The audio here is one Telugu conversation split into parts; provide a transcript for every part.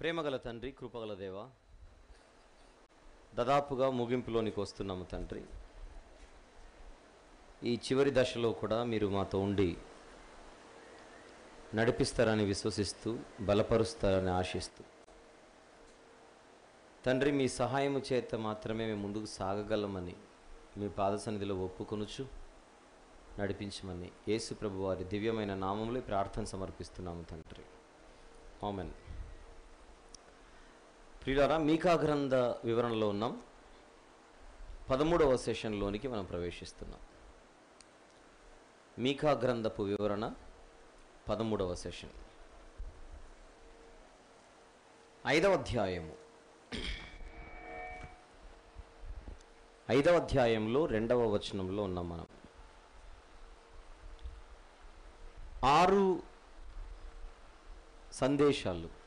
ప్రేమగల తండ్రి కృపగల దేవ దాదాపుగా ముగింపులోనికి వస్తున్నాము తండ్రి. ఈ చివరి దశలో కూడా మీరు మాతో ఉండి నడిపిస్తారని విశ్వసిస్తూ బలపరుస్తారని ఆశిస్తూ తండ్రి మీ సహాయము చేత మాత్రమే మేము ముందుకు సాగగలమని మీ పాద సన్నిధిలో ఒప్పుకొనుచు నడిపించమని యేసు ప్రభు వారి దివ్యమైన నామంలో ప్రార్థన సమర్పిస్తున్నాము తండ్రి. ఆమెన్. ప్రియులారా మీకా గ్రంథ వివరణలో ఉన్నాం. పదమూడవ సెషన్లోనికి మనం ప్రవేశిస్తున్నాం. మీకా గ్రంథపు వివరణ పదమూడవ సెషన్. ఐదవ అధ్యాయము. ఐదవ అధ్యాయంలో రెండవ వచనంలో ఉన్నాం మనం. ఆరు సందేశాలు.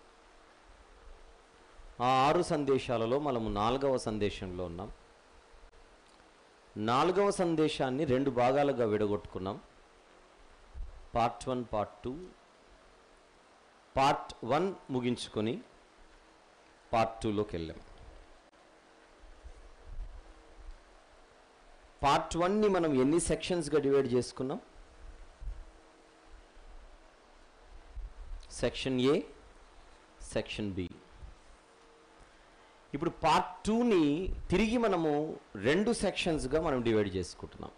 ఆ ఆరు సందేశాలలో మనము నాలుగవ సందేశంలో ఉన్నాం. నాలుగవ సందేశాన్ని రెండు భాగాలుగా విడగొట్టుకున్నాం. Part one part two. Part one ముగించుకొని పార్ట్ టూలోకి వెళ్ళాం. పార్ట్ వన్ని మనం ఎన్ని సెక్షన్స్గా డివైడ్ చేసుకున్నాం? Section A section B. ఇప్పుడు పార్ట్ టూని తిరిగి మనము రెండు సెక్షన్స్గా మనం డివైడ్ చేసుకుంటున్నాం.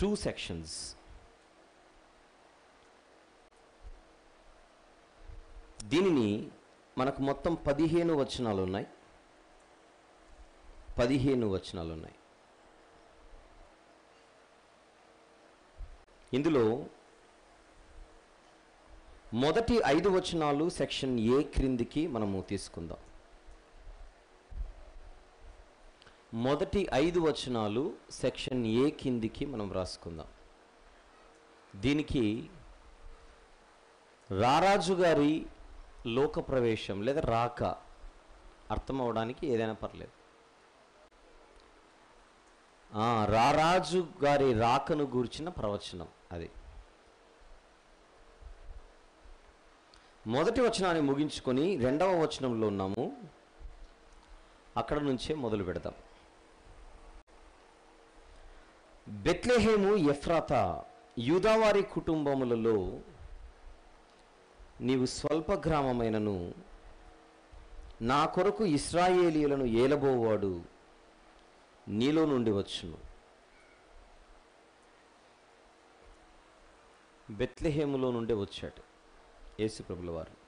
టూ సెక్షన్స్ దీనిని మనకు మొత్తం పదిహేను వచనాలు ఉన్నాయి పదిహేను వచనాలు ఉన్నాయి ఇందులో మొదటి ఐదు వచనాలు సెక్షన్ ఏ క్రిందికి మనము తీసుకుందాం. మొదటి ఐదు వచనాలు సెక్షన్ ఏ కిందికి మనం రాసుకుందాం దీనికి రారాజు గారి లోక ప్రవేశం లేదా రాక అర్థం అవడానికి ఏదైనా పర్లేదు. రారాజు గారి రాకను గూర్చిన ప్రవచనం అది. మొదటి వచనాన్ని ముగించుకొని రెండవ వచనంలో ఉన్నాము. అక్కడ నుంచే మొదలు పెడదాం. బెత్లెహేము ఎఫ్రాత యూదావారి కుటుంబములలో నీవు స్వల్ప గ్రామమైనను. నా కొరకు ఇస్రాయేలీలను ఏలబోవాడు నీలో నుండి వచ్చును. బెత్లెహేములో నుండి వచ్చాడు యేసుప్రభుల వారు.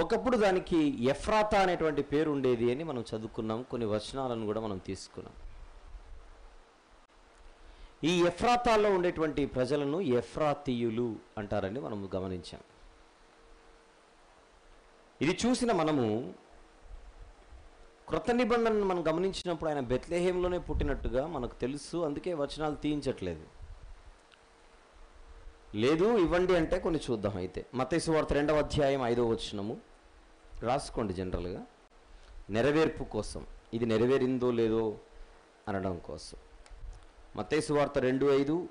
ఒకప్పుడు దానికి ఎఫ్రాతా అనేటువంటి పేరు ఉండేది అని మనం చదువుకున్నాం. కొన్ని వచనాలను కూడా మనం తీసుకున్నాం. ఈ ఎఫ్రాతాల్లో ఉండేటువంటి ప్రజలను ఎఫ్రాతీయులు అంటారని మనం గమనించాం. ఇది చూసిన మనము క్రొత్త నిబంధనను మనం గమనించినప్పుడు ఆయన బెత్లేహేంలోనే పుట్టినట్టుగా మనకు తెలుసు అందుకే వచనాలు తీయించట్లేదు. లేదు ఇవ్వండి అంటే కొన్ని చూద్దాం అయితే. మతేసు వార్త రెండవ అధ్యాయం ఐదవ వచనము. రాసుకోండి జనరల్గా. నెరవేర్పు కోసం. ఇది నెరవేరిందో లేదో అనడం కోసం. మతేసు వార్త రెండు ఐదు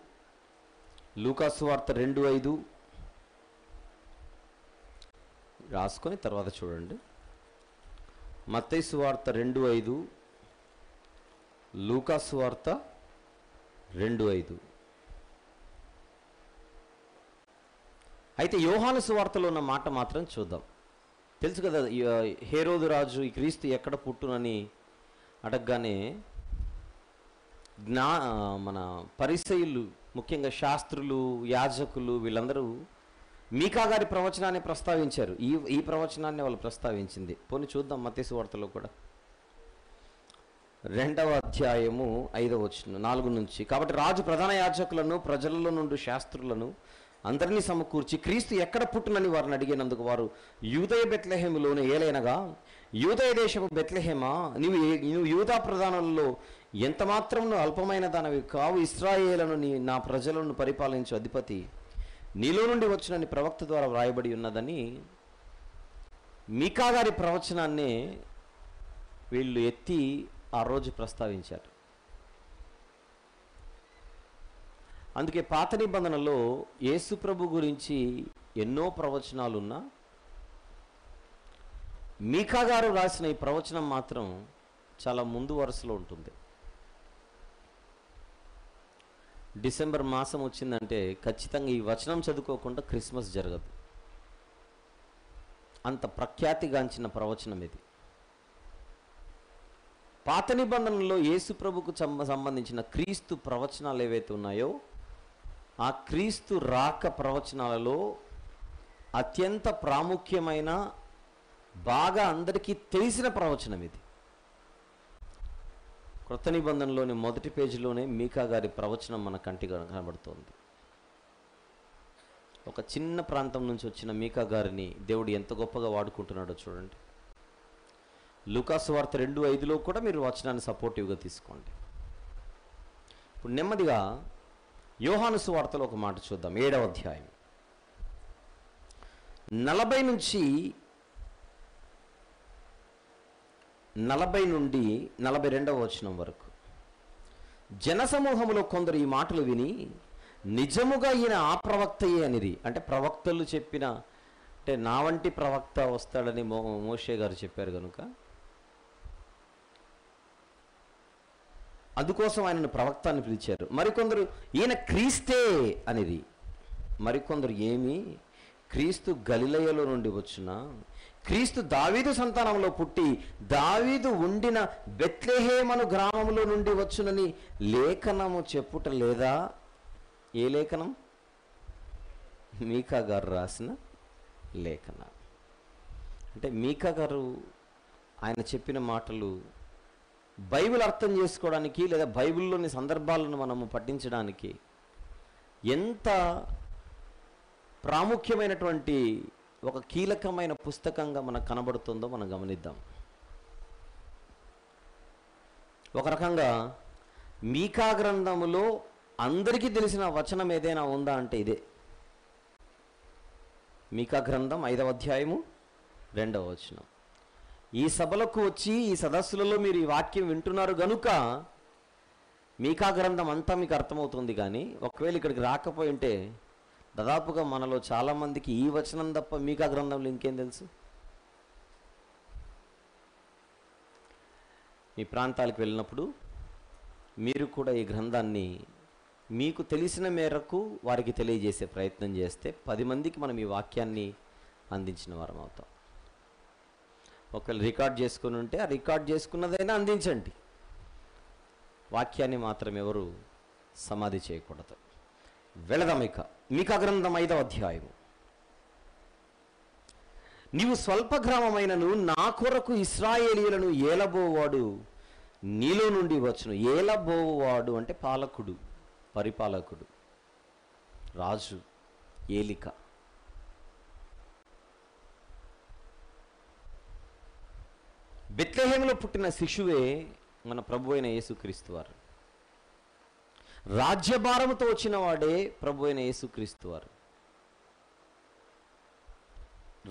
లూకాసు వార్త రెండు ఐదు. రాసుకొని తర్వాత చూడండి. మత్తైసు వార్త రెండు ఐదు లూకాసు వార్త రెండు ఐదు. అయితే యోహాను సువార్తలో ఉన్న మాట మాత్రం చూద్దాం. తెలుసు కదా హేరోదు రాజు ఈ క్రీస్తు ఎక్కడ పుట్టునని అడగగానే జ్ఞా మన పరిసయులు ముఖ్యంగా శాస్త్రులు యాజకులు వీళ్ళందరూ మీకా గారి ప్రవచనాన్ని ప్రస్తావించారు. ఈ ఈ ప్రవచనాన్ని వాళ్ళు ప్రస్తావించింది. పోనీ చూద్దాం మతేసు వార్తలో కూడా. రెండవ అధ్యాయము ఐదవ వచ్చిన నాలుగు నుంచి. కాబట్టి రాజు ప్రధాన యాజకులను ప్రజలలో నుండి శాస్త్రులను అందరినీ సమకూర్చి క్రీస్తు ఎక్కడ పుట్టునని వారిని అడిగినందుకు వారు యూదయ బెత్లహేములోనే ఏలైనగా యూదయ దేశపు బెత్లెహేమా నీవు నీవు యూదా ప్రధానులలో ఎంత మాత్రమును అల్పమైన దానివి కావు. ఇస్రాయేలను నీ నా ప్రజలను పరిపాలించు అధిపతి నీలో నుండి వచ్చినని ప్రవక్త ద్వారా వ్రాయబడి ఉన్నదని మీకా గారి ప్రవచనాన్నే వీళ్ళు ఎత్తి ఆ రోజు ప్రస్తావించారు. అందుకే పాత నిబంధనలో యేసుప్రభు గురించి ఎన్నో ప్రవచనాలున్నా మీకా గారు రాసిన ఈ ప్రవచనం మాత్రం చాలా ముందు వరుసలో ఉంటుంది. డిసెంబర్ మాసం వచ్చిందంటే ఖచ్చితంగా ఈ వచనం చదువుకోకుండా క్రిస్మస్ జరగదు. అంత ప్రఖ్యాతిగాంచిన ప్రవచనం ఇది. పాత నిబంధనలో యేసు ప్రభుకు సంబంధించిన క్రీస్తు ప్రవచనాలు ఏవైతే ఉన్నాయో ఆ క్రీస్తు రాక ప్రవచనాలలో అత్యంత ప్రాముఖ్యమైన బాగా అందరికీ తెలిసిన ప్రవచనం ఇది. క్రొత్త నిబంధనలోని మొదటి పేజీలోనే మీకా గారి ప్రవచనం మన కంటి కనబడుతోంది. ఒక చిన్న ప్రాంతం నుంచి వచ్చిన మీకా గారిని దేవుడు ఎంత గొప్పగా వాడుకుంటున్నాడో చూడండి. లుకాసు వార్త రెండు ఐదులో కూడా మీరు వచనాన్ని సపోర్టివ్గా తీసుకోండి. ఇప్పుడు నెమ్మదిగా యోహాను సువార్తలో ఒక మాట చూద్దాం ఏడవ అధ్యాయం. నలభై నుంచి నలభై నుండి నలభై రెండవ వచనం వరకు. జనసమూహంలో కొందరు ఈ మాటలు విని నిజముగా ఈయన ఆ ప్రవక్తయే అనిది అంటే ప్రవక్తలు చెప్పిన అంటే నా వంటి ప్రవక్త వస్తాడని మో మోషే గారు చెప్పారు కనుక అందుకోసం ఆయనను ప్రవక్త అని పిలిచారు. మరికొందరు ఈయన క్రీస్తే అనిది మరికొందరు ఏమి? క్రీస్తు గలిలయలో నుండి వచ్చిన క్రీస్తు దావీదు సంతానంలో పుట్టి దావీదు ఉండిన బెత్లెహేమను గ్రామంలో నుండి వచ్చునని లేఖనము చెప్పుట లేదా? ఏ లేఖనం? మీకా గారు రాసిన లేఖన. అంటే మీకా గారు ఆయన చెప్పిన మాటలు బైబిల్ అర్థం చేసుకోవడానికి లేదా బైబిల్లోని సందర్భాలను మనము పఠించడానికి ఎంత ప్రాముఖ్యమైనటువంటి ఒక కీలకమైన పుస్తకంగా మనకు కనబడుతుందో మనం గమనిద్దాం. ఒక రకంగా మీకా గ్రంథములో అందరికీ తెలిసిన వచనం ఏదైనా ఉందా అంటే ఇదే. మీకా గ్రంథం ఐదవ అధ్యాయము రెండవ వచనం. ఈ సభలకు వచ్చి ఈ సదస్సులలో మీరు ఈ వాక్యం వింటున్నారు గనుక మీకా గ్రంథం అంతా మీకు అర్థమవుతుంది కానీ ఒకవేళ ఇక్కడికి రాకపోయి ఉంటే దాదాపుగా మనలో చాలామందికి ఈ వచనం తప్ప మీకా గ్రంథంలో ఇంకేం తెలుసు? మీ ప్రాంతాలకు వెళ్ళినప్పుడు మీరు కూడా ఈ గ్రంథాన్ని మీకు తెలిసిన మేరకు వారికి తెలియజేసే ప్రయత్నం చేస్తే పది మందికి మనం ఈ వాక్యాన్ని అందించిన వారం అవుతాం. ఒకవేళ రికార్డ్ చేసుకుని ఉంటే ఆ రికార్డ్ చేసుకున్నదైనా అందించండి. వాక్యాన్ని మాత్రం ఎవరు సమాధి చేయకూడదు. వెళదాం ఇక. మీకా గ్రంథం ఐదవ అధ్యాయము నీవు స్వల్ప గ్రామమైనను నా కొరకు ఇస్రాయేలీలను ఏలబోవాడు నీలో నుండి వచ్చును. ఏలబోవాడు అంటే పాలకుడు పరిపాలకుడు రాజు ఏలిక. బెత్లెహేములో పుట్టిన శిశువే మన ప్రభు అయిన యేసుక్రీస్తు వారు రాజ్యభారముతో వచ్చిన వాడే ప్రభు అయిన యేసుక్రీస్తు వారు.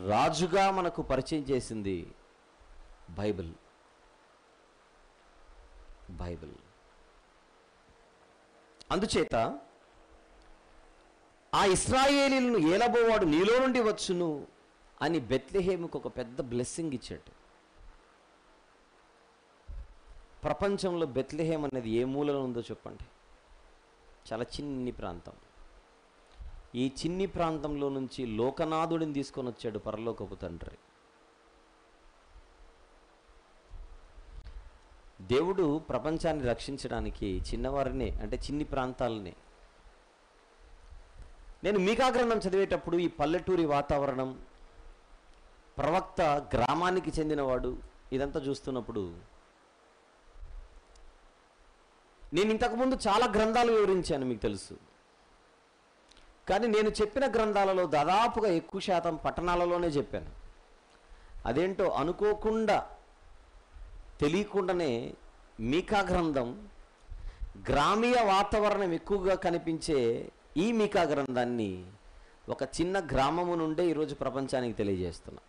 రాజుగా మనకు పరిచయం చేసింది బైబిల్. బైబిల్. అందుచేత ఆ ఇస్రాయేలీలను ఏలబోవాడు నీలో నుండి వచ్చును అని బెత్లెహేముకు ఒక పెద్ద బ్లెస్సింగ్ ఇచ్చాడు. ప్రపంచంలో బెత్లెహేమ్ అనేది ఏ మూలలో ఉందో చెప్పండి. చాలా చిన్ని ప్రాంతం. ఈ చిన్ని ప్రాంతంలో నుంచి లోకనాథుడిని తీసుకొని వచ్చాడు పరలోకపు తండ్రి. దేవుడు ప్రపంచాన్ని రక్షించడానికి చిన్నవారినే అంటే చిన్ని ప్రాంతాలనే. నేను మీకాగ్రంథం చదివేటప్పుడు ఈ పల్లెటూరి వాతావరణం ప్రవక్త గ్రామానికి చెందినవాడు ఇదంతా చూస్తున్నప్పుడు నేను ఇంతకుముందు చాలా గ్రంథాలు వివరించాను మీకు తెలుసు. కానీ నేను చెప్పిన గ్రంథాలలో దాదాపుగా ఎక్కువ శాతం పట్టణాలలోనే చెప్పాను. అదేంటో అనుకోకుండా తెలియకుండానే మీకా గ్రంథం గ్రామీయ వాతావరణం ఎక్కువగా కనిపించే ఈ మీకా గ్రంథాన్ని ఒక చిన్న గ్రామము నుండే ఈరోజు ప్రపంచానికి తెలియజేస్తున్నా.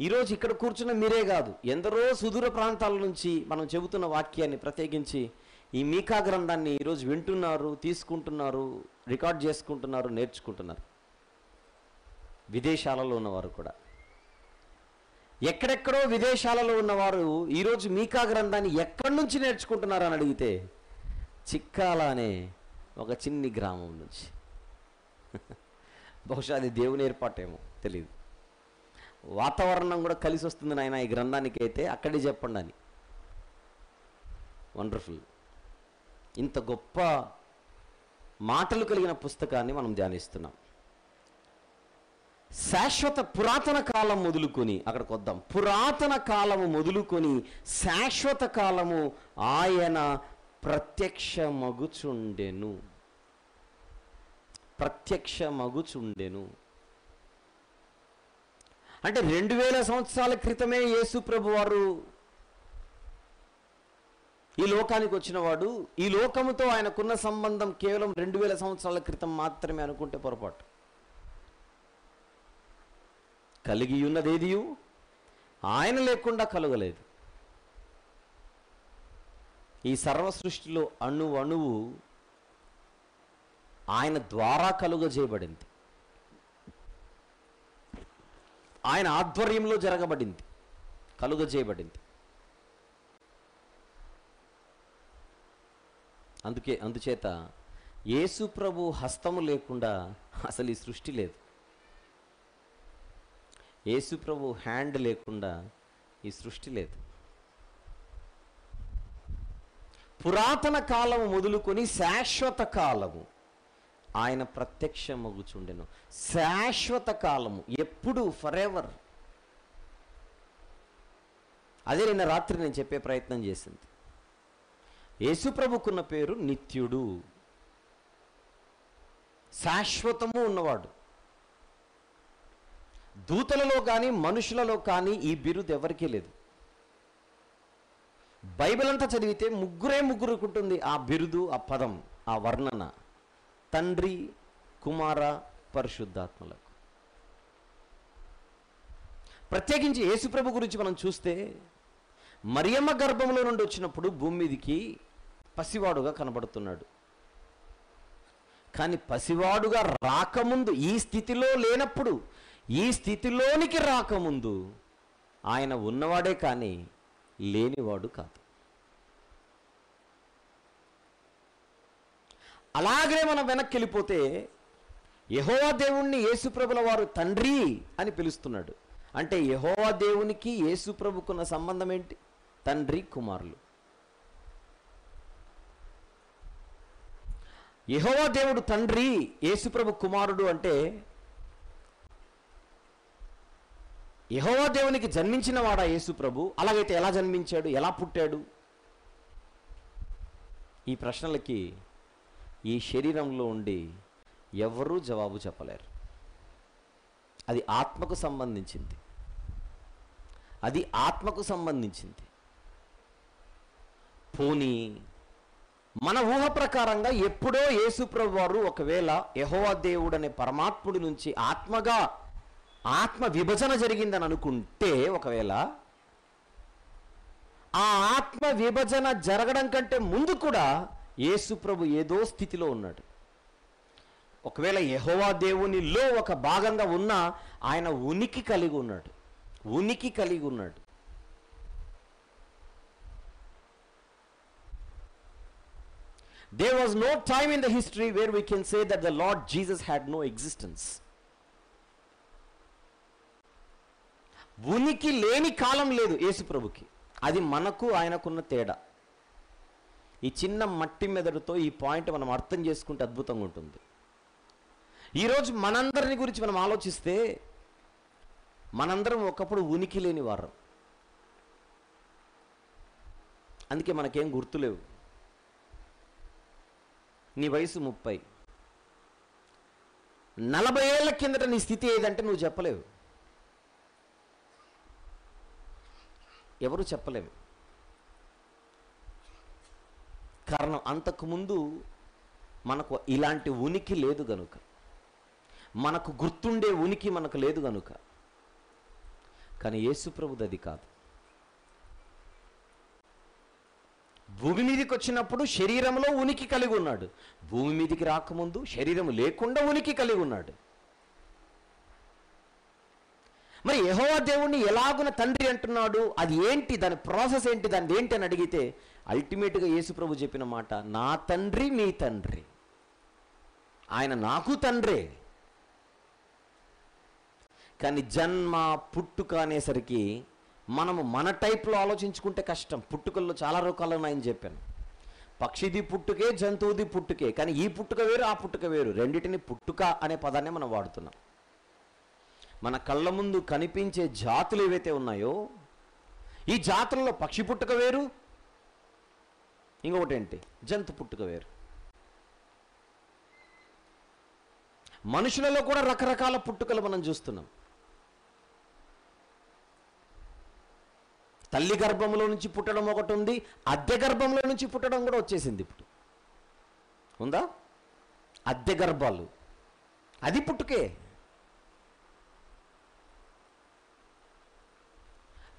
ఈరోజు ఇక్కడ కూర్చున్న మీరే కాదు ఎందరో సుదూర ప్రాంతాల నుంచి మనం చెబుతున్న వాక్యాన్ని ప్రత్యేకించి ఈ మీకా గ్రంథాన్ని ఈరోజు వింటున్నారు తీసుకుంటున్నారు రికార్డ్ చేసుకుంటున్నారు నేర్చుకుంటున్నారు. విదేశాలలో ఉన్నవారు కూడా. ఎక్కడెక్కడో విదేశాలలో ఉన్నవారు ఈరోజు మీకా గ్రంథాన్ని ఎక్కడి నుంచి నేర్చుకుంటున్నారు అని అడిగితే చిక్కాల అనే ఒక చిన్ని గ్రామం నుంచి. బహుశా అది దేవుని ఏర్పాటేమో తెలియదు వాతావరణం కూడా కలిసి వస్తుంది నాయన ఈ గ్రంథానికి అయితే అక్కడే చెప్పండి అని. వండర్ఫుల్ ఇంత గొప్ప మాటలు కలిగిన పుస్తకాన్ని మనం ధ్యానిస్తున్నాం. శాశ్వత పురాతన కాలం మొదలుకొని అక్కడికి వద్దాం. పురాతన కాలము మొదలుకొని శాశ్వత కాలము ఆయన ప్రత్యక్ష మగుచుండెను ప్రత్యక్ష మగుచుండెను అంటే రెండు వేల సంవత్సరాల క్రితమే యేసు ప్రభు వారు ఈ లోకానికి వచ్చినవాడు. ఈ లోకముతో ఆయనకున్న సంబంధం కేవలం రెండు వేల సంవత్సరాల క్రితం మాత్రమే అనుకుంటే పొరపాటు. కలిగి ఉన్నదేదియు ఆయన లేకుండా కలగలేదు. ఈ సర్వ సృష్టిలో అణువు అణువు ఆయన ద్వారా కలుగజేయబడింది. ఆయన ఆధ్వర్యంలో జరగబడింది కలుగజేయబడింది. అందుకే అందుచేత యేసు ప్రభు హస్తము లేకుండా అసలు ఈ సృష్టి లేదు. యేసు ప్రభు హ్యాండ్ లేకుండా ఈ సృష్టి లేదు. పురాతన కాలము మొదలుకొని శాశ్వత కాలము ఆయన ప్రత్యక్షమగుచుండెను శాశ్వత కాలము ఎప్పుడు ఫర్ ఎవర్ అదే నిన్న రాత్రి నేను చెప్పే ప్రయత్నం చేసింది. యేసుప్రభుకున్న పేరు నిత్యుడు. శాశ్వతము ఉన్నవాడు. దూతలలో కానీ మనుషులలో కానీ ఈ బిరుదు ఎవరికీ లేదు. బైబిల్ అంతా చదివితే ముగ్గురే ముగ్గురుకుంటుంది ఆ బిరుదు ఆ పదం ఆ వర్ణన. తండ్రి కుమార పరిశుద్ధాత్మలకు. ప్రత్యేకించి యేసుప్రభు గురించి మనం చూస్తే మరియమ్మ గర్భంలో నుండి వచ్చినప్పుడు భూమి మీదికి పసివాడుగా కనబడుతున్నాడు. కానీ పసివాడుగా రాకముందు ఈ స్థితిలో లేనప్పుడు ఈ స్థితిలోనికి రాకముందు ఆయన ఉన్నవాడే కానీ లేనివాడు కాదు. అలాగే మనం వెనక్కి వెళ్ళిపోతే యహోవా దేవుణ్ణి యేసుప్రభుల వారు తండ్రి అని పిలుస్తున్నాడు. అంటే యహోవా దేవునికి యేసుప్రభుకున్న సంబంధం ఏంటి? తండ్రి కుమారులు. యహోవా దేవుడు తండ్రి యేసుప్రభు కుమారుడు అంటే యహోవా దేవునికి జన్మించిన వాడా యేసుప్రభు అలాగైతే ఎలా జన్మించాడు? ఎలా పుట్టాడు? ఈ ప్రశ్నలకి ఈ శరీరంలో ఉండి ఎవరూ జవాబు చెప్పలేరు. అది ఆత్మకు సంబంధించింది. అది ఆత్మకు సంబంధించింది. పోనీ మన ఊహ ప్రకారంగా ఎప్పుడో యేసుప్రభు వారు ఒకవేళ యహోవా దేవుడు అనే పరమాత్ముడి నుంచి ఆత్మగా ఆత్మ విభజన జరిగిందని అనుకుంటే ఒకవేళ ఆ ఆత్మ విభజన జరగడం కంటే ముందు కూడా యేసుప్రభు ఏదో స్థితిలో ఉన్నాడు. ఒకవేళ యహోవా దేవునిలో ఒక భాగంగా ఉన్న ఆయన ఉనికి కలిగి ఉన్నాడు. ఉనికి కలిగి ఉన్నాడు. There was no time in the history where we can say that the Lord Jesus had no existence ఉనికి లేని కాలం లేదు యేసుప్రభుకి అది మనకు ఆయనకున్న తేడా. ఈ చిన్న మట్టి మెదడుతో ఈ పాయింట్ మనం అర్థం చేసుకుంటే అద్భుతంగా ఉంటుంది. ఈరోజు మనందరిని గురించి మనం ఆలోచిస్తే మనందరం ఒకప్పుడు ఉనికి లేని వారం. అందుకే మనకేం గుర్తులేవు. నీ వయసు ముప్పై. నలభై ఏళ్ళ కిందట నీ స్థితి ఏదంటే నువ్వు చెప్పలేవు. ఎవరు చెప్పలేవు. కారణం అంతకుముందు మనకు ఇలాంటి ఉనికి లేదు గనుక. మనకు గుర్తుండే ఉనికి మనకు లేదు గనుక. కానీ యేసుప్రభుది అది కాదు. భూమి మీదకి వచ్చినప్పుడు శరీరంలో ఉనికి కలిగి ఉన్నాడు. భూమి మీదకి రాకముందు శరీరం లేకుండా ఉనికి కలిగి ఉన్నాడు. మరి యహోవా దేవుణ్ణి ఎలాగున తండ్రి అంటున్నాడు? అది ఏంటి? దాని ప్రాసెస్ ఏంటి? దాని ఏంటి అని అడిగితే అల్టిమేట్గా యేసుప్రభు చెప్పిన మాట నా తండ్రి మీ తండ్రి. ఆయన నాకు తండ్రే. కానీ జన్మ పుట్టుక అనేసరికి మనము మన టైప్లో ఆలోచించుకుంటే కష్టం. పుట్టుకల్లో చాలా రకాలు ఉన్నాయని చెప్పాను. పక్షిది పుట్టుకే జంతువుది పుట్టుకే. కానీ ఈ పుట్టుక వేరు ఆ పుట్టుక వేరు. రెండింటిని పుట్టుక అనే పదాన్ని మనం వాడుతున్నాం. మన కళ్ళ ముందు కనిపించే జాతులు ఏవైతే ఉన్నాయో ఈ జాతులలో పక్షి పుట్టుక వేరు ఇంకొకటి ఏంటి? జంతు పుట్టుక వేరు. మనుషులలో కూడా రకరకాల పుట్టుకలు మనం చూస్తున్నాం. తల్లి గర్భంలో నుంచి పుట్టడం ఒకటి ఉంది అద్దె గర్భంలో నుంచి పుట్టడం కూడా వచ్చేసింది ఇప్పుడు. ఉందా? అద్దె గర్భాలు. అది పుట్టుకే.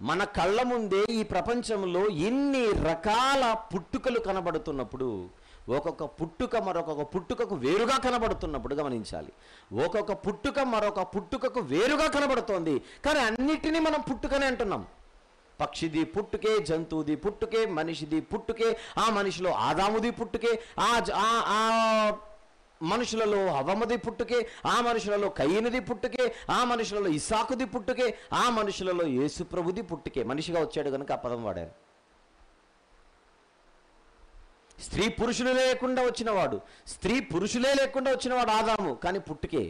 మన కళ్ళ ముందే ఈ ప్రపంచంలో ఎన్ని రకాల పుట్టుకలు కనబడుతున్నప్పుడు ఒక్కొక్క పుట్టుక మరొక పుట్టుకకు వేరుగా కనబడుతున్నప్పుడు గమనించాలి. ఒక్కొక్క పుట్టుక మరొక పుట్టుకకు వేరుగా కనబడుతోంది. కానీ అన్నిటినీ మనం పుట్టుకనే అంటున్నాం. పక్షిది పుట్టుకే జంతువుది పుట్టుకే మనిషిది పుట్టుకే ఆ మనిషిలో ఆదాముది పుట్టుకే ఆ ఆ- ఆ మనుషులలో హవమది పుట్టుకే ఆ మనుషులలో కయ్యనిది పుట్టుకే ఆ మనుషులలో ఇసాకుది పుట్టుకే ఆ మనుషులలో యేసుప్రభుది పుట్టుకే. మనిషిగా వచ్చాడు కనుక ఆ పదం వాడారు. స్త్రీ పురుషులు లేకుండా వచ్చినవాడు స్త్రీ పురుషులే లేకుండా వచ్చినవాడు ఆదాము కానీ పుట్టుకే.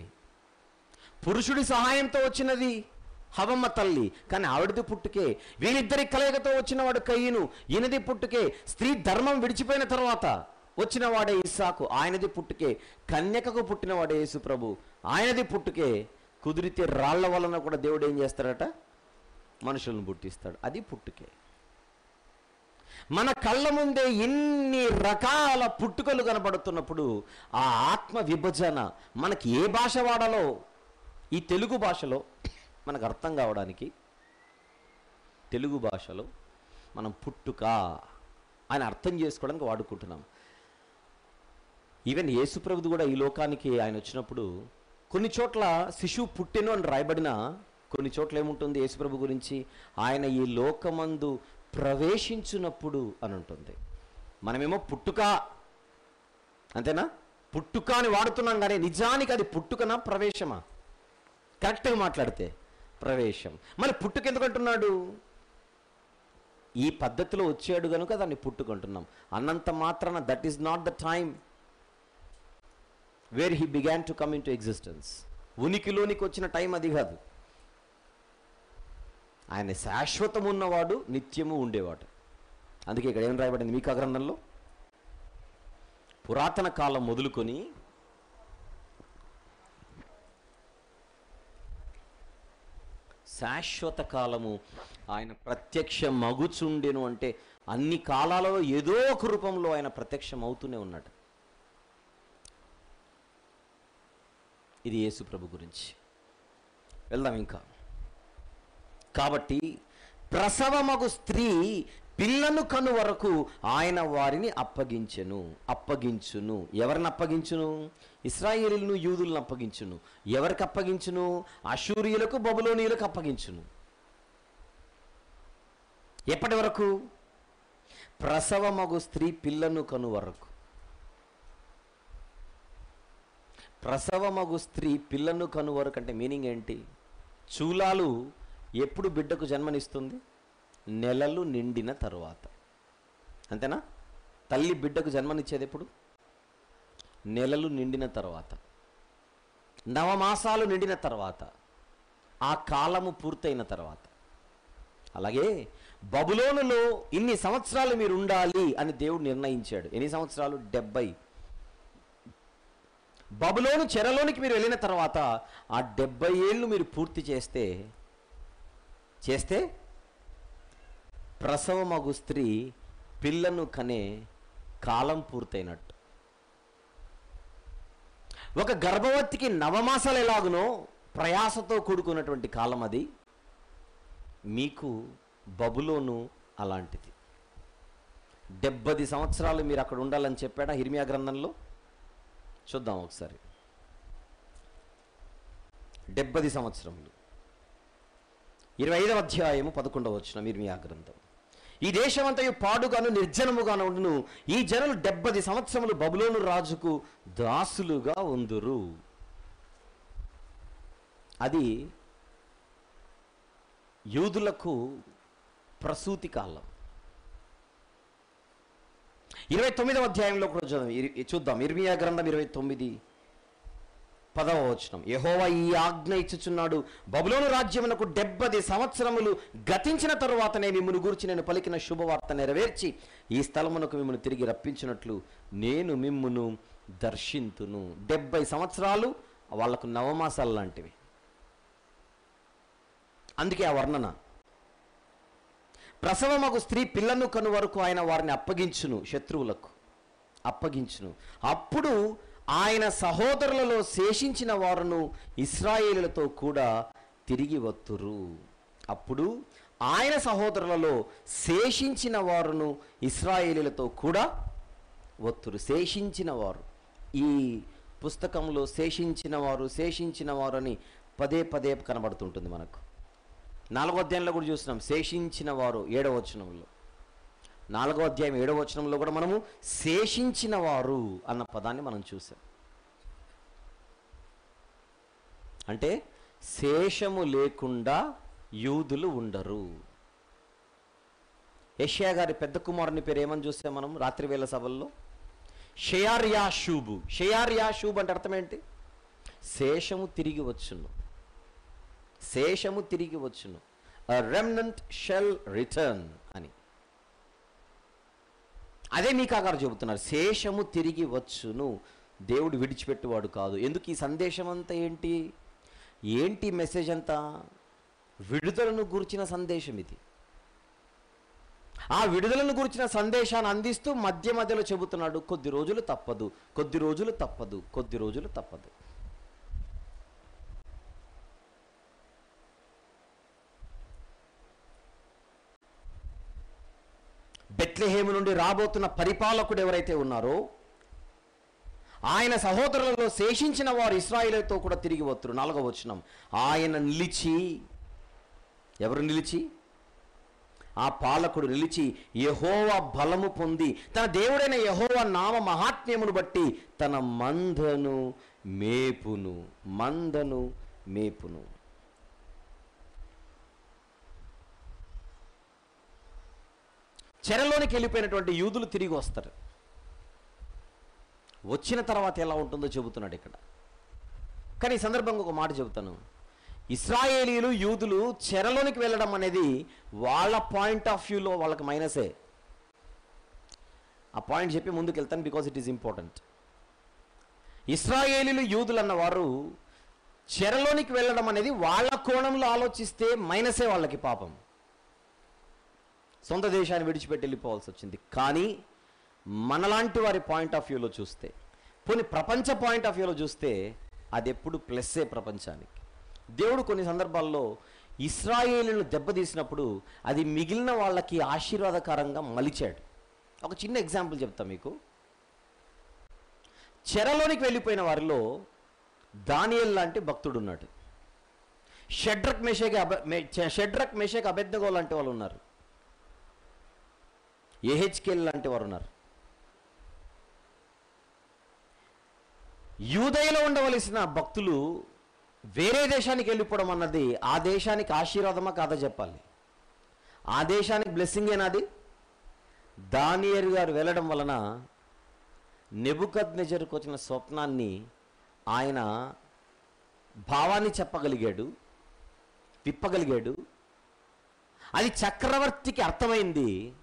పురుషుడి సహాయంతో వచ్చినది హవమ్మ తల్లి కానీ ఆవిడది పుట్టుకే. వీరిద్దరి కలయికతో వచ్చినవాడు కయ్యను ఈయనది పుట్టుకే. స్త్రీ ధర్మం విడిచిపోయిన తర్వాత వచ్చినవాడే ఇస్సాకు ఆయనది పుట్టుకే. కన్యకకు పుట్టినవాడే యేసు ప్రభు ఆయనది పుట్టుకే. కుదిరితే రాళ్ళ వలన కూడా దేవుడు ఏం చేస్తాడట? మనుషులను పుట్టిస్తాడు. అది పుట్టుకే. మన కళ్ళ ముందే ఇన్ని రకాల పుట్టుకలు కనబడుతున్నప్పుడు ఆ ఆత్మ విభజన మనకి ఏ భాష వాడాలో? ఈ తెలుగు భాషలో మనకు అర్థం కావడానికి తెలుగు భాషలో మనం పుట్టుక అని అర్థం చేసుకోవడానికి వాడుకుంటున్నాం. ఈవెన్ యేసుప్రభుది కూడా ఈ లోకానికి ఆయన వచ్చినప్పుడు కొన్ని చోట్ల శిశువు పుట్టెను అని రాయబడిన కొన్ని చోట్ల ఏముంటుంది యేసుప్రభు గురించి? ఆయన ఈ లోకమందు ప్రవేశించినప్పుడు అని ఉంటుంది. మనమేమో పుట్టుక అంతేనా? పుట్టుక అని వాడుతున్నాం కానీ నిజానికి అది పుట్టుకనా ప్రవేశమా? కరెక్ట్గా మాట్లాడితే ప్రవేశం. మరి పుట్టుక ఎందుకు అంటున్నాడు ఈ పద్ధతిలో వచ్చాడు కనుక దాన్ని పుట్టుకుంటున్నాం అన్నంత మాత్రాన that is not the time where he began to come into existence ఉనికిలోనికి వచ్చిన టైం అది కాదు. ఆయన శాశ్వతం ఉన్నవాడు నిత్యము ఉండేవాడు. అందుకే ఇక్కడ ఏం రాయబడింది మీకా గ్రంథంలో? పురాతన కాలం మొదలుకొని శాశ్వత కాలము ఆయన ప్రత్యక్ష మగుచుండెను అంటే అన్ని కాలాలలో ఏదో ఒక రూపంలో ఆయన ప్రత్యక్షం అవుతూనే ఉన్నాడు. ఇది యేసు ప్రభు గురించి. వెళ్దాం ఇంకా. కాబట్టి ప్రసవమగు స్త్రీ పిల్లను కను వరకు ఆయన వారిని అప్పగించెను అప్పగించును. ఎవరిని అప్పగించును? ఇస్రాయేలీలను యూదులను అప్పగించును. ఎవరికి అప్పగించును? అశూరియులకు బబులోనియులకు అప్పగించును. ఎప్పటి వరకు? ప్రసవమగు స్త్రీ పిల్లను కను వరకు. ప్రసవమగు స్త్రీ పిల్లను కనువరు కంటే మీనింగ్ ఏంటి? చూలాలు ఎప్పుడు బిడ్డకు జన్మనిస్తుంది? నెలలు నిండిన తరువాత. అంతేనా? తల్లి బిడ్డకు జన్మనిచ్చేది ఎప్పుడు? నెలలు నిండిన తర్వాత. నవమాసాలు నిండిన తర్వాత. ఆ కాలము పూర్తయిన తర్వాత. అలాగే బబులోనులో ఇన్ని సంవత్సరాలు మీరు ఉండాలి అని దేవుడు నిర్ణయించాడు. ఎన్ని సంవత్సరాలు? డెబ్బై. బబులోను చెరలోనికి మీరు వెళ్ళిన తర్వాత ఆ డెబ్బై ఏళ్ళు మీరు పూర్తి చేస్తే చేస్తే ప్రసవమగు స్త్రీ పిల్లను కనే కాలం పూర్తయినట్టు. ఒక గర్భవతికి నవమాసాలు ఎలాగునో ప్రయాసతో కూడుకున్నటువంటి కాలం అది. మీకు బబులోను అలాంటిది. డెబ్బది సంవత్సరాలు మీరు అక్కడ ఉండాలని చెప్పాడా హిర్మియా గ్రంథంలో? చూద్దాం ఒకసారి. డెబ్బది సంవత్సరములు. ఇరవై ఐదవ అధ్యాయము పదకొండవ వచ్చిన మీరు మీ గ్రంథం ఈ దేశమంతయు పాడుగాను నిర్జనముగాను ఉండును. ఈ జనులు డెబ్బది సంవత్సరములు బబులోను రాజుకు దాసులుగా ఉందురు. అది యూదులకు ప్రసూతి కాలం. ఇరవై తొమ్మిదవ అధ్యాయంలో కూడా చూద్దాం చూద్దాం. ఇర్మియా గ్రంథం ఇరవై తొమ్మిది పదవ వచనం. యహోవా ఈ ఆజ్ఞ ఇచ్చుచున్నాడు. బబులోను రాజ్యమునకు డెబ్బది సంవత్సరములు గతించిన తరువాతనే మిమ్మల్ని గురించి నేను పలికిన శుభవార్త నెరవేర్చి ఈ స్థలమునకు మిమ్మల్ని తిరిగి రప్పించినట్లు నేను మిమ్మును దర్శింతును. డెబ్బై సంవత్సరాలు వాళ్ళకు నవమాసాలు లాంటివి. అందుకే ఆ వర్ణన. ప్రసవమగు స్త్రీ పిల్లను కను వరకు ఆయన వారిని అప్పగించును శత్రువులకు అప్పగించును. అప్పుడు ఆయన సహోదరులలో శేషించిన వారును ఇస్రాయేలులతో కూడా తిరిగి వత్తురు. అప్పుడు ఆయన సహోదరులలో శేషించిన వారును ఇస్రాయేలులతో కూడా వత్తురు. శేషించిన వారు. ఈ పుస్తకంలో శేషించిన వారు శేషించిన వారు అని పదే పదే కనబడుతుంటుంది మనకు. నాలుగో అధ్యాయంలో కూడా చూస్తున్నాం. శేషించిన వారు ఏడవ వచనంలో. నాలుగో అధ్యాయం ఏడవ వచనంలో కూడా మనము శేషించిన వారు అన్న పదాన్ని మనం చూసాం. అంటే శేషము లేకుండా యూదులు ఉండరు. యష్యా గారి పెద్ద కుమారుని పేరు ఏమని చూసాం మనం రాత్రి వేళ సభల్లో? షయార్యా షూబు షయార్యా షూబ్ అంటే అర్థం ఏంటి? శేషము తిరిగి వచ్చును. శేషము తిరిగి వచ్చును. రెమ్నంట్ షెల్ రిటర్న్ అని. అదే మీకు ఆగారు చెబుతున్నారు శేషము తిరిగి వచ్చును. దేవుడు విడిచిపెట్టువాడు కాదు. ఎందుకు ఈ సందేశం అంతా ఏంటి? ఏంటి మెసేజ్ అంతా? విడుదలను గురించిన సందేశం ఇది. ఆ విడుదలను గురించిన సందేశాన్ని అందిస్తూ మధ్య మధ్యలో చెబుతున్నాడు కొద్ది రోజులు తప్పదు కొద్ది రోజులు తప్పదు కొద్ది రోజులు తప్పదు బెత్లెహేము నుండి రాబోతున్న పరిపాలకుడు ఎవరైతే ఉన్నారో ఆయన సహోదరులలో శేషించిన వారు ఇస్రాయిలతో కూడా తిరిగి వస్తురు నాలుగో వచనం. ఆయన నిలిచి ఎవరు నిలిచి? ఆ పాలకుడు నిలిచి యహోవా బలము పొంది తన దేవుడైన యహోవా నామ మహాత్మ్యమును బట్టి తన మందను మేపును మందను మేపును. చెరలోనికి వెళ్ళిపోయినటువంటి యూదులు తిరిగి వస్తారు. వచ్చిన తర్వాత ఎలా ఉంటుందో చెబుతున్నాడు ఇక్కడ. కానీ ఈ సందర్భంగా ఒక మాట చెబుతాను. ఇస్రాయేలీలు యూదులు చెరలోనికి వెళ్ళడం అనేది వాళ్ళ పాయింట్ ఆఫ్ వ్యూలో వాళ్ళకి మైనసే ఆ పాయింట్ చెప్పి ముందుకు వెళ్తాను బికాజ్ ఇట్ ఈస్ ఇంపార్టెంట్ ఇస్రాయేలీలు యూదులు అన్నవారు చెరలోనికి వెళ్ళడం అనేది వాళ్ళ కోణంలో ఆలోచిస్తే మైనసే వాళ్ళకి పాపం. సొంత దేశాన్ని విడిచిపెట్టి వెళ్ళిపోవాల్సి వచ్చింది. కానీ మనలాంటి వారి పాయింట్ ఆఫ్ వ్యూలో చూస్తే పోనీ ప్రపంచ పాయింట్ ఆఫ్ వ్యూలో చూస్తే అది ఎప్పుడు ప్లస్సే ప్రపంచానికి. దేవుడు కొన్ని సందర్భాల్లో ఇస్రాయేలీలను దెబ్బతీసినప్పుడు అది మిగిలిన వాళ్ళకి ఆశీర్వాదకరంగా మలిచాడు. ఒక చిన్న ఎగ్జాంపుల్ చెప్తా మీకు. చెరలోనికి వెళ్ళిపోయిన వారిలో దానియల్ లాంటి భక్తుడు ఉన్నాడు. షడ్రక్ మెషేక్ అబ షడ్రక్ మెషేక్ అబెద్దగో లాంటి వాళ్ళు ఉన్నారు. ఏహెచ్కేల్ లాంటి వారు ఉన్నారు యూదయలో ఉండవలసిన భక్తులు వేరే దేశానికి వెళ్ళిపోవడం అన్నది ఆ దేశానికి ఆశీర్వాదమా కాదా చెప్పాలి. ఆ దేశానికి బ్లెస్సింగ్ ఏనాది? దానియర్ గారు వెళ్ళడం వలన నెబుకద్ నెజర్కు వచ్చిన స్వప్నాన్ని ఆయన భావాన్ని చెప్పగలిగాడు తిప్పగలిగాడు అది చక్రవర్తికి అర్థమైంది.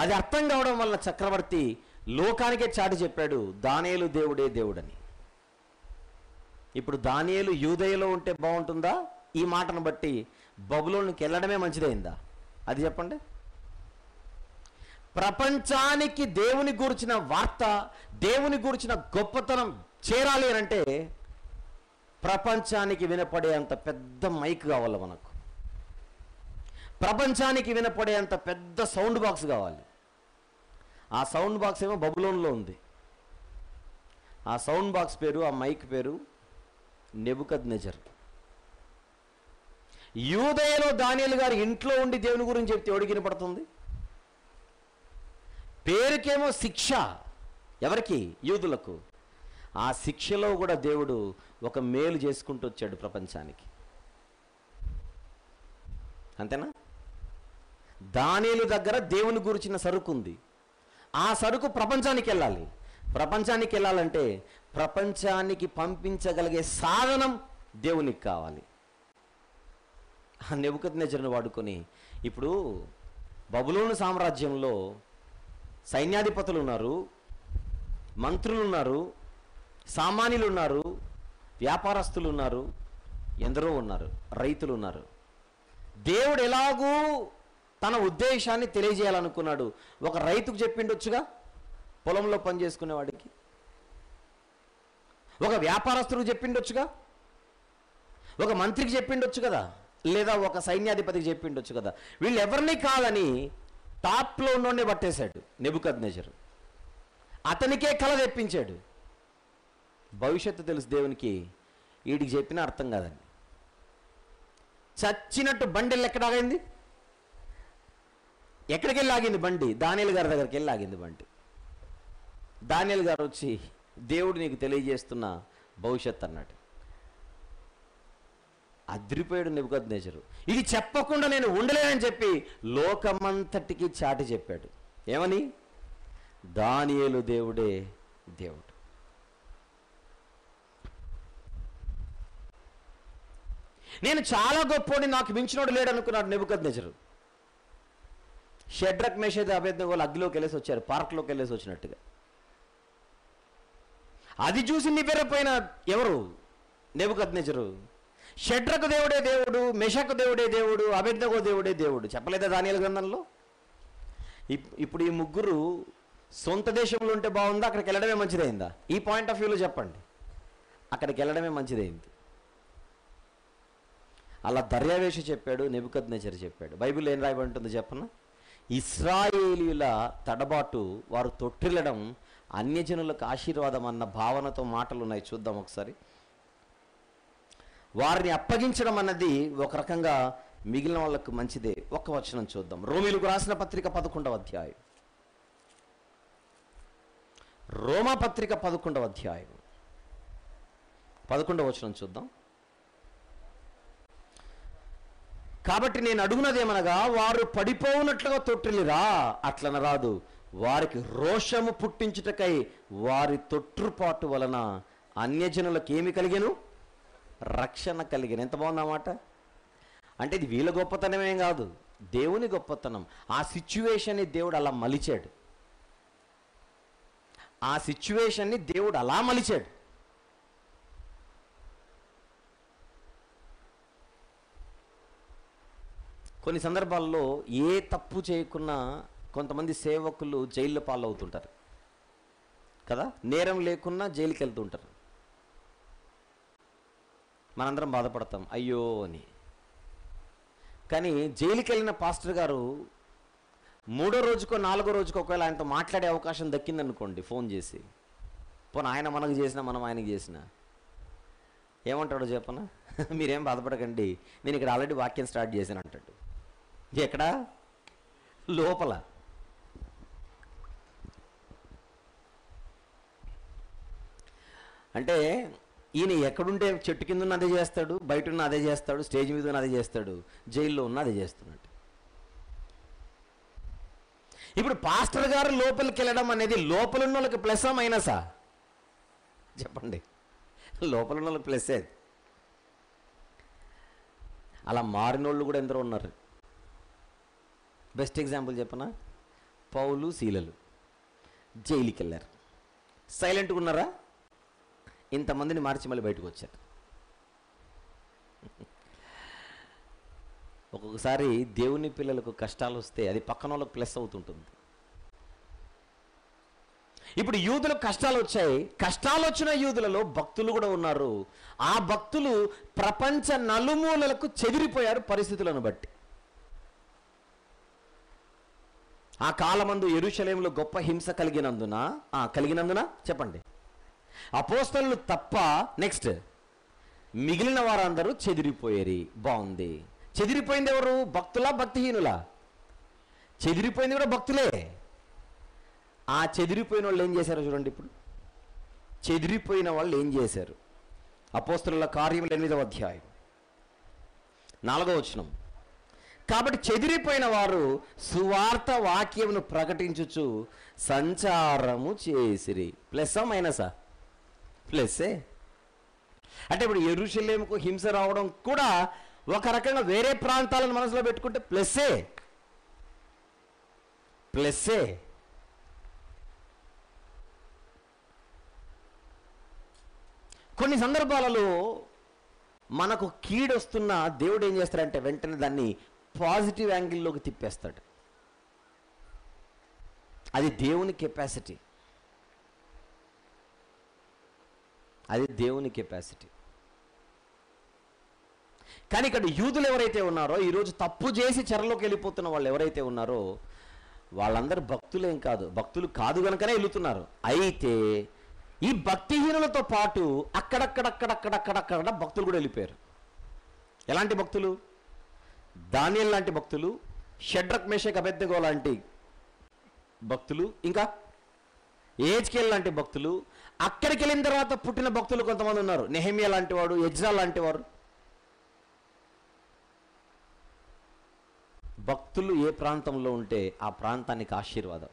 అది అర్థం కావడం వల్ల చక్రవర్తి లోకానికే చాటి చెప్పాడు దానియేలు దేవుడే దేవుడని. ఇప్పుడు దానియలు యూదయలో ఉంటే బాగుంటుందా? ఈ మాటను బట్టి బబులోనికి వెళ్ళడమే మంచిదైందా? అది చెప్పండి. ప్రపంచానికి దేవుని గురించిన వార్త దేవుని గురించిన గొప్పతనం చేరాలి అని అంటే ప్రపంచానికి వినపడే అంత పెద్ద మైక్ కావాలి మనకు. ప్రపంచానికి వినపడే అంత పెద్ద సౌండ్ బాక్స్ కావాలి. ఆ సౌండ్ బాక్స్ ఏమో బబులోన్లో ఉంది. ఆ సౌండ్ బాక్స్ పేరు ఆ మైక్ పేరు నెబుకద్ నెజర్ యూదయలో దానియలు గారు ఇంట్లో ఉండి దేవుని గురించి చెప్తే ఎవడికి వినపడుతుంది? పేరుకేమో శిక్ష. ఎవరికి? యూదులకు. ఆ శిక్షలో కూడా దేవుడు ఒక మేలు చేసుకుంటూ వచ్చాడు ప్రపంచానికి. అంతేనా? దానిలు దగ్గర దేవుని గురించిన సరుకు ఉంది. ఆ సరుకు ప్రపంచానికి వెళ్ళాలి. ప్రపంచానికి వెళ్ళాలంటే ప్రపంచానికి పంపించగలిగే సాధనం దేవునికి కావాలి. ఆ నెబుకత్ వాడుకొని ఇప్పుడు బబులోను సామ్రాజ్యంలో సైన్యాధిపతులు ఉన్నారు మంత్రులు ఉన్నారు సామాన్యులు ఉన్నారు వ్యాపారస్తులు ఉన్నారు ఎందరో ఉన్నారు రైతులు ఉన్నారు. దేవుడు ఎలాగూ తన ఉద్దేశాన్ని తెలియజేయాలనుకున్నాడు. ఒక రైతుకు చెప్పిండొచ్చుగా? పొలంలో పని చేసుకునేవాడికి ఒక వ్యాపారస్తుడికి చెప్పిండొచ్చుగా? ఒక మంత్రికి చెప్పిండొచ్చు కదా? లేదా ఒక సైన్యాధిపతికి చెప్పిండొచ్చు కదా? వీళ్ళు ఎవరిని కాదని టాప్లో ఉన్నోడే పట్టేశాడు నెబుకద్ నెజరు అతనికే కళ తెప్పించాడు. భవిష్యత్తు తెలుసు దేవునికి వీడికి చెప్పినా అర్థం కాదండి. చచ్చినట్టు బండి ఎక్కడ ఆగింది ఎక్కడికి వెళ్ళి ఆగింది బండి? దానియల్ గారి దగ్గరికి వెళ్ళి ఆగింది బండి. దానియలు గారు వచ్చి దేవుడు నీకు తెలియజేస్తున్న భవిష్యత్ అన్నట్టు అద్రిపోయాడు నేచరు ఇది చెప్పకుండా నేను ఉండలేనని చెప్పి లోకమంతటికి చాటి చెప్పాడు. ఏమని? దానియేలు దేవుడే దేవుడు. నేను చాలా గొప్పోడి నాకు మించినోడు లేడు అనుకున్నాడు నేచరు షెడ్రక్ మేషేది అభ్యర్థి వాళ్ళు అగ్గిలోకి వెళ్ళేసి వచ్చారు పార్క్లోకి వెళ్ళేసి వచ్చినట్టుగా. అది చూసి నివ్వెరపోయిన ఎవరు? నెబుకద్నేజరు. షడ్రకు దేవుడే దేవుడు మెషకు దేవుడే దేవుడు అభిజ్ఞగో దేవుడే దేవుడు. చెప్పలేదా దానియల గ్రంథంలో? ఇప్- ఇప్పుడు ఈ ముగ్గురు సొంత దేశంలో ఉంటే బాగుందా అక్కడికి వెళ్ళడమే మంచిదైందా? ఈ పాయింట్ ఆఫ్ వ్యూలో చెప్పండి. అక్కడికి వెళ్ళడమే మంచిదైంది. అలా దర్యావేషి చెప్పాడు నెబుకద్నేచర్ చెప్పాడు. బైబిల్ ఏం రాయబడి చెప్పన? ఇస్రాయేలీల తడబాటు వారు తొట్టిల్లడం అన్యజనులకు ఆశీర్వాదం అన్న భావనతో మాటలు ఉన్నాయి చూద్దాం ఒకసారి. వారిని అప్పగించడం అన్నది ఒక రకంగా మిగిలిన వాళ్ళకు మంచిదే. ఒక్క వచనం చూద్దాం. రోమిలకు రాసిన పత్రిక పదకొండవ అధ్యాయం. రోమా పత్రిక పదకొండవ అధ్యాయం. పదకొండవ వచనం చూద్దాం. కాబట్టి నేను అడుగునదేమనగా వారు పడిపోవునట్లుగా తొట్టిల్లిరా? అట్లన రాదు. వారికి రోషము పుట్టించుటకై వారి తొట్టుపాటు వలన అన్యజనులకు ఏమి కలిగను? రక్షణ కలిగిన. ఎంత బాగుందన్నమాట అంటే ఇది వీళ్ళ గొప్పతనమేం కాదు. దేవుని గొప్పతనం. ఆ సిచ్యువేషన్ని దేవుడు అలా మలిచాడు. ఆ సిచ్యువేషన్ని దేవుడు అలా మలిచాడు. కొన్ని సందర్భాల్లో ఏ తప్పు చేయకున్నా కొంతమంది సేవకులు జైల్లో పాలవుతుంటారు. కదా? నేరం లేకున్నా జైలుకి వెళ్తుంటారు. మనందరం బాధపడతాం అయ్యో అని. కానీ జైలుకి వెళ్ళిన పాస్టర్ గారు మూడో రోజుకో నాలుగో రోజుకో ఒకవేళ ఆయనతో మాట్లాడే అవకాశం దక్కిందనుకోండి ఫోన్ చేసి. పోనీ ఆయన మనకు చేసిన మనం ఆయనకి చేసిన. ఏమంటాడో చెప్పనా? మీరేం బాధపడకండి నేను ఇక్కడ ఆల్రెడీ వాక్యం స్టార్ట్ చేశాను అంటాడు. ఎక్కడ? లోపల. అంటే ఈయన ఎక్కడుంటే చెట్టు కింద ఉన్న అదే చేస్తాడు బయట ఉన్న అదే చేస్తాడు స్టేజ్ మీద ఉన్న అదే చేస్తాడు జైల్లో ఉన్న అదే చేస్తున్నాడు ఇప్పుడు పాస్టర్ గారు లోపలికి వెళ్ళడం అనేది లోపల ఉన్న వాళ్ళకి ప్లస్సా మైనసా చెప్పండి. లోపల ఉన్న వాళ్ళకి ప్లస్సే అది. అలా మారినోళ్ళు కూడా ఎందరో ఉన్నారు. బెస్ట్ ఎగ్జాంపుల్ చెప్పనా? పౌలు శీలలు జైలుకి వెళ్ళారు సైలెంట్గా ఉన్నారా? ఇంతమందిని మార్చి మళ్ళీ బయటకు వచ్చారు. ఒక్కొక్కసారి దేవుని పిల్లలకు కష్టాలు వస్తే అది పక్కన వాళ్ళకి ప్లస్ అవుతుంటుంది. ఇప్పుడు యూదులకు కష్టాలు వచ్చాయి. కష్టాలు వచ్చిన యూదులలో భక్తులు కూడా ఉన్నారు. ఆ భక్తులు ప్రపంచ నలుమూలలకు చెదిరిపోయారు పరిస్థితులను బట్టి. ఆ కాలమందు ఎరుషలేములో గొప్ప హింస కలిగినందున కలిగినందున చెప్పండి. అపోస్తలు తప్ప నెక్స్ట్ మిగిలిన వారందరూ చెదిరిపోయేరి బాగుంది. చెదిరిపోయింది ఎవరు? భక్తులా భక్తిహీనులా? చెదిరిపోయింది కూడా భక్తులే. ఆ చెదిరిపోయిన వాళ్ళు ఏం చేశారో చూడండి ఇప్పుడు. చెదిరిపోయిన వాళ్ళు ఏం చేశారు? అపోస్తలుల కార్యములు ఎనిమిదవ అధ్యాయం. నాలుగవ వచనం. కాబట్టి చెదిరిపోయిన వారు సువార్త వాక్యమును ప్రకటించుచు సంచారము చేసిరి. ప్లస్సా మైనసా? ప్లస్సే అంటే ఇప్పుడు ఎరుషలేముకు హింస రావడం కూడా ఒక రకంగా వేరే ప్రాంతాలను మనసులో పెట్టుకుంటే ప్లస్సే ప్లస్సే కొన్ని సందర్భాలలో మనకు కీడొస్తున్న దేవుడు ఏం చేస్తాడంటే వెంటనే దాన్ని పాజిటివ్ యాంగిల్లోకి తిప్పేస్తాడు. అది దేవుని కెపాసిటీ. అది దేవుని కెపాసిటీ. కానీ ఇక్కడ యూదులు ఎవరైతే ఉన్నారో ఈరోజు తప్పు చేసి చెరలోకి వెళ్ళిపోతున్న వాళ్ళు ఎవరైతే ఉన్నారో వాళ్ళందరూ భక్తులేం కాదు. భక్తులు కాదు కనుకనే వెళుతున్నారు. అయితే ఈ భక్తిహీనులతో పాటు అక్కడక్కడక్కడక్కడక్కడక్కడ భక్తులు కూడా వెళ్ళిపోయారు ఎలాంటి భక్తులు దానియల్ లాంటి భక్తులు షడ్రక్ మేషక్ అభ్యర్థగో లాంటి భక్తులు ఇంకా ఏజ్కేల్ లాంటి భక్తులు అక్కడికి వెళ్ళిన తర్వాత పుట్టిన భక్తులు కొంతమంది ఉన్నారు. నెహమియా లాంటి వాడు ఎజ్రా లాంటి వారు భక్తులు ఏ ప్రాంతంలో ఉంటే ఆ ప్రాంతానికి ఆశీర్వాదం.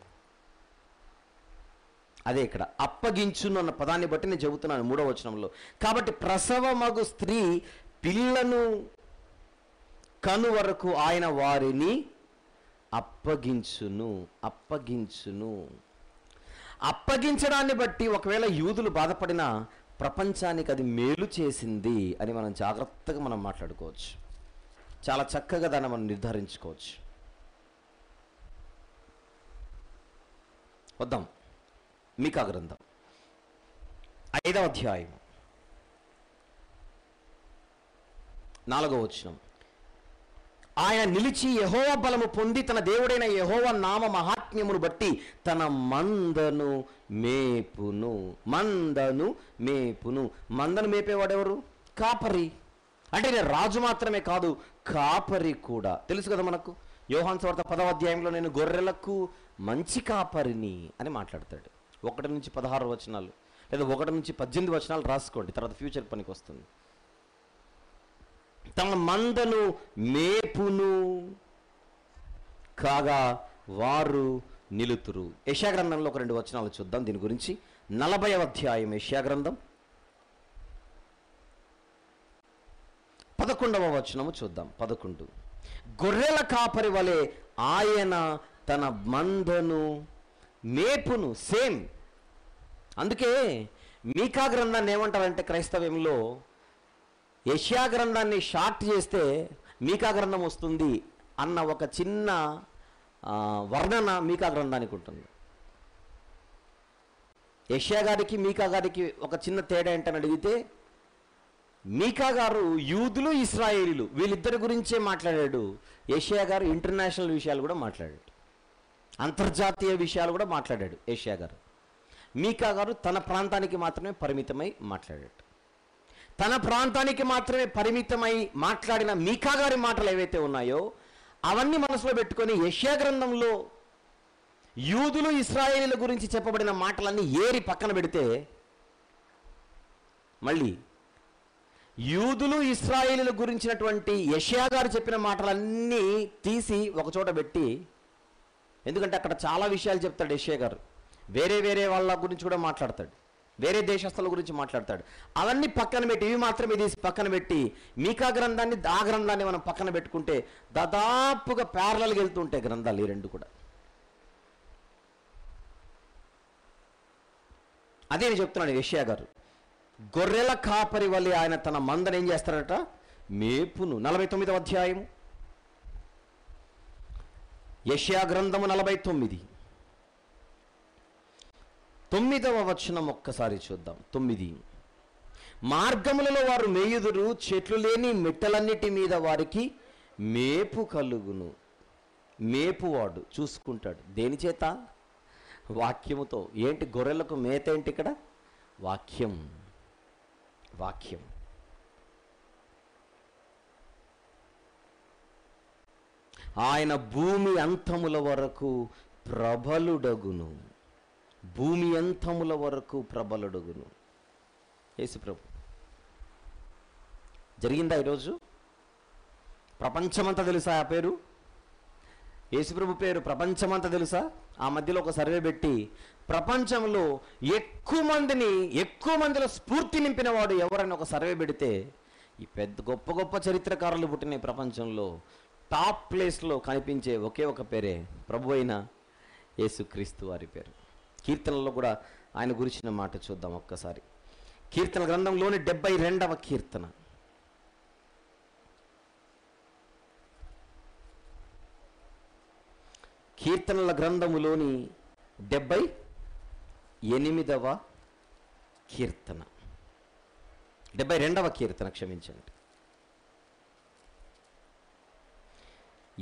అదే ఇక్కడ అప్పగించును అన్న పదాన్ని బట్టి నేను చెబుతున్నాను మూడో వచనంలో. కాబట్టి ప్రసవమగు స్త్రీ పిల్లను కను వరకు ఆయన వారిని అప్పగించును అప్పగించును. అప్పగించడాన్ని బట్టి ఒకవేళ యూదులు బాధపడిన ప్రపంచానికి అది మేలు చేసింది అని మనం జాగ్రత్తగా మనం మాట్లాడుకోవచ్చు. చాలా చక్కగా దాన్ని మనం నిర్ధారించుకోవచ్చు. వద్దాం. మీకా గ్రంథం. ఐదవ అధ్యాయం నాలుగవ వచ్చినాం ఆయన నిలిచి యహోవ బలము పొంది తన దేవుడైన యహోవ నామ మహాత్మ్యమును బట్టి తన మందను మేపును మందను మేపును. మందను మేపేవాడెవరు కాపరి. అంటే నేను రాజు మాత్రమే కాదు కాపరి కూడా. తెలుసు కదా మనకు? యోహాన్ స్వార్థ పదవ అధ్యాయంలో నేను గొర్రెలకు మంచి కాపరిని అని మాట్లాడతాడు. ఒకటి నుంచి పదహారు వచనాలు లేదా ఒకటి నుంచి పద్దెనిమిది వచనాలు రాసుకోండి తర్వాత ఫ్యూచర్ పనికి వస్తుంది. తమ మందను మేపును. కాగా వారు నిలుతురు. యశాగ్రంథంలో ఒక రెండు వచనాలు చూద్దాం. దీని గురించి నలభై అధ్యాయం యశాగ్రంథం పదకొండవ వచనము చూద్దాం. పదకొండు. గొర్రెల కాపరి వలె ఆయన తన మందను మేపును. సేమ్. అందుకే మీకా గ్రంథాన్ని ఏమంటారంటే క్రైస్తవ్యంలో యష్యా గ్రంథాన్ని షార్ట్ చేస్తే మీకా గ్రంథం వస్తుంది అన్న ఒక చిన్న వర్ణన మీకా గ్రంథానికి ఉంటుంది. యష్యా గారికి మీకా గారికి ఒక చిన్న తేడా ఏంటని అడిగితే మీకా గారు యూదులు ఇస్రాయేలీలు వీళ్ళిద్దరి గురించే మాట్లాడాడు. ఏషియా గారు ఇంటర్నేషనల్ విషయాలు కూడా మాట్లాడాడు. అంతర్జాతీయ విషయాలు కూడా మాట్లాడాడు ఏషియా గారు. మీకా గారు తన ప్రాంతానికి మాత్రమే పరిమితమై మాట్లాడాడు. తన ప్రాంతానికి మాత్రమే పరిమితమై మాట్లాడిన మీకా గారి మాటలు ఏవైతే ఉన్నాయో అవన్నీ మనసులో పెట్టుకొని యష్యా గ్రంథంలో యూదులు ఇస్రాయేలీల గురించి చెప్పబడిన మాటలన్నీ ఏరి పక్కన పెడితే మళ్ళీ యూదులు ఇస్రాయేలీల గురించినటువంటి యష్యా గారు చెప్పిన మాటలన్నీ తీసి ఒక చోట పెట్టి ఎందుకంటే అక్కడ చాలా విషయాలు చెప్తాడు యష్యా గారు. వేరే వేరే వాళ్ళ గురించి కూడా మాట్లాడతాడు. వేరే దేశస్తుల గురించి మాట్లాడతాడు. అవన్నీ పక్కన పెట్టి ఇవి మాత్రమే తీసి పక్కన పెట్టి మీకా గ్రంథాన్ని ఆ గ్రంథాన్ని మనం పక్కన పెట్టుకుంటే దాదాపుగా ప్యారలల్గా వెళ్తుంటాయి గ్రంథాలు ఈ రెండు కూడా. అదే నేను చెప్తున్నాను యష్యా గారు. గొర్రెల కాపరి వల్ల ఆయన తన మందను ఏం చేస్తారట? మేపును. నలభై తొమ్మిదవ అధ్యాయం యష్యా గ్రంథము నలభై తొమ్మిది. తొమ్మిదవ వచనం ఒక్కసారి చూద్దాం. తొమ్మిది. మార్గములలో వారు మేయుదురు చెట్లు లేని మిట్టలన్నిటి మీద వారికి మేపు కలుగును. మేపువాడు చూసుకుంటాడు. దేని చేత? వాక్యముతో. ఏంటి గొర్రెలకు మేత ఏంటి ఇక్కడ? వాక్యం. వాక్యం. ఆయన భూమి అంతముల వరకు ప్రబలుడగును. భూమి అంతముల వరకు ప్రబలుడగును. యేసుప్రభు. జరిగిందా ఈరోజు? ప్రపంచమంతా తెలుసా ఆ పేరు? యేసుప్రభు పేరు ప్రపంచమంతా తెలుసా? ఆ మధ్యలో ఒక సర్వే పెట్టి ప్రపంచంలో ఎక్కువ మందిని ఎక్కువ మందిలో స్ఫూర్తి నింపిన వాడు ఎవరైనా ఒక సర్వే పెడితే ఈ పెద్ద గొప్ప గొప్ప చరిత్రకారులు పుట్టిన ప్రపంచంలో టాప్ ప్లేస్లో కనిపించే ఒకే ఒక పేరే ప్రభు అయిన యేసుక్రీస్తు వారి పేరు. కీర్తనలో కూడా ఆయన గురించిన మాట చూద్దాం ఒక్కసారి. కీర్తన గ్రంథంలోని డెబ్బై రెండవ కీర్తన. కీర్తనల గ్రంథములోని డెబ్బై ఎనిమిదవ కీర్తన. డెబ్బై రెండవ కీర్తన క్షమించండి.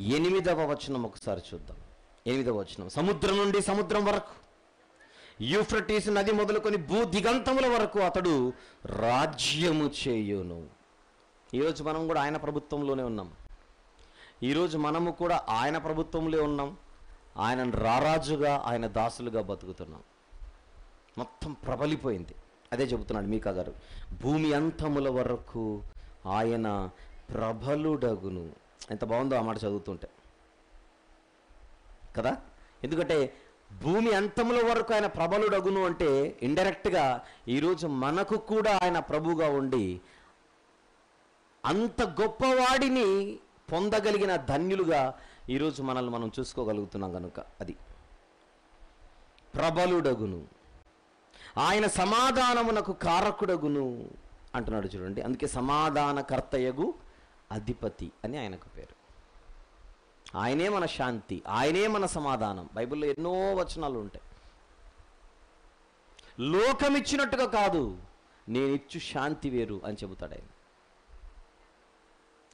ఎనిమిదవ వచనం ఒకసారి చూద్దాం. ఎనిమిదవ వచనం. సముద్రం నుండి సముద్రం వరకు. యూఫ్రటీస్ నది మొదలుకొని భూ దిగంతముల వరకు అతడు రాజ్యము చేయును. ఈరోజు మనం కూడా ఆయన ప్రభుత్వంలోనే ఉన్నాం. ఈరోజు మనము కూడా ఆయన ప్రభుత్వంలో ఉన్నాం. ఆయన రారాజుగా ఆయన దాసులుగా బతుకుతున్నాం. మొత్తం ప్రబలిపోయింది. అదే చెబుతున్నాడు మీకా గారు. భూమి అంతముల వరకు ఆయన ప్రబలుడగును. ఎంత బాగుందో ఆ మాట చదువుతుంటే. కదా? ఎందుకంటే భూమి అంతముల వరకు ఆయన ప్రబలుడగును అంటే ఇండైరెక్ట్గా ఈరోజు మనకు కూడా ఆయన ప్రభుగా ఉండి అంత గొప్పవాడిని పొందగలిగిన ధన్యులుగా ఈరోజు మనల్ని మనం చూసుకోగలుగుతున్నాం కనుక అది. ప్రబలుడగును. ఆయన సమాధానమునకు కారకుడగును అంటున్నాడు చూడండి. అందుకే సమాధానకర్తయగు అధిపతి అని ఆయనకు పేరు. ఆయనే మన శాంతి ఆయనే మన సమాధానం. బైబిల్లో ఎన్నో వచనాలు ఉంటాయి లోకమిచ్చినట్టుగా కాదు నేనిచ్చు శాంతి వేరు అని చెబుతాడు ఆయన.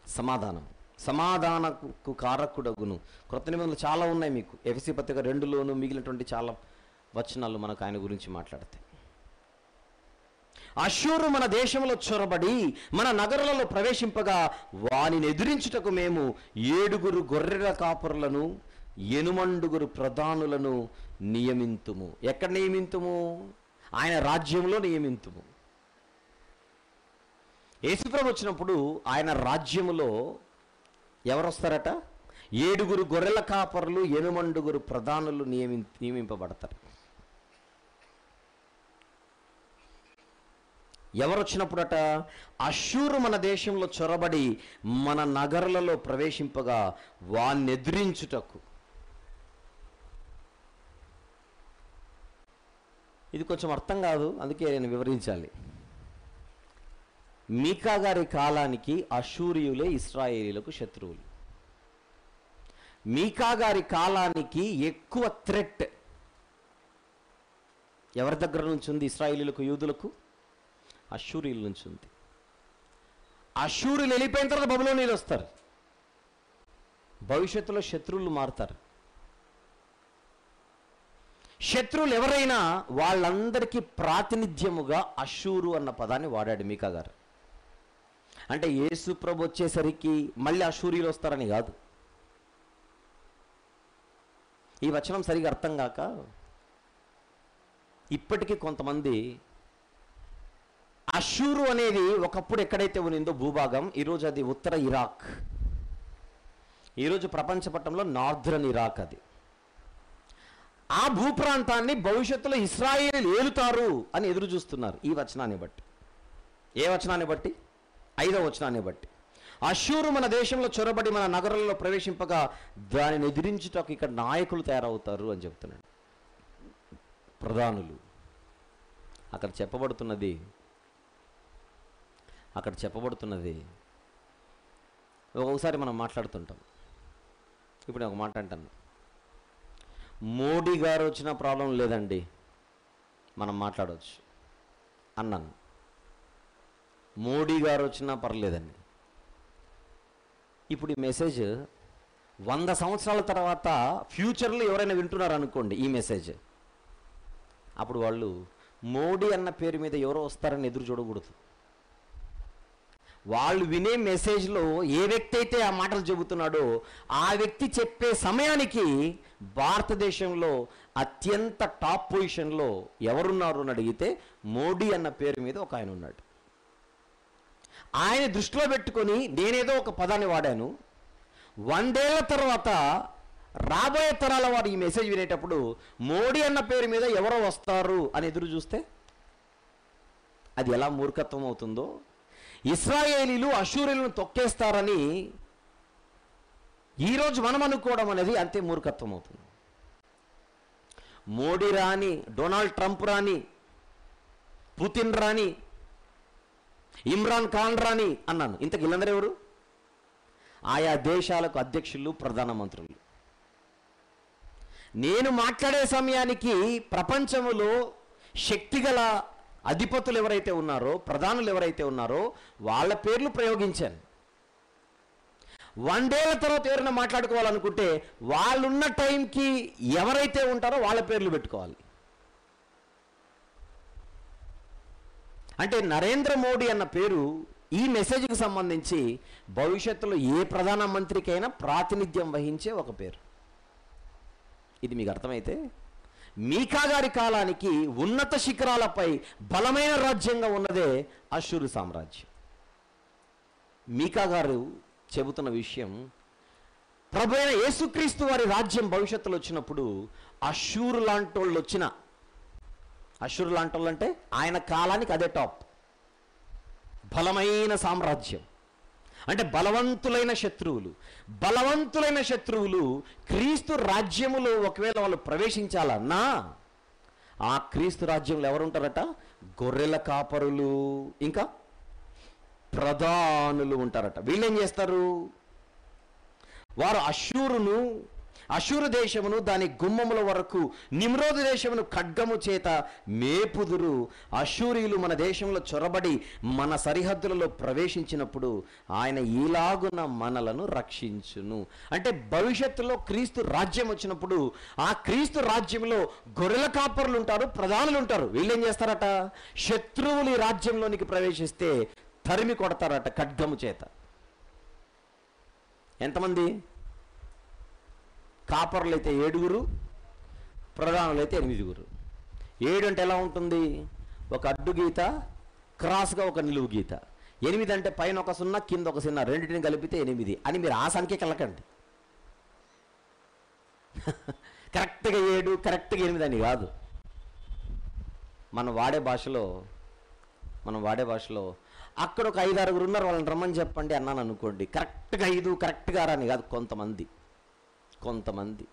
సమాధానం. సమాధానకు కారకుడగును. క్రొత్త నిబంధనలు చాలా ఉన్నాయి మీకు. ఎఫ్సి పత్రిక రెండులోను మిగిలినటువంటి చాలా వచనాలు మనకు ఆయన గురించి మాట్లాడతాయి. అశూరు మన దేశంలో చొరబడి మన నగరాలలో ప్రవేశింపగా వానిని ఎదిరించుటకు మేము ఏడుగురు గొర్రెల కాపురులను ఎనుమండుగురు ప్రధానులను నియమింతుము. ఎక్కడ నియమింతుము? ఆయన రాజ్యంలో నియమింతుము. యేసుప్రభు వచ్చినప్పుడు ఆయన రాజ్యములో ఎవరొస్తారట? ఏడుగురు గొర్రెల కాపరులు ఎనుమండుగురు ప్రధానులు నియమి నియమింపబడతారు. ఎవరు వచ్చినప్పుడట అశూరు మన దేశంలో చొరబడి మన నగరాలలో ప్రవేశింపగా వాన్ని ఎదిరించుటకు ఇది కొంచెం అర్థం కాదు అందుకే నేను వివరించాలి. మీకా గారి కాలానికి అశూరియులే ఇస్రాయేలీలకు శత్రువులు. మీకా గారి కాలానికి ఎక్కువ థ్రెట్ ఎవరి దగ్గర నుంచి ఉంది ఇస్రాయేలీలకు యూదులకు? అశూరియుల నుంచి ఉంది. అశూరులు వెళ్ళిపోయిన తర్వాత బబులోనీలు వస్తారు. భవిష్యత్తులో శత్రువులు మారుతారు. శత్రువులు ఎవరైనా వాళ్ళందరికీ ప్రాతినిధ్యముగా అశూరు అన్న పదాన్ని వాడాడు మీకా గారు. అంటే యేసు ప్రభు వచ్చేసరికి మళ్ళీ అశూరియులు వస్తారని కాదు. ఈ వచనం సరిగా అర్థం కాక ఇప్పటికీ కొంతమంది అషూరు అనేది ఒకప్పుడు ఎక్కడైతే ఉన్నిందో భూభాగం ఈరోజు అది ఉత్తర ఇరాక్. ఈరోజు ప్రపంచ పట్టంలో నార్దర్న్ ఇరాక్ అది. ఆ భూప్రాంతాన్ని భవిష్యత్తులో ఇస్రాయేల్ ఏలుతారు అని ఎదురు చూస్తున్నారు ఈ వచనాన్ని బట్టి. ఏ వచనాన్ని బట్టి? ఐదవ వచనాన్ని బట్టి. అషూరు మన దేశంలో చొరబడి మన నగరంలో ప్రవేశింపగా దానిని ఎదిరించుటకు ఇక్కడ నాయకులు తయారవుతారు అని చెప్తున్నాడు. ప్రధానులు. అక్కడ చెప్పబడుతున్నది అక్కడ చెప్పబడుతున్నది. ఒక్కొక్కసారి మనం మాట్లాడుతుంటాం. ఇప్పుడు నేను ఒక మాట అంటాను. మోడీ గారు వచ్చిన ప్రాబ్లం లేదండి. మనం మాట్లాడవచ్చు అన్నాను. మోడీ గారు వచ్చినా పర్లేదండి. ఇప్పుడు ఈ మెసేజ్ వంద సంవత్సరాల తర్వాత ఫ్యూచర్లో ఎవరైనా వింటున్నారు అనుకోండి ఈ మెసేజ్. అప్పుడు వాళ్ళు మోడీ అన్న పేరు మీద ఎవరో వస్తారని ఎదురు చూడకూడదు. వాళ్ళు వినే మెసేజ్లో ఏ వ్యక్తి అయితే ఆ మాటలు చెబుతున్నాడో ఆ వ్యక్తి చెప్పే సమయానికి భారతదేశంలో అత్యంత టాప్ పొజిషన్లో ఎవరున్నారు అని అడిగితే మోడీ అన్న పేరు మీద ఒక ఆయన ఉన్నాడు. ఆయన దృష్టిలో పెట్టుకొని నేనేదో ఒక పదాన్ని వాడాను. వందేళ్ళ తర్వాత రాబోయే తరాల వారు ఈ మెసేజ్ వినేటప్పుడు మోడీ అన్న పేరు మీద ఎవరో వస్తారు అని ఎదురు చూస్తే అది ఎలా మూర్ఖత్వం అవుతుందో ఇస్రాయేలీలు అశూరులను తొక్కేస్తారని ఈరోజు మనం అనుకోవడం అనేది అంతే మూర్ఖత్వం అవుతుంది. మోడీ రాని డొనాల్డ్ ట్రంప్ రాని పుతిన్ రాని ఇమ్రాన్ ఖాన్ రాని అన్నాను. ఇంతకు వీళ్ళందరూ ఎవరు? ఆయా దేశాలకు అధ్యక్షులు ప్రధానమంత్రులు. నేను మాట్లాడే సమయానికి ప్రపంచంలో శక్తిగల అధిపతులు ఎవరైతే ఉన్నారో ప్రధానులు ఎవరైతే ఉన్నారో వాళ్ళ పేర్లు ప్రయోగించాను. వందేళ్ళ తర్వాత ఎవరైనా మాట్లాడుకోవాలనుకుంటే వాళ్ళున్న టైంకి ఎవరైతే ఉంటారో వాళ్ళ పేర్లు పెట్టుకోవాలి. అంటే నరేంద్ర మోడీ అన్న పేరు ఈ మెసేజ్కి సంబంధించి భవిష్యత్తులో ఏ ప్రధానమంత్రికైనా ప్రాతినిధ్యం వహించే ఒక పేరు. ఇది మీకు అర్థమైతే మీకా గారి కాలానికి ఉన్నత శిఖరాలపై బలమైన రాజ్యంగా ఉన్నదే అశూరు సామ్రాజ్యం. మీకా గారు చెబుతున్న విషయం ప్రభు అయిన యేసుక్రీస్తు వారి రాజ్యం భవిష్యత్తులో వచ్చినప్పుడు అశూరు లాంటి వాళ్ళు వచ్చిన అశూరు లాంటి వాళ్ళు అంటే ఆయన కాలానికి అదే టాప్. బలమైన సామ్రాజ్యం. అంటే బలవంతులైన శత్రువులు. బలవంతులైన శత్రువులు క్రీస్తు రాజ్యములో ఒకవేళ వాళ్ళు ప్రవేశించాలన్నా ఆ క్రీస్తు రాజ్యంలో ఎవరు ఉంటారట గొర్రెల కాపరులు. ఇంకా ప్రధానులు ఉంటారట. వీళ్ళేం చేస్తారు? వారు అశ్యూరును అశూరు దేశమును దాని గుమ్మముల వరకు నిమ్రోదు దేశమును ఖడ్గము చేత మేపుదురు. అశూరియులు మన దేశంలో చొరబడి మన సరిహద్దులలో ప్రవేశించినప్పుడు ఆయన ఈలాగున మనలను రక్షించును. అంటే భవిష్యత్తులో క్రీస్తు రాజ్యం వచ్చినప్పుడు ఆ క్రీస్తు రాజ్యంలో గొర్రెల కాపర్లు ఉంటారు ప్రధానులు ఉంటారు. వీళ్ళు ఏం చేస్తారట? శత్రువులు ఈ రాజ్యంలోనికి ప్రవేశిస్తే తరిమి కొడతారట ఖడ్గము చేత. ఎంతమంది? కాపర్లు అయితే ఏడుగురు ప్రధానులు అయితే ఎనిమిదిగురు. ఏడు అంటే ఎలా ఉంటుంది? ఒక అడ్డు గీత క్రాస్గా ఒక నిలువు గీత. ఎనిమిది అంటే పైన ఒక సున్నా కింద ఒక సున్నా రెండింటిని కలిపితే ఎనిమిది అని మీరు ఆ సంఖ్యకి వెళ్ళకండి కరెక్ట్గా ఏడు కరెక్ట్గా ఎనిమిది అని కాదు. మనం వాడే భాషలో మనం వాడే భాషలో అక్కడ ఒక ఐదు ఆరుగురు ఉన్నారు వాళ్ళని రమ్మని చెప్పండి అన్నాను అనుకోండి. కరెక్ట్గా ఐదు కరెక్ట్గా రాని కాదు కొంతమంది. కొంతమంది.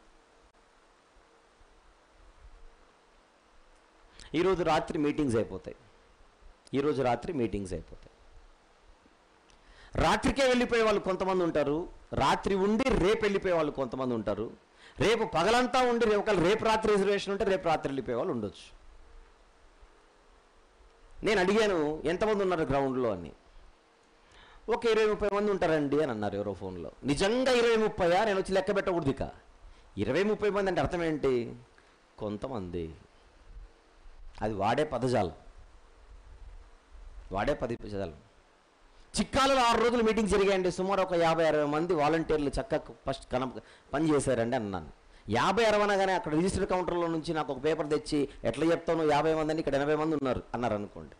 ఈరోజు రాత్రి మీటింగ్స్ అయిపోతాయి. ఈరోజు రాత్రి మీటింగ్స్ అయిపోతాయి. రాత్రికే వెళ్ళిపోయే వాళ్ళు కొంతమంది ఉంటారు. రాత్రి ఉండి రేపు వెళ్ళిపోయే వాళ్ళు కొంతమంది ఉంటారు. రేపు పగలంతా ఉండి రేపు ఒకవేళ రేపు రాత్రి రిజర్వేషన్ ఉంటే రేపు రాత్రి వెళ్ళిపోయే వాళ్ళు ఉండొచ్చు. నేను అడిగాను ఎంతమంది ఉన్నారు గ్రౌండ్లో అని. ఒక ఇరవై ముప్పై మంది ఉంటారండి అని అన్నారు ఎవరో ఫోన్లో. నిజంగా ఇరవై ముప్పయా? నేను వచ్చి లెక్క పెట్టకూడదు ఇక ఇరవై ముప్పై మంది అంటే అర్థం ఏంటి? కొంతమంది. అది వాడే పదజాలం. వాడే పది పదజాలం. చిక్కాలలో ఆరు రోజులు మీటింగ్ జరిగాయండి. సుమారు ఒక యాభై అరవై మంది వాలంటీర్లు చక్కగా ఫస్ట్ కన పని చేశారండి అన్నాను. యాభై అరవై అనగానే అక్కడ రిజిస్టర్ కౌంటర్లో నుంచి నాకు ఒక పేపర్ తెచ్చి ఎట్లా చెప్తాను యాభై మంది అని ఇక్కడ ఎనభై మంది ఉన్నారు అన్నారు అనుకోండి.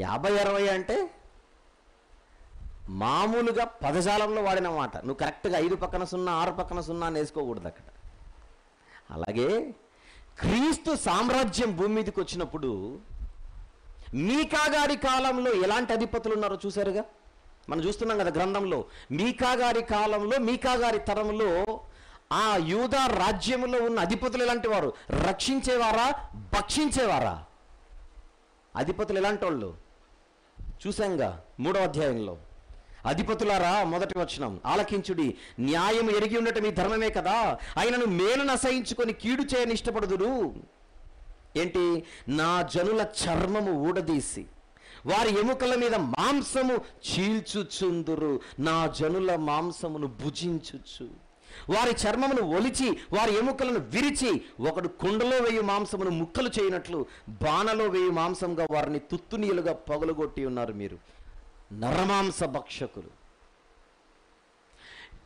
యాభై అరవై అంటే మామూలుగా పదజాలంలో వాడిన మాట నువ్వు కరెక్ట్గా ఐదు పక్కన సున్నా ఆరు పక్కన సున్నా అని వేసుకోకూడదు అక్కడ. అలాగే క్రీస్తు సామ్రాజ్యం భూమి మీదకి వచ్చినప్పుడు మీకాగారి కాలంలో ఎలాంటి అధిపతులు ఉన్నారో చూశారుగా? మనం చూస్తున్నాం కదా గ్రంథంలో మీకాగారి కాలంలో మీకాగారి తరంలో ఆ యూదా రాజ్యంలో ఉన్న అధిపతులు ఎలాంటి వారు? రక్షించేవారా? భక్షించేవారా? అధిపతులు ఎలాంటి వాళ్ళు? చూసాంగా మూడవ అధ్యాయంలో. అధిపతులారా మొదటి వచనం. ఆలకించుడి. న్యాయం ఎరిగి ఉండటం మీ ధర్మమే కదా. ఆయనను మేలును అసహించుకొని కీడు చేయని ఇష్టపడుదురు. ఏంటి? నా జనుల చర్మము ఊడదీసి వారి ఎముకల మీద మాంసము చీల్చుచుందురు. నా జనుల మాంసమును భుజించుచు. వారి చర్మమును ఒలిచి వారి ఎముకలను విరిచి ఒకడు కుండలో వేయి మాంసమును ముక్కలు చేయనట్లు బాణలో వేయి మాంసంగా వారిని తుత్తునీయులుగా పగలగొట్టి ఉన్నారు మీరు. నరమాంస భక్షకులు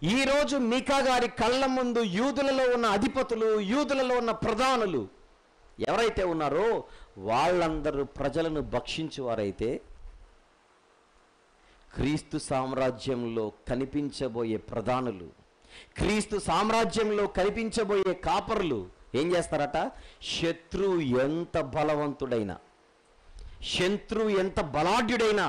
ఈరోజు మీకా గారి కళ్ళ ముందు యూదులలో ఉన్న అధిపతులు యూదులలో ఉన్న ప్రధానులు ఎవరైతే ఉన్నారో వాళ్ళందరూ ప్రజలను భక్షించేవారైతే క్రీస్తు సామ్రాజ్యంలో కనిపించబోయే ప్రధానులు క్రీస్తు సామ్రాజ్యంలో కనిపించబోయే కాపరులు ఏం చేస్తారట? శత్రువు ఎంత బలవంతుడైనా శత్రువు ఎంత బలాఢ్యుడైనా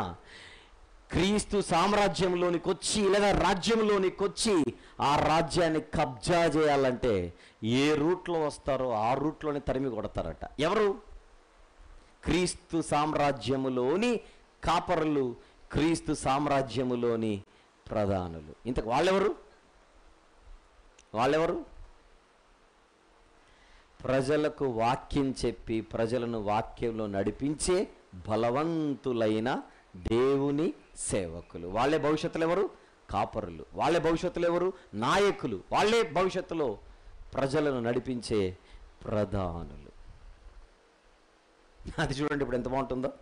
క్రీస్తు సామ్రాజ్యంలోనికి వచ్చి లేదా రాజ్యంలోనికి వచ్చి ఆ రాజ్యాన్ని కబ్జా చేయాలంటే ఏ రూట్లో వస్తారో ఆ రూట్లోనే తరిమి కొడతారట. ఎవరు? క్రీస్తు సామ్రాజ్యములోని కాపరులు క్రీస్తు సామ్రాజ్యములోని ప్రధానులు. ఇంతకు వాళ్ళెవరు? వాళ్ళెవరు? ప్రజలకు వాక్యం చెప్పి ప్రజలను వాక్యంలో నడిపించే బలవంతులైన దేవుని సేవకులు. వాళ్ళే భవిష్యత్తులో ఎవరు? కాపరులు. వాళ్ళే భవిష్యత్తులో ఎవరు? నాయకులు. వాళ్ళే భవిష్యత్తులో ప్రజలను నడిపించే ప్రధానులు. అది చూడండి ఇప్పుడు ఎంత బాగుంటుందో.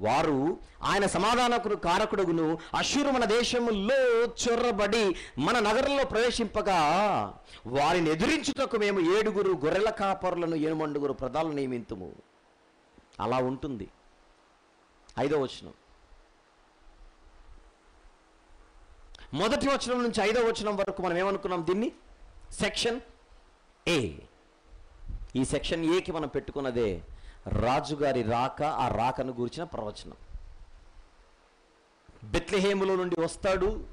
వారు ఆయన సమాధానకుడు కారకుడుగును అశ్వరు మన దేశంలో చొర్రబడి మన నగరంలో ప్రవేశింపగా వారిని ఎదిరించుటకు మేము ఏడుగురు గొర్రెల కాపరులను ఏనుమండుగురు ప్రధానులు నియమింతుము. అలా ఉంటుంది. ఐదో వచనం. మొదటి వచనం నుంచి ఐదో వచనం వరకు మనం ఏమనుకున్నాం దీన్ని? సెక్షన్ ఏ ఈ సెక్షన్ ఏకి మనం పెట్టుకున్నదే రాజుగారి రాక ఆ రాకను గురించిన ప్రవచనం. బెత్లహేములో నుండి వస్తాడు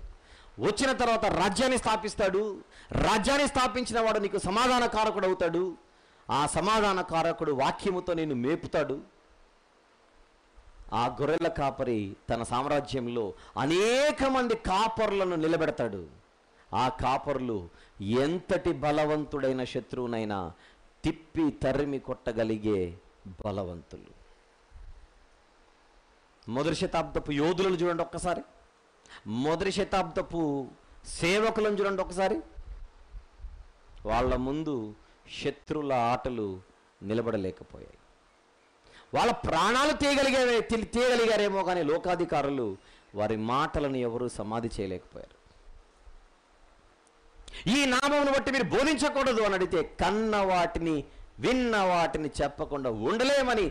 వచ్చిన తర్వాత రాజ్యాన్ని స్థాపిస్తాడు రాజ్యాన్ని స్థాపించిన వాడు నీకు సమాధాన కారకుడు అవుతాడు ఆ సమాధాన కారకుడు వాక్యముతో నేను మేపుతాడు. ఆ గొర్రెల కాపరి తన సామ్రాజ్యంలో అనేక మంది కాపరులను నిలబెడతాడు. ఆ కాపరులు ఎంతటి బలవంతుడైన శత్రువునైనా తిప్పి తరిమి కొట్టగలిగే బలవంతులు. మొదటి శతాబ్దపు యోధులను చూడండి ఒక్కసారి. మొదటి శతాబ్దపు సేవకులను చూడండి ఒకసారి వాళ్ళ ముందు శత్రువుల ఆటలు నిలబడలేకపోయాయి. వాళ్ళ ప్రాణాలు తీయగలిగే తీయగలిగారేమో కానీ లోకాధికారులు వారి మాటలను ఎవరూ సమాధి చేయలేకపోయారు. ఈ నామమును బట్టి మీరు బోధించకూడదు అని అడిగితే కన్న వాటిని విన్న వాటిని చెప్పకుండా ఉండలేమని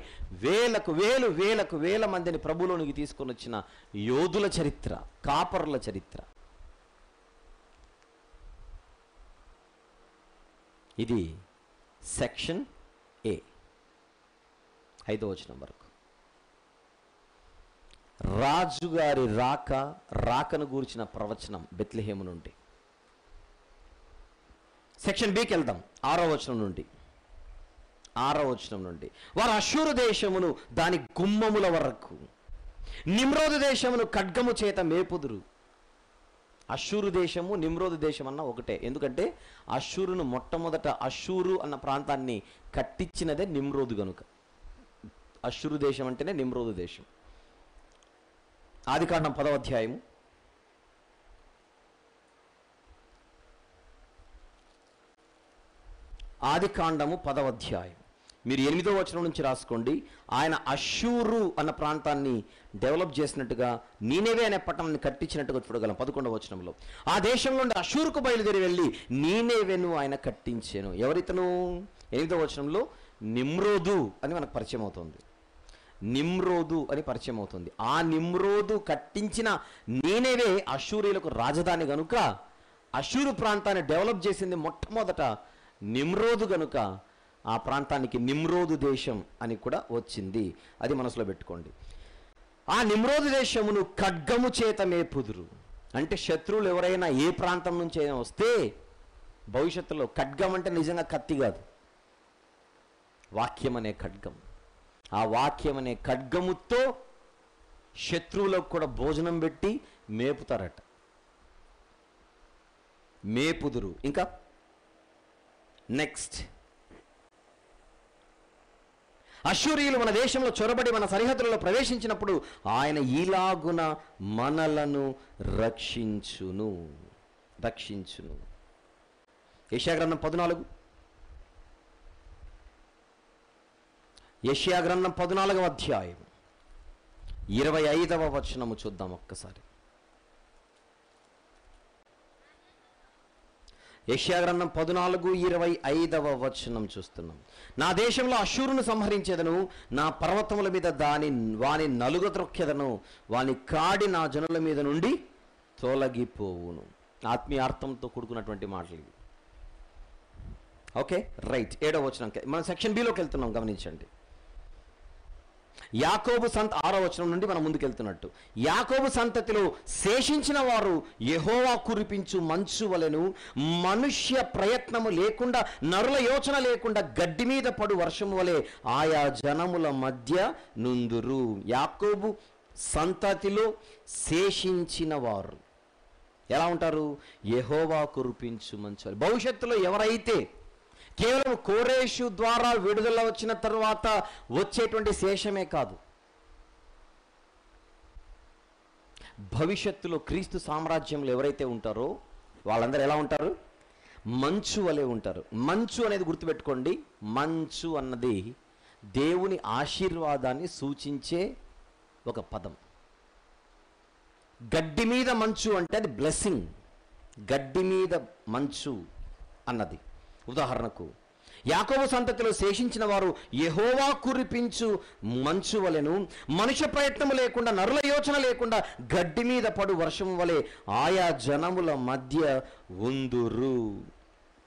వేలకు వేలు వేలకు వేల మందిని ప్రభులోనికి తీసుకొని వచ్చిన యోధుల చరిత్ర కాపరుల చరిత్ర. ఇది సెక్షన్ ఐదో వచనం వరకు. రాజుగారి రాక రాకను గూర్చిన ప్రవచనం బెత్లహేము నుండి. సెక్షన్ బికి వెళ్దాం ఆరో వచనం నుండి. ఆరో వచనం నుండి. వారు అశూరు దేశమును దాని గుమ్మముల వరకు నిమ్రోదు దేశమును ఖడ్గము చేత మేపుదురు. అశూరు దేశము నిమ్రోదు దేశం అన్న ఒకటే. ఎందుకంటే అశూరును మొట్టమొదట అశూరు అన్న ప్రాంతాన్ని కట్టించినదే నిమ్రోదు గనుక. అశూరు దేశం అంటేనే నిమ్రోదు దేశం. ఆదికాండం పదవ అధ్యాయము. ఆదికాండము పదవ అధ్యాయం. మీరు ఎనిమిదో వచనం నుంచి రాసుకోండి. ఆయన అశూరు అన్న ప్రాంతాన్ని డెవలప్ చేసినట్టుగా నీనేవే అనే పట్టణాన్ని కట్టించినట్టుగా చూడగలం పదకొండవ వచనంలో. ఆ దేశంలో నుండి అశూరుకు బయలుదేరి వెళ్ళి నీనేవెను ఆయన కట్టించాను. ఎవరితను? ఎనిమిదో వచనంలో నిమ్రోదు అని మనకు పరిచయం అవుతుంది. నిమ్రోదు అని పరిచయం అవుతుంది. ఆ నిమ్రోదు కట్టించిన నేనేవే అశూరియులకు రాజధాని గనుక అశూరు ప్రాంతాన్ని డెవలప్ చేసింది మొట్టమొదట నిమ్రోదు గనుక ఆ ప్రాంతానికి నిమ్రోదు దేశం అని కూడా వచ్చింది. అది మనసులో పెట్టుకోండి. ఆ నిమ్రోదు దేశమును ఖడ్గము చేత మేపుదురు అంటే శత్రువులు ఎవరైనా ఏ ప్రాంతం నుంచి అయినా వస్తే భవిష్యత్తులో ఖడ్గం అంటే నిజంగా కత్తి కాదు. వాక్యం అనే ఖడ్గం. ఆ వాక్యం అనే ఖడ్గముతో శత్రువులకు కూడా భోజనం పెట్టి మేపుతారట. మేపుదురు. ఇంకా? నెక్స్ట్ అశ్వరీయులు మన దేశంలో చొరబడి మన సరిహద్దులలో ప్రవేశించినప్పుడు ఆయన ఈలాగున మనలను రక్షించును. రక్షించును. యశాగ్రంథం పద్నాలుగు. యశాగ్రంథం పద్నాలుగవ అధ్యాయం. ఇరవై ఐదవ వచనము చూద్దాం ఒక్కసారి. యశాగ్రంథం పద్నాలుగు ఇరవై ఐదవ వచనం చూస్తున్నాం. నా దేశంలో అశూరును సంహరించేదను నా పర్వతముల మీద దాని వాని నలుగద్రొక్కెదను వాని కాడి నా జనుల మీద నుండి తొలగిపోవును. ఆత్మీయార్థంతో కూడుకున్నటువంటి మాటలు ఇవి. ఓకే? రైట్. ఏడవ వచనం మనం సెక్షన్ బిలోకి వెళ్తున్నాం గమనించండి. యాకోబు సంత ఆరో వచనం నుండి మనం ముందుకెళ్తున్నట్టు. యాకోబు సంతతిలో శేషించిన వారు యహోవా కురిపించు మంచు వలెను మనుష్య ప్రయత్నము లేకుండా నరుల యోచన లేకుండా గడ్డి మీద పడు వర్షము వలె ఆయా జనముల మధ్య నుందురు. యాకోబు సంతతిలో శేషించిన వారు. ఎలా ఉంటారు? యహోవా కురిపించు మంచు భవిష్యత్తులో ఎవరైతే కేవలం కోరేషు ద్వారా విడుదల వచ్చిన తర్వాత వచ్చేటువంటి శేషమే కాదు. భవిష్యత్తులో క్రీస్తు సామ్రాజ్యంలో ఎవరైతే ఉంటారో వాళ్ళందరూ ఎలా ఉంటారు? మంచు వలె ఉంటారు. మంచు అనేది గుర్తుపెట్టుకోండి. మంచు అన్నది దేవుని ఆశీర్వాదాన్ని సూచించే ఒక పదం. గడ్డి మీద మంచు అంటే అది బ్లెస్సింగ్ గడ్డి మీద మంచు అన్నది. ఉదాహరణకు యాకోబు సంతతిలో శేషించిన వారు యహోవా కురిపించు మంచు వలెను మనుష్య ప్రయత్నము లేకుండా నరుల యోచన లేకుండా గడ్డి మీద పడు వర్షము వలె ఆయా జనముల మధ్య ఉందురు.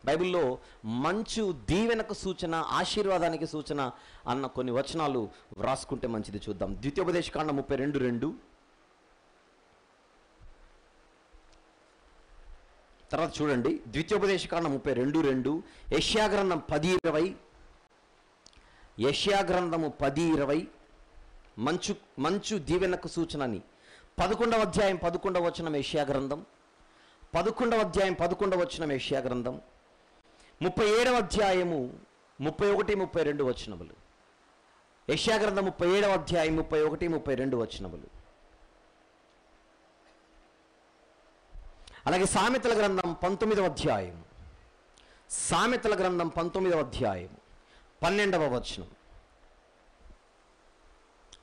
బైబిల్లో మంచు దీవెనకు సూచన ఆశీర్వాదానికి సూచన అన్న కొన్ని వచనాలు వ్రాసుకుంటే మంచిది చూద్దాం. ద్వితీయోపదేశ కాండ ముప్పై రెండు రెండు. తర్వాత చూడండి. ద్వితీయోపదేశకాండం ముప్పై రెండు రెండు. యష్యాగ్రంథం పది ఇరవై. యష్యాగ్రంథము పది ఇరవై. మంచు మంచు దీవెనకు సూచనని పదకొండవ అధ్యాయం పదకొండవ వచనం యష్యాగ్రంథం పదకొండవ అధ్యాయం పదకొండవ వచనం యష్యాగ్రంథం ముప్పై ఏడవ అధ్యాయము ముప్పై ఒకటి ముప్పై రెండు వచనములు. యష్యాగ్రంథం ముప్పై ఏడవ అధ్యాయం ముప్పై ఒకటి ముప్పై రెండు వచనములు. అలాగే సామెతల గ్రంథం పంతొమ్మిదవ అధ్యాయం. సామెతల గ్రంథం పంతొమ్మిదవ అధ్యాయం. పన్నెండవ వచనం.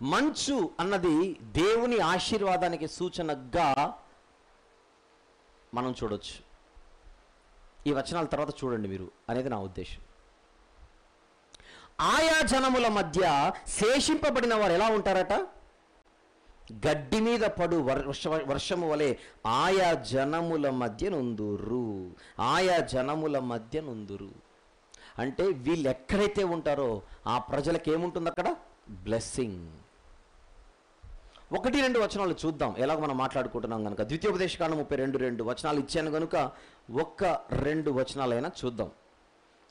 మంచు అన్నది దేవుని ఆశీర్వాదానికి సూచనగా మనం చూడొచ్చు. ఈ వచనాల తర్వాత చూడండి మీరు అనేది నా ఉద్దేశం. ఆయా జనముల మధ్య శేషింపబడిన వారు ఎలా ఉంటారట? గడ్డి మీద పడు వర్ష వర్షము వలె ఆయా జనముల మధ్య నుందురు ఆయా జనముల మధ్య నుందురు అంటే వీళ్ళు ఎక్కడైతే ఉంటారో ఆ ప్రజలకు ఏముంటుంది అక్కడ? బ్లెస్సింగ్ ఒకటి రెండు వచనాలు చూద్దాం. ఎలాగ మనం మాట్లాడుకుంటున్నాం కనుక ద్వితీయోపదేశకాండం ముప్పై రెండు రెండు వచనాలు ఇచ్చాను కనుక ఒక్క రెండు వచనాలైనా చూద్దాం.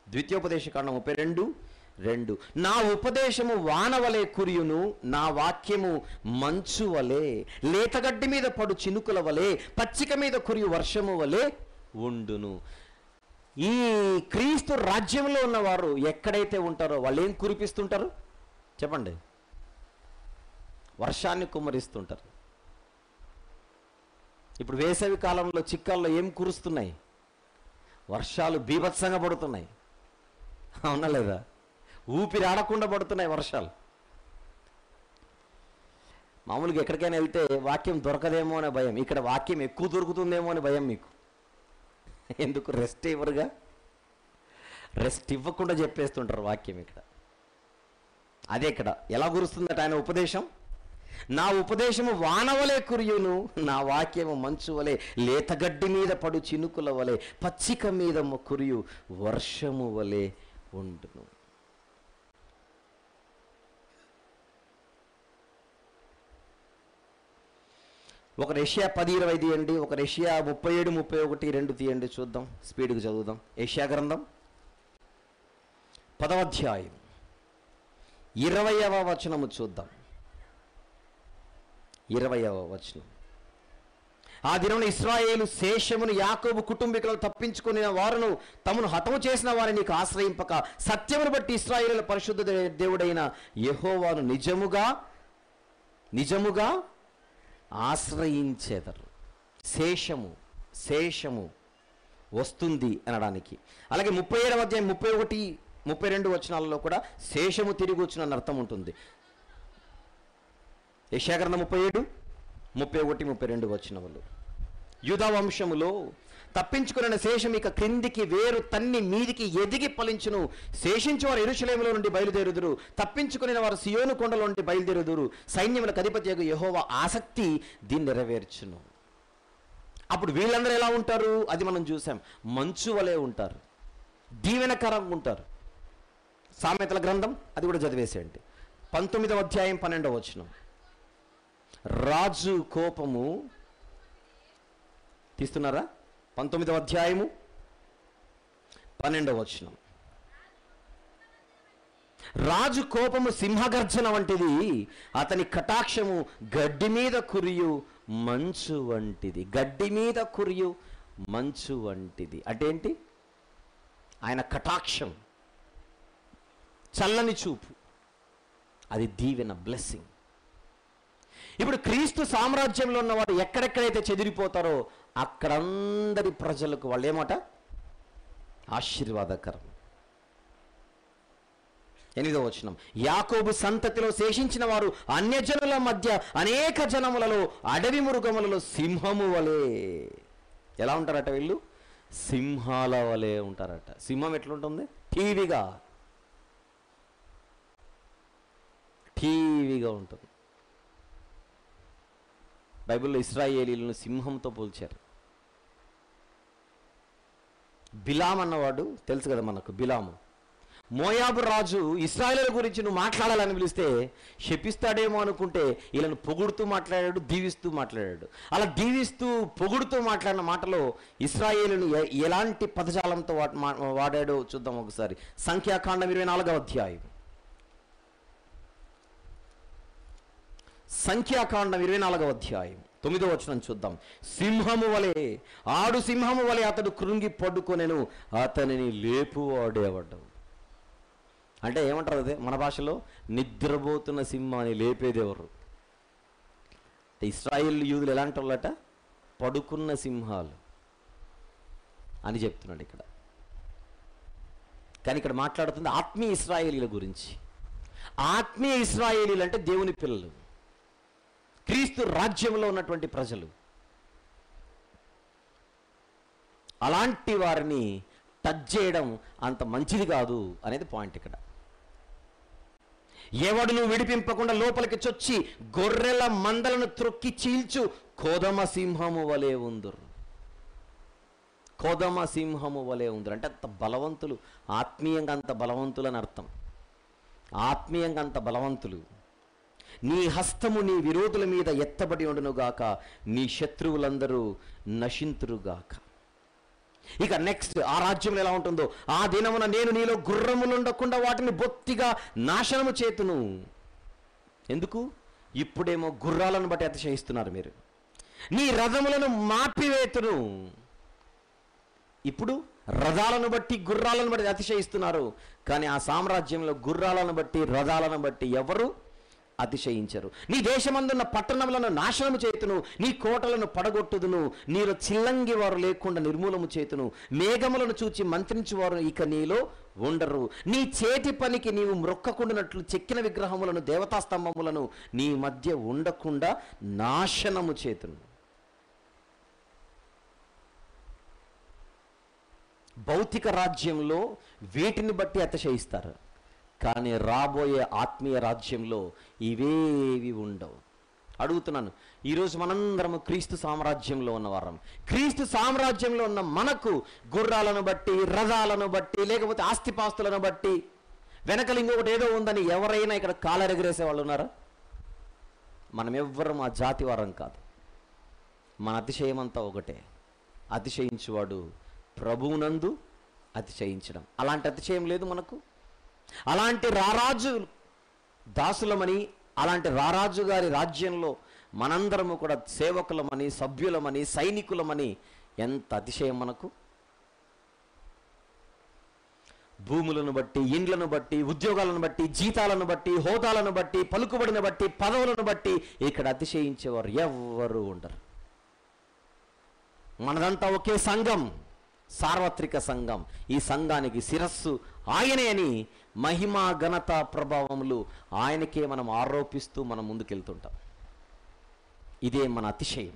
ద్వితీయోపదేశకాండం ముప్పై రెండు రెండు. నా ఉపదేశము వానవలే కురియును నా వాక్యము మంచు వలె లేతగడ్డి మీద పడు చినుకుల వలె పచ్చిక మీద కురియు వర్షము వలె ఉండును. ఈ క్రీస్తు రాజ్యంలో ఉన్నవారు ఎక్కడైతే ఉంటారో వాళ్ళు ఏం కురిపిస్తుంటారు? చెప్పండి. వర్షాన్ని కుమ్మరిస్తుంటారు. ఇప్పుడు వేసవి కాలంలో చిక్కల్లో ఏం కురుస్తున్నాయి? వర్షాలు బీభత్సంగా పడుతున్నాయి. అవునా లేదా? ఊపిరి ఆడకుండా పడుతున్నాయి వర్షాలు. మామూలుగా ఎక్కడికైనా వెళ్తే వాక్యం దొరకదేమో అనే భయం. ఇక్కడ వాక్యం ఎక్కువ దొరుకుతుందేమో అని భయం మీకు. ఎందుకు? రెస్ట్ ఇవ్వరుగా? రెస్ట్ ఇవ్వకుండా చెప్పేస్తుంటారు వాక్యం ఇక్కడ. అదే ఇక్కడ. ఎలా కురుస్తుందట ఆయన ఉపదేశం? నా ఉపదేశము వానవలే కురియును నా వాక్యము మంచు వలె లేతగడ్డి మీద పడు చినుకుల వలె పచ్చిక మీద కురియు వర్షము వలె ఉండును. ఒక రష్యా పది ఇరవై తీయండి ఒక రష్యా ముప్పై ఏడు ముప్పై ఒకటి రెండు తీయండి చూద్దాం. స్పీడ్కి చదువుదాం. ఏషియా గ్రంథం పదవాధ్యాయం ఇరవయవ వచనము చూద్దాం. ఇరవయవ వచనం. ఆ దినమున ఇస్రాయేలు శేషమును యాకోబు కుటుంబీకులను తప్పించుకుని వారును తమను హతము చేసిన వారిని నీకు ఆశ్రయింపక సత్యమును బట్టి ఇస్రాయేలు పరిశుద్ధ దేవుడైన యహోవాను నిజముగా నిజముగా ఆశ్రయించేదరు. శేషము శేషము వస్తుంది అనడానికి. అలాగే ముప్పై ఏడవ అధ్యాయం ముప్పై ఒకటి ముప్పై రెండు వచనాలలో కూడా శేషము తిరిగి వచ్చిన అర్థం ఉంటుంది. యశాగ్రంథ ముప్పై ఏడు ముప్పై ఒకటి ముప్పై రెండు వచనములు. యుధ వంశములో తప్పించుకున్న శేషం ఇక క్రిందికి వేరు తన్ని మీదికి ఎదిగి ఫలించును శేషించి వారు ఎరుశలేములో నుండి బయలుదేరుదురు. తప్పించుకుని వారు సియోను కొండలో నుండి బయలుదేరుదురు. సైన్యములకు అధిపతి యహోవ ఆసక్తి దీన్ని నెరవేర్చును. అప్పుడు వీళ్ళందరూ ఎలా ఉంటారు? అది మనం చూసాం. మంచు వలె ఉంటారు. దీవెనకరంగా ఉంటారు. సామెతల గ్రంథం అది కూడా చదివేసేయండి. పంతొమ్మిదవ అధ్యాయం పన్నెండవ వచనం. రాజు కోపము తీస్తున్నారా? పంతొమ్మిదవ అధ్యాయము పన్నెండవ వచనం. రాజు కోపము సింహగర్జన వంటిది అతని కటాక్షము గడ్డి మీద కురియు మంచు వంటిది. గడ్డి మీద కురియు మంచు వంటిది. అంటే ఆయన కటాక్షం చల్లని చూపు. అది దీవెన బ్లెస్సింగ్. ఇప్పుడు క్రీస్తు సామ్రాజ్యంలో ఉన్నవారు ఎక్కడెక్కడైతే చెదిరిపోతారో అక్కడందరి ప్రజలకు వాళ్ళు ఏమాట ఆశీర్వాదకరం. ఎనిమిదో వచనం. యాకోబు సంతతిలో శేషించిన వారు అన్యజనుల మధ్య అనేక జనములలో అడవి మృగములలో సింహము వలె. ఎలా ఉంటారట వీళ్ళు? సింహాల వలె ఉంటారట. సింహం ఎట్లుంటుంది? టీవీగా. టీవీగా ఉంటుంది. బైబిల్లో ఇస్రాయేలీలను సింహంతో పోల్చారు. బిలాం అన్నవాడు తెలుసు కదా మనకు బిలాము. మోయాబు రాజు ఇస్రాయేల్ గురించి నువ్వు మాట్లాడాలని పిలిస్తే శపిస్తాడేమో అనుకుంటే వీళ్ళను పొగుడుతూ మాట్లాడాడు దీవిస్తూ మాట్లాడాడు. అలా దీవిస్తూ పొగుడుతూ మాట్లాడిన మాటలో ఇస్రాయేలును ఎలాంటి పదజాలంతో వా- వాడాడో చూద్దాం ఒకసారి. సంఖ్యాకాండం ఇరవై నాలుగవ అధ్యాయం. సంఖ్యాకాండం ఇరవై నాలుగవ అధ్యాయం. తొమ్మిదో వచనం చూద్దాం. సింహము వలె ఆడు సింహము వలె అతడు కృంగి పడుకొనేను అతనిని లేపువాడేవాడు? అంటే ఏమంటారు అదే మన భాషలో? నిద్రపోతున్న సింహాన్ని లేపేదెవరు? అంటే ఇస్రాయిల్ యూదులు ఎలాంటి వాళ్ళట? పడుకున్న సింహాలు అని చెప్తున్నాడు ఇక్కడ. కానీ ఇక్కడ మాట్లాడుతుంది ఆత్మీయ ఇస్రాయేలీల గురించి. ఆత్మీయ ఇస్రాయేలీలు అంటే దేవుని పిల్లలు. క్రీస్తు రాజ్యంలో ఉన్నటువంటి ప్రజలు అలాంటి వారిని టచ్ చేయడం అంత మంచిది కాదు అనేది పాయింట్ ఇక్కడ. ఎవడును విడిపింపకుండా లోపలికి చొచ్చి గొర్రెల మందలను త్రొక్కి చీల్చు కోదమ సింహము వలె ఉందురు. కోదమ సింహము వలె ఉందరు. అంటే అంత బలవంతులు ఆత్మీయంగా అంత బలవంతులు అని అర్థం. ఆత్మీయంగా అంత బలవంతులు. నీ హస్తము నీ విరోధుల మీద ఎత్తబడి ఉండునుగాక నీ శత్రువులందరూ నశింతురుగాక. ఇక నెక్స్ట్ ఆ రాజ్యం ఎలా ఉంటుందో ఆ దినమున నేను నీలో గుర్రములుండకుండా వాటిని బొత్తిగా నాశనము చేతును. ఎందుకు? ఇప్పుడేమో గుర్రాలను బట్టి అతిశయిస్తున్నారు మీరు. నీ రథములను మాపివేతును. ఇప్పుడు రథాలను బట్టి గుర్రాలను బట్టి అతిశయిస్తున్నారు. కానీ ఆ సామ్రాజ్యంలో గుర్రాలను బట్టి రథాలను బట్టి ఎవరు అతిశయించరు. నీ దేశమందున్న పట్టణములను నాశనము చేతును నీ కోటలను పడగొట్టుదును నీలో చిల్లంగి వారు లేకుండా నిర్మూలము చేతును మేఘములను చూచి మంత్రించువారు ఇక నీలో ఉండరు. నీ చేతి పనికి నీవు మ్రొక్కకుండానట్లు చెక్కిన విగ్రహములను దేవతా స్తంభములను నీ మధ్య ఉండకుండా నాశనము చేతును భౌతిక రాజ్యంలో వీటిని బట్టి అతిశయిస్తారు. కానీ రాబోయే ఆత్మీయ రాజ్యంలో ఇవేవి ఉండవు. అడుగుతున్నాను ఈరోజు మనందరము క్రీస్తు సామ్రాజ్యంలో ఉన్నవారం క్రీస్తు సామ్రాజ్యంలో ఉన్న మనకు గుర్రాలను బట్టి రథాలను బట్టి లేకపోతే ఆస్తిపాస్తులను బట్టి వెనకలు ఇంకొకటి ఏదో ఉందని ఎవరైనా ఇక్కడ కాలరెగరేసే వాళ్ళు ఉన్నారా? మనం ఎవ్వరం ఆ జాతి వారం కాదు. మన అతిశయమంతా ఒకటే. అతిశయించువాడు ప్రభువునందు అతిశయించడం. అలాంటి అతిశయం లేదు మనకు. అలాంటి రారాజు దాసులమని అలాంటి రారాజు గారి రాజ్యంలో మనందరము కూడా సేవకులమని సభ్యులమని సైనికులమని ఎంత అతిశయం మనకు? భూములను బట్టి ఇండ్లను బట్టి ఉద్యోగాలను బట్టి జీతాలను బట్టి హోదాలను బట్టి పలుకుబడిని బట్టి పదవులను బట్టి ఇక్కడ అతిశయించేవారు ఎవ్వరూ ఉండరు. మనదంతా ఒకే సంఘం సార్వత్రిక సంఘం. ఈ సంఘానికి శిరస్సు ఆయనే అని మహిమ ఘనత ప్రభావములు ఆయనకే మనం ఆరోపిస్తూ మనం ముందుకెళ్తుంటాం. ఇదే మన అతిశయం.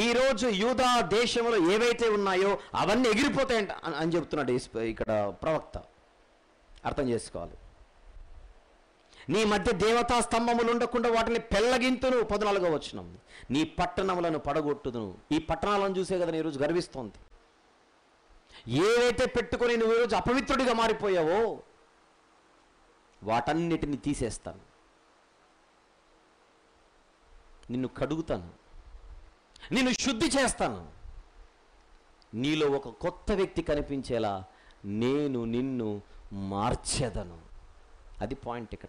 ఈరోజు యూదా దేశంలో ఏవైతే ఉన్నాయో అవన్నీ ఎగిరిపోతాయంట అని- అని చెప్తున్నాడు ఇక్కడ ప్రవక్త. అర్థం చేసుకోవాలి. నీ మధ్య దేవతా స్తంభములు ఉండకుండా వాటిని పెళ్ళగింతును పద్నాలుగో వచ్చినాం నీ పట్టణములను పడగొట్టును ఈ పట్టణాలను చూసే కదా ఈరోజు గర్విస్తోంది. ఏవైతే పెట్టుకొని నువ్వు ఈరోజు అపవిత్రుడిగా మారిపోయావో వాటన్నిటిని తీసేస్తాను. నిన్ను కడుగుతాను. నిన్ను శుద్ధి చేస్తాను. నీలో ఒక కొత్త వ్యక్తి కనిపించేలా నేను నిన్ను మార్చేదను. అది పాయింట్ ఇక్కడ.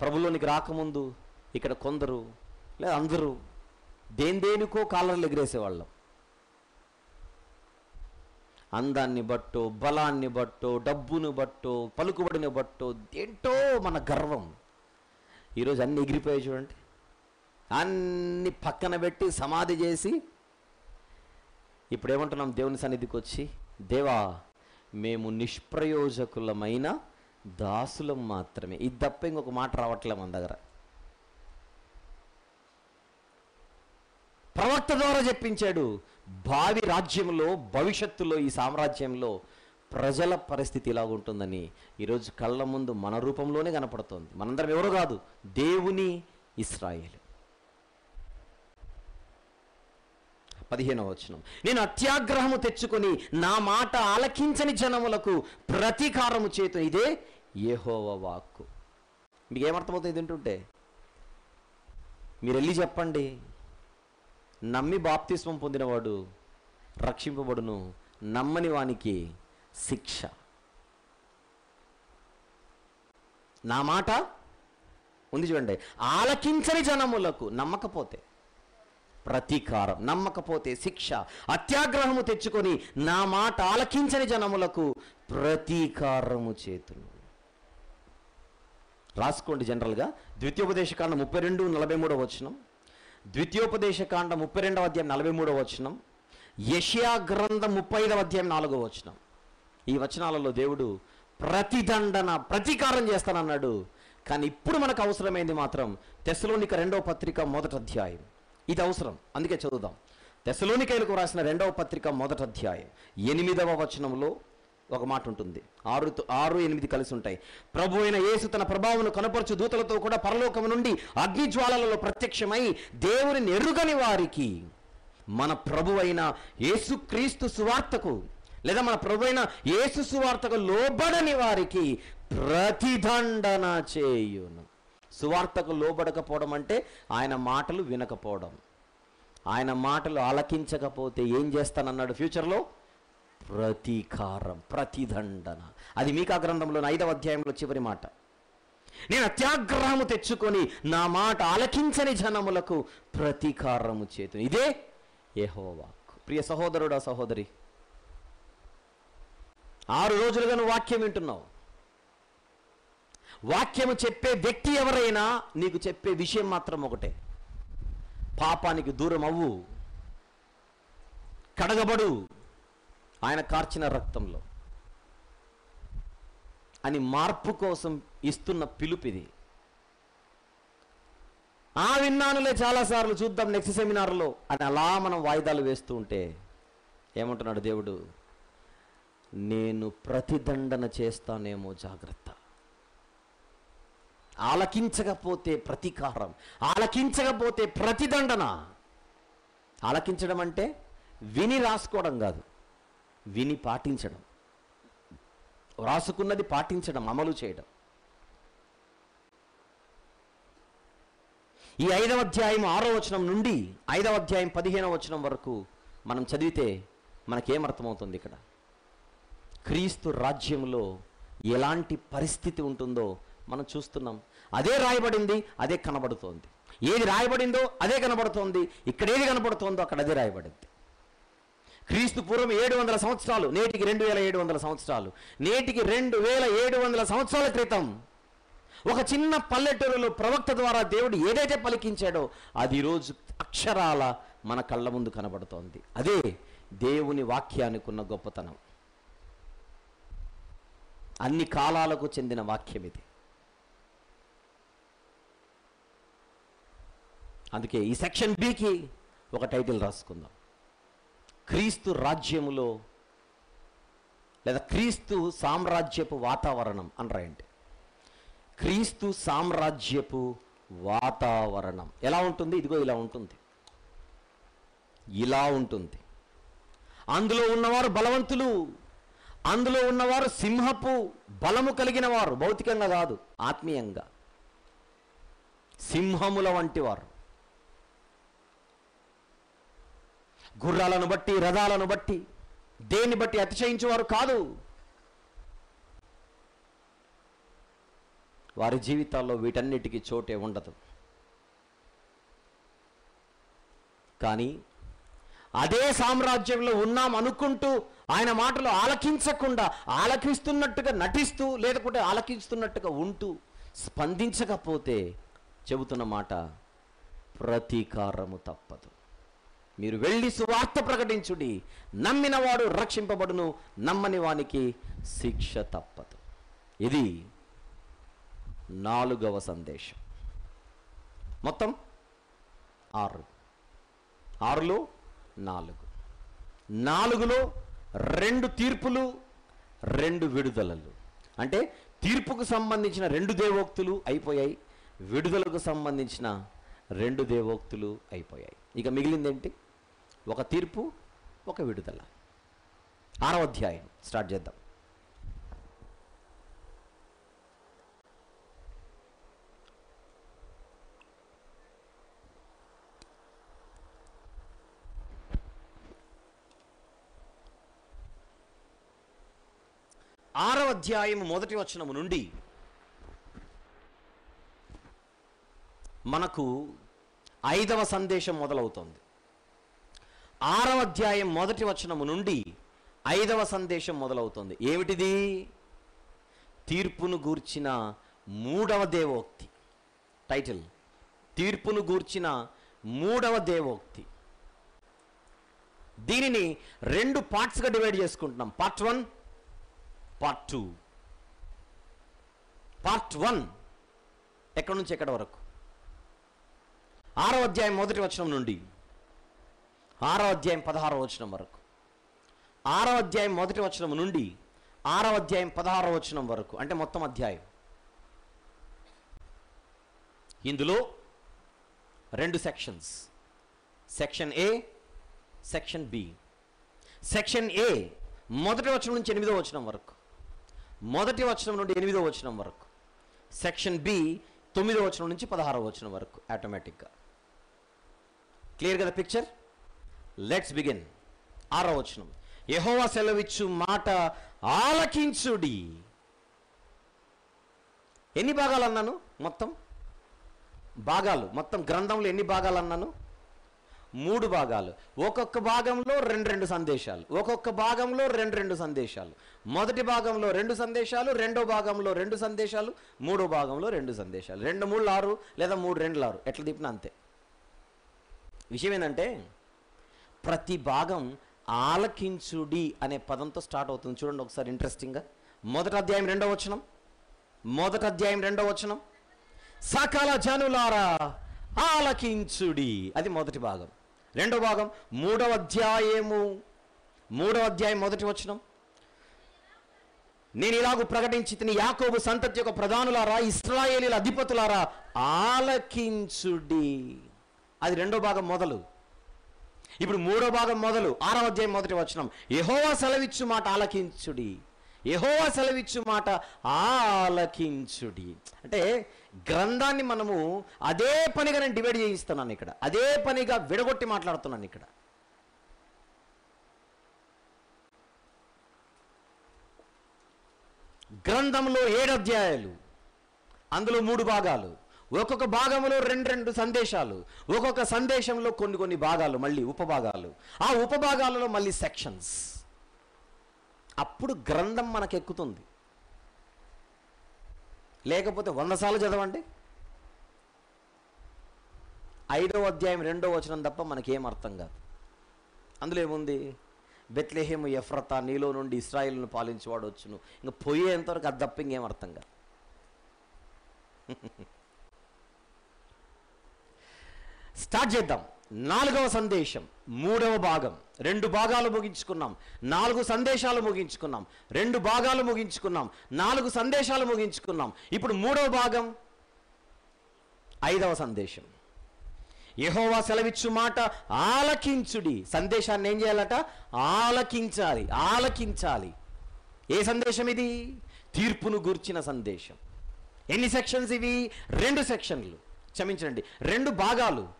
ప్రభులోనికి రాకముందు ఇక్కడ కొందరు లేదా అందరూ దేని దేనికో కాలర్లు ఎగిరేసేవాళ్ళం. అందాన్ని బట్టో బలాన్ని బట్టో డబ్బును బట్టో పలుకుబడిని బట్టో ఏంటో మన గర్వం. ఈరోజు అన్ని ఎగిరిపోయాయి చూడండి. అన్ని పక్కన పెట్టి సమాధి చేసి ఇప్పుడు ఏమంటున్నాం దేవుని సన్నిధికి వచ్చి దేవా మేము నిష్ప్రయోజకులమైన దాసులం మాత్రమే. ఇది తప్ప ఇంకొక మాట రావట్లే మన దగ్గర. ప్రవక్త ద్వారా చెప్పించాడు భావి రాజ్యంలో భవిష్యత్తులో ఈ సామ్రాజ్యంలో ప్రజల పరిస్థితి ఇలా ఉంటుందని ఈరోజు కళ్ళ ముందు మన రూపంలోనే కనపడుతోంది. మనందరం ఎవరు కాదు? దేవుని ఇస్రాయేల్. పదిహేనవ వచనం. నేను అత్యాగ్రహము తెచ్చుకొని నా మాట ఆలకించని జనములకు ప్రతీకారము చేత ఇదే ఏహోవ వాక్కు. మీకు ఏమర్థమవుతుంది తింటుంటే మీరు వెళ్ళి చెప్పండి. నమ్మి బాప్తిస్వం పొందినవాడు రక్షింపబడును నమ్మని వానికి శిక్ష. నా మాట ఉంది చూడండి ఆలకించని జనములకు నమ్మకపోతే ప్రతీకారం నమ్మకపోతే శిక్ష అత్యాగ్రహము తెచ్చుకొని నా మాట ఆలకించని జనములకు ప్రతీకారము చేతును. రాసుకోండి జనరల్గా ద్వితీయోపదేశకాండ ముప్పై రెండు నలభై మూడవ ద్వితీయోపదేశ కాండ ముప్పై రెండవ అధ్యాయం నలభై మూడవ వచనం యషియా గ్రంథం ముప్పై ఐదవ అధ్యాయం నాలుగవ వచనం. ఈ వచనాలలో దేవుడు ప్రతిదండన ప్రతీకారం చేస్తానన్నాడు. కానీ ఇప్పుడు మనకు అవసరమైంది మాత్రం తెసలోనిక రెండవ పత్రిక మొదటి అధ్యాయం. ఇది అవసరం అందుకే చదువుదాం. తెసలోనికైలకు రాసిన రెండవ పత్రిక మొదటి అధ్యాయం ఎనిమిదవ వచనంలో ఒక మాట ఉంటుంది. ఆరు ఆరు ఎనిమిది కలిసి ఉంటాయి. ప్రభు అయిన యేసు తన ప్రభావం కనపరచు దూతలతో కూడా పరలోకం నుండి అగ్నిజ్వాలలలో ప్రత్యక్షమై దేవుని ఎరుగని వారికి మన ప్రభు అయిన యేసుక్రీస్తు సువార్తకు లేదా మన ప్రభు అయిన యేసు సువార్తకు లోబడని వారికి ప్రతిదండన చేయును. సువార్తకు లోబడకపోవడం అంటే ఆయన మాటలు వినకపోవడం. ఆయన మాటలు ఆలకించకపోతే ఏం చేస్తానన్నాడు ఫ్యూచర్లో? ప్రతీకారం ప్రతిదండన. అది మీకా గ్రంథంలోని ఐదవ అధ్యాయంలో చివరి మాట. నేను అత్యాగ్రహము తెచ్చుకొని నా మాట ఆలకించని జనములకు ప్రతీకారము చేతు ఇదే యహోవాక్. ప్రియ సహోదరుడా సహోదరి ఆరు రోజులుగా నువ్వు వాక్యం వింటున్నావు. వాక్యము చెప్పే వ్యక్తి ఎవరైనా నీకు చెప్పే విషయం మాత్రం ఒకటే. పాపానికి దూరం అవ్వు కడగబడు. ఆయన కార్చిన రక్తంలో. అని మార్పు కోసం ఇస్తున్న పిలుపు ఇది. ఆ విన్నానులే చాలాసార్లు చూద్దాం నెక్స్ట్ సెమినార్లో అని అలా మనం వాయిదాలు వేస్తూ ఉంటే ఏమంటున్నాడు దేవుడు? నేను ప్రతిదండన చేస్తానేమో జాగ్రత్త. ఆలకించకపోతే ప్రతీకారం ఆలకించకపోతే ప్రతిదండన. ఆలకించడం అంటే విని రాసుకోవడం కాదు. విని పాటించడం. వ్రాసుకున్నది పాటించడం అమలు చేయడం. ఈ ఐదవ అధ్యాయం ఆరో వచనం నుండి ఐదవ అధ్యాయం పదిహేనవ వచనం వరకు మనం చదివితే మనకేమర్థమవుతుంది ఇక్కడ? క్రీస్తు రాజ్యంలో ఎలాంటి పరిస్థితి ఉంటుందో మనం చూస్తున్నాం. అదే రాయబడింది అదే కనబడుతోంది. ఏది రాయబడిందో అదే కనబడుతోంది. ఇక్కడ ఏది కనబడుతోందో అక్కడ అదే రాయబడింది. క్రీస్తు పూర్వం ఏడు వందల సంవత్సరాలు నేటికి రెండు వేల ఏడు వందల సంవత్సరాలు నేటికి రెండు వేల ఏడు వందల సంవత్సరాల క్రితం. ఒక చిన్న పల్లెటూరులో ప్రవక్త ద్వారా దేవుడు ఏదైతే పలికించాడో అది ఈరోజు అక్షరాల మన కళ్ళ ముందు కనబడుతోంది. అదే దేవుని వాక్యానికి ఉన్న గొప్పతనం. అన్ని కాలాలకు చెందిన వాక్యం ఇది. అందుకే ఈ సెక్షన్ బికి ఒక టైటిల్ రాసుకుందాం. క్రీస్తు రాజ్యములో లేదా క్రీస్తు సామ్రాజ్యపు వాతావరణం అని రాయండి క్రీస్తు సామ్రాజ్యపు వాతావరణం. ఎలా ఉంటుంది? ఇదిగో ఇలా ఉంటుంది. ఇలా ఉంటుంది. అందులో ఉన్నవారు బలవంతులు అందులో ఉన్నవారు సింహపు బలము కలిగిన వారు. భౌతికంగా కాదు ఆత్మీయంగా. సింహముల వంటి వారు. గుర్రాలను బట్టి రథాలను బట్టి దేన్ని బట్టి అతిశయించేవారు కాదు. వారి జీవితాల్లో వీటన్నిటికీ చోటే ఉండదు. కానీ అదే సామ్రాజ్యంలో ఉన్నాం అనుకుంటూ ఆయన మాటలు ఆలకించకుండా ఆలకిస్తున్నట్టుగా నటిస్తూ లేకపోతే ఆలకిస్తున్నట్టుగా ఉంటూ స్పందించకపోతే చెబుతున్న మాట ప్రతీకారము తప్పదు. మీరు వెళ్ళి సువార్త ప్రకటించుడి. నమ్మినవాడు రక్షింపబడును నమ్మని వానికి శిక్ష తప్పదు. ఇది నాలుగవ సందేశం. మొత్తం ఆరు. ఆరులో నాలుగు. నాలుగులో రెండు తీర్పులు రెండు విడుదలలు. అంటే తీర్పుకు సంబంధించిన రెండు దేవోక్తులు అయిపోయాయి విడుదలకు సంబంధించిన రెండు దేవోక్తులు అయిపోయాయి. ఇక మిగిలిందేంటి? ఒక తీర్పు ఒక విడుదల. ఆరవ అధ్యాయం. స్టార్ట్ చేద్దాం. ఆరవ అధ్యాయం మొదటి వచనము నుండి మనకు ఐదవ సందేశం మొదలవుతోంది. ఆరవ అధ్యాయం మొదటి వచనము నుండి ఐదవ సందేశం మొదలవుతుంది. ఏమిటిది? తీర్పును గూర్చిన మూడవ దేవోక్తి. టైటిల్ తీర్పును గూర్చిన మూడవ దేవోక్తి. దీనిని రెండు పార్ట్స్గా డివైడ్ చేసుకుంటున్నాం. Part one part two part one ఎక్కడి నుంచి ఎక్కడి వరకు? ఆరో అధ్యాయం మొదటి వచనం నుండి. ఆరో అధ్యాయం పదహారో వచనం వరకు. ఆరో అధ్యాయం మొదటి వచనం నుండి ఆరో అధ్యాయం పదహారో వచనం వరకు అంటే మొత్తం అధ్యాయం. ఇందులో రెండు sections section A section B section A మొదటి వచనం నుంచి ఎనిమిదో వచనం వరకు మొదటి వచనం నుండి ఎనిమిదో వచనం వరకు సెక్షన్ బి తొమ్మిదో వచనం నుంచి పదహారో వచనం వరకు ఆటోమేటిక్గా క్లియర్ కదా పిక్చర్ లెట్స్ బిగిన్ ఆరో వచనం. యహోవా సెలవిచ్చు మాట ఆలకించుడి. ఎన్ని భాగాలు అన్నాను మొత్తం? భాగాలు. మొత్తం గ్రంథంలో ఎన్ని భాగాలు అన్నాను మూడు భాగాలు. ఒక్కొక్క భాగంలో రెండు రెండు సందేశాలు. ఒక్కొక్క భాగంలో రెండు రెండు సందేశాలు. మొదటి భాగంలో రెండు సందేశాలు రెండో భాగంలో రెండు సందేశాలు మూడో భాగంలో రెండు సందేశాలు. రెండు మూడు ఆరు లేదా మూడు రెండు ఆరు. ఎట్లా తిప్పినా అంతే. విషయం ఏంటంటే ప్రతి భాగం ఆలకించుడి అనే పదంతో స్టార్ట్ అవుతుంది. చూడండి ఒకసారి ఇంట్రెస్టింగ్గా మొదటి అధ్యాయం రెండో వచనం. మొదటి అధ్యాయం రెండో వచనం. సకల జనులారా ఆలకించుడి. అది మొదటి భాగం. రెండో భాగం మూడవ అధ్యాయము. మూడవ అధ్యాయం మొదటి వచనం. నేను ఇలాగూ ప్రకటించి తిని యాకోబు సంతతి యొక్క ప్రధానులారా ఇస్రాయేలీల అధిపతులారా ఆలకించుడి. అది రెండో భాగం మొదలు. ఇప్పుడు మూడో భాగం మొదలు ఆరవ అధ్యాయం మొదటి వచనం. ఎహోవా సెలవిచ్చు మాట ఆలకించుడి. ఎహోవా సెలవిచ్చు మాట ఆలకించుడి. అంటే గ్రంథాన్ని మనము అదే పనిగా నేను డివైడ్ చేయిస్తున్నాను ఇక్కడ. అదే పనిగా విడగొట్టి మాట్లాడుతున్నాను ఇక్కడ. గ్రంథంలో ఏడు అధ్యాయాలు అందులో మూడు భాగాలు. ఒక్కొక్క భాగంలో రెండు రెండు సందేశాలు ఒక్కొక్క సందేశంలో కొన్ని కొన్ని భాగాలు మళ్ళీ ఉపభాగాలు. ఆ ఉపభాగాలలో మళ్ళీ సెక్షన్స్ అప్పుడు గ్రంథం మనకెక్కుతుంది. లేకపోతే వంద సార్లు చదవండి. ఐదవ అధ్యాయం రెండో వచనం తప్ప మనకేం అర్థం కాదు. అందులో ఏముంది? బెత్లేహేము ఎఫ్రత నీలో నుండి ఇస్రాయిల్ను పాలించేవాడు వచ్చును ఇంకా పోయేంతవరకు అది తప్ప ఇంకేం అర్థం కాదు. స్టార్ట్ చేద్దాం. నాలుగవ సందేశం మూడవ భాగం. రెండు భాగాలు ముగించుకున్నాం. నాలుగు సందేశాలు ముగించుకున్నాం. రెండు భాగాలు ముగించుకున్నాం. నాలుగు సందేశాలు ముగించుకున్నాం. ఇప్పుడు మూడవ భాగం ఐదవ సందేశం. యహోవా సెలవిచ్చు మాట ఆలకించుడి. సందేశాన్ని ఏం చేయాలట? ఆలకించాలి ఆలకించాలి. ఏ సందేశం ఇది? తీర్పును గుర్చిన సందేశం. ఎన్ని సెక్షన్స్ ఇవి? రెండు సెక్షన్లు క్షమించండి రెండు భాగాలు.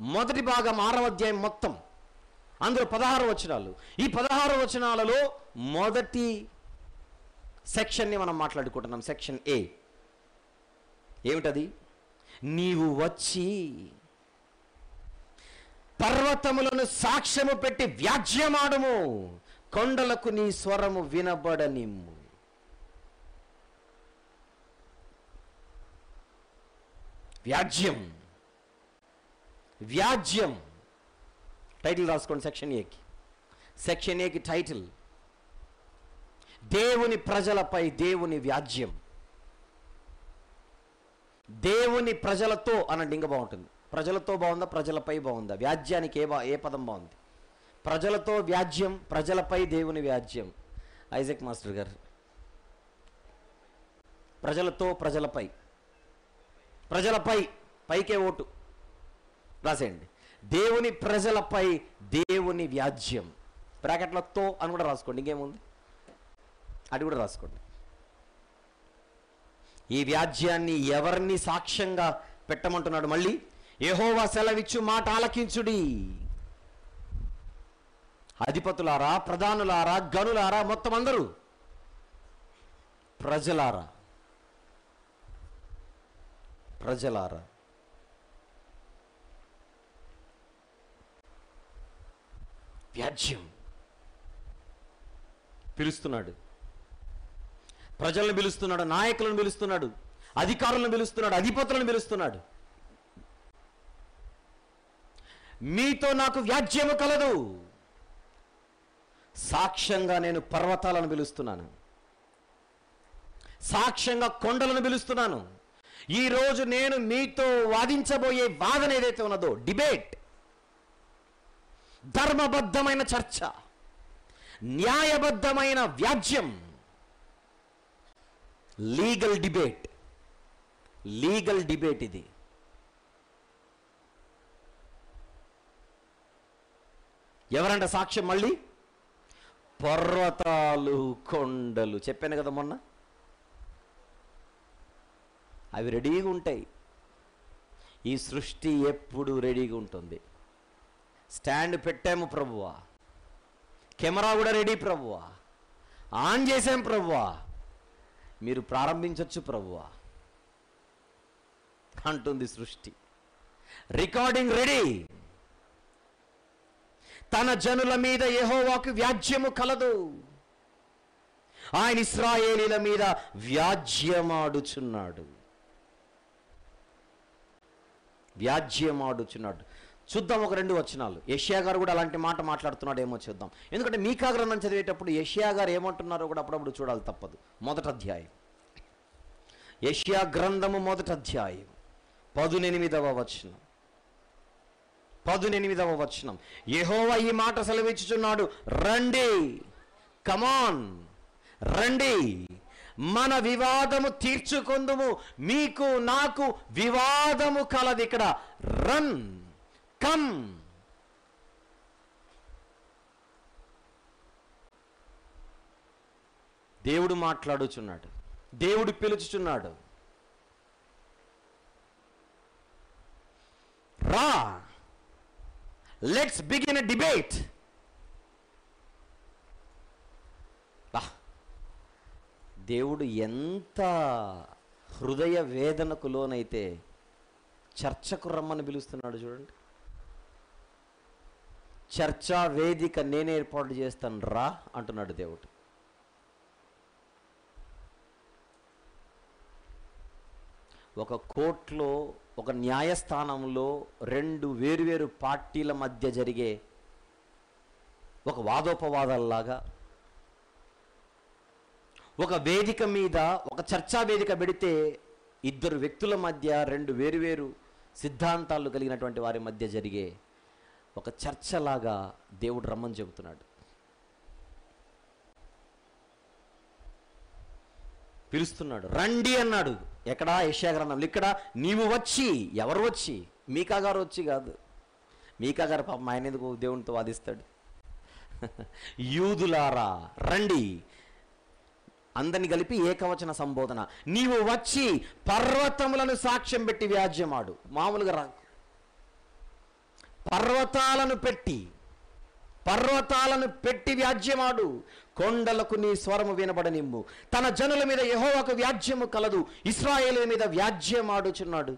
మొదటి భాగం ఆరవ అధ్యాయం మొత్తం. అందులో పదహారు వచనాలు. ఈ పదహారు వచనాలలో మొదటి సెక్షన్ని మనం మాట్లాడుకుంటున్నాం. Section A. ఏమిటది? నీవు వచ్చి పర్వతములను సాక్ష్యము పెట్టి వ్యాజ్యమాడము. కొండలకు నీ స్వరము వినబడనిమ్ము. వ్యాజ్యం. వ్యాజ్యం. టైటిల్ రాసుకోండి సెక్షన్ ఏకి సెక్షన్ ఏకి టైటిల్ దేవుని ప్రజలపై దేవుని వ్యాజ్యం. దేవుని ప్రజలతో అనండి ఇంకా బాగుంటుంది. ప్రజలతో బాగుందా ప్రజలపై బాగుందా? వ్యాజ్యానికి ఏ బా ఏ పదం బాగుంది? ప్రజలతో వ్యాజ్యం ప్రజలపై దేవుని వ్యాజ్యం. ఐజక్ మాస్టర్ గారు. ప్రజలతో ప్రజలపై. ప్రజలపై పైకే ఓటు. రాసేయండి. దేవుని ప్రజలపై దేవుని వ్యాజ్యం. బ్రాకెట్లతో అని కూడా రాసుకోండి. ఇంకేముంది? అది కూడా రాసుకోండి. ఈ వ్యాజ్యాన్ని ఎవరిని సాక్ష్యంగా పెట్టమంటున్నాడు మళ్ళీ? యెహోవా సెలవిచ్చు మాట ఆలకించుడి. అధిపతులారా ప్రధానులారా గనులారా మొత్తం అందరూ. ప్రజలారా. ప్రజలారా. వ్యాజ్యం. పిలుస్తున్నాడు. ప్రజలను పిలుస్తున్నాడు నాయకులను పిలుస్తున్నాడు అధికారులను పిలుస్తున్నాడు అధిపతులను పిలుస్తున్నాడు. మీతో నాకు వ్యాజ్యము కలదు. సాక్ష్యంగా నేను పర్వతాలను పిలుస్తున్నాను. సాక్ష్యంగా కొండలను పిలుస్తున్నాను. ఈరోజు నేను మీతో వాదించబోయే వాదన ఏదైతే ఉన్నదో డిబేట్. ధర్మబద్ధమైన చర్చ న్యాయబద్ధమైన వ్యాజ్యం లీగల్ డిబేట్ లీగల్ డిబేట్ ఇది. ఎవరంట సాక్ష్యం మళ్ళీ? పర్వతాలు కొండలు. చెప్పాను కదా మొన్న? అవి రెడీగా ఉంటాయి. ఈ సృష్టి ఎప్పుడు రెడీగా ఉంటుంది? స్టాండ్ పెట్టాము ప్రభువా. కెమెరా కూడా రెడీ ప్రభువా. ఆన్ చేసాం ప్రభువా. మీరు ప్రారంభించవచ్చు ప్రభువా. అంటుంది సృష్టి. Recording ready. తన జనుల మీద యెహోవాకు వ్యాజ్యము కలదు. ఆయన ఇస్రాయేలీల మీద వ్యాజ్యమాడుచున్నాడు. వ్యాజ్యమాడుచున్నాడు. చూద్దాం ఒక రెండు వచనాలు. యష్యా గారు కూడా అలాంటి మాట మాట్లాడుతున్నాడు ఏమో చూద్దాం. ఎందుకంటే మీకా గ్రంథం చదివేటప్పుడు యష్యా గారు ఏమంటున్నారో కూడా అప్పుడప్పుడు చూడాలి తప్పదు. మొదటి అధ్యాయం. యష్యా గ్రంథము మొదటి అధ్యాయం. పదునెనిమిదవ వచనం. పదునెనిమిదవ వచనం. యెహోవా ఈ మాట సెలవిచ్చుచున్నాడు. రండి. కమాన్ రండి. మన వివాదము తీర్చుకొందుము. మీకు నాకు వివాదము కలది ఇక్కడ. Run come. దేవుడు మాట్లాడుచున్నాడు. దేవుడు పిలుచుచున్నాడు. రా. లెట్స్ బిగిన్ అ డిబేట్ దేవుడు ఎంత హృదయ వేదనకు లోనైతే చర్చకు రమ్మని పిలుస్తున్నాడు చూడండి. చర్చా వేదిక నేను ఏర్పాటు చేస్తాను రా అంటున్నాడు దేవుడు. ఒక కోర్టులో ఒక న్యాయస్థానంలో రెండు వేరువేరు పార్టీల మధ్య జరిగే ఒక వాదోపవాదాల్లాగా ఒక వేదిక మీద ఒక చర్చా వేదిక పెడితే ఇద్దరు వ్యక్తుల మధ్య రెండు వేరువేరు సిద్ధాంతాలు కలిగినటువంటి వారి మధ్య జరిగే ఒక చర్చలాగా దేవుడు రమ్మని చెబుతున్నాడు. పిలుస్తున్నాడు రండి అన్నాడు. ఎక్కడా? యశాగ్రంథంలో ఇక్కడ? నీవు వచ్చి ఎవరు వచ్చి? మీకా గారు వచ్చి కాదు. మీకా గారు పాపం ఆయన ఎందుకు దేవునితో వాదిస్తాడు? యూదులారా రండి. అందరిని కలిపి ఏకవచన సంబోధన. నీవు వచ్చి పర్వతములను సాక్ష్యం పెట్టి వ్యాజ్యమాడు. మామూలుగా రా పర్వతాలను పెట్టి పర్వతాలను పెట్టి వ్యాజ్యమాడు. కొండలకు నీ స్వరము వినబడనిమ్ము. తన జనుల మీద యహోవకు వ్యాజ్యము కలదు. ఇస్రాయేల్ మీద వ్యాజ్యమాడుచున్నాడు.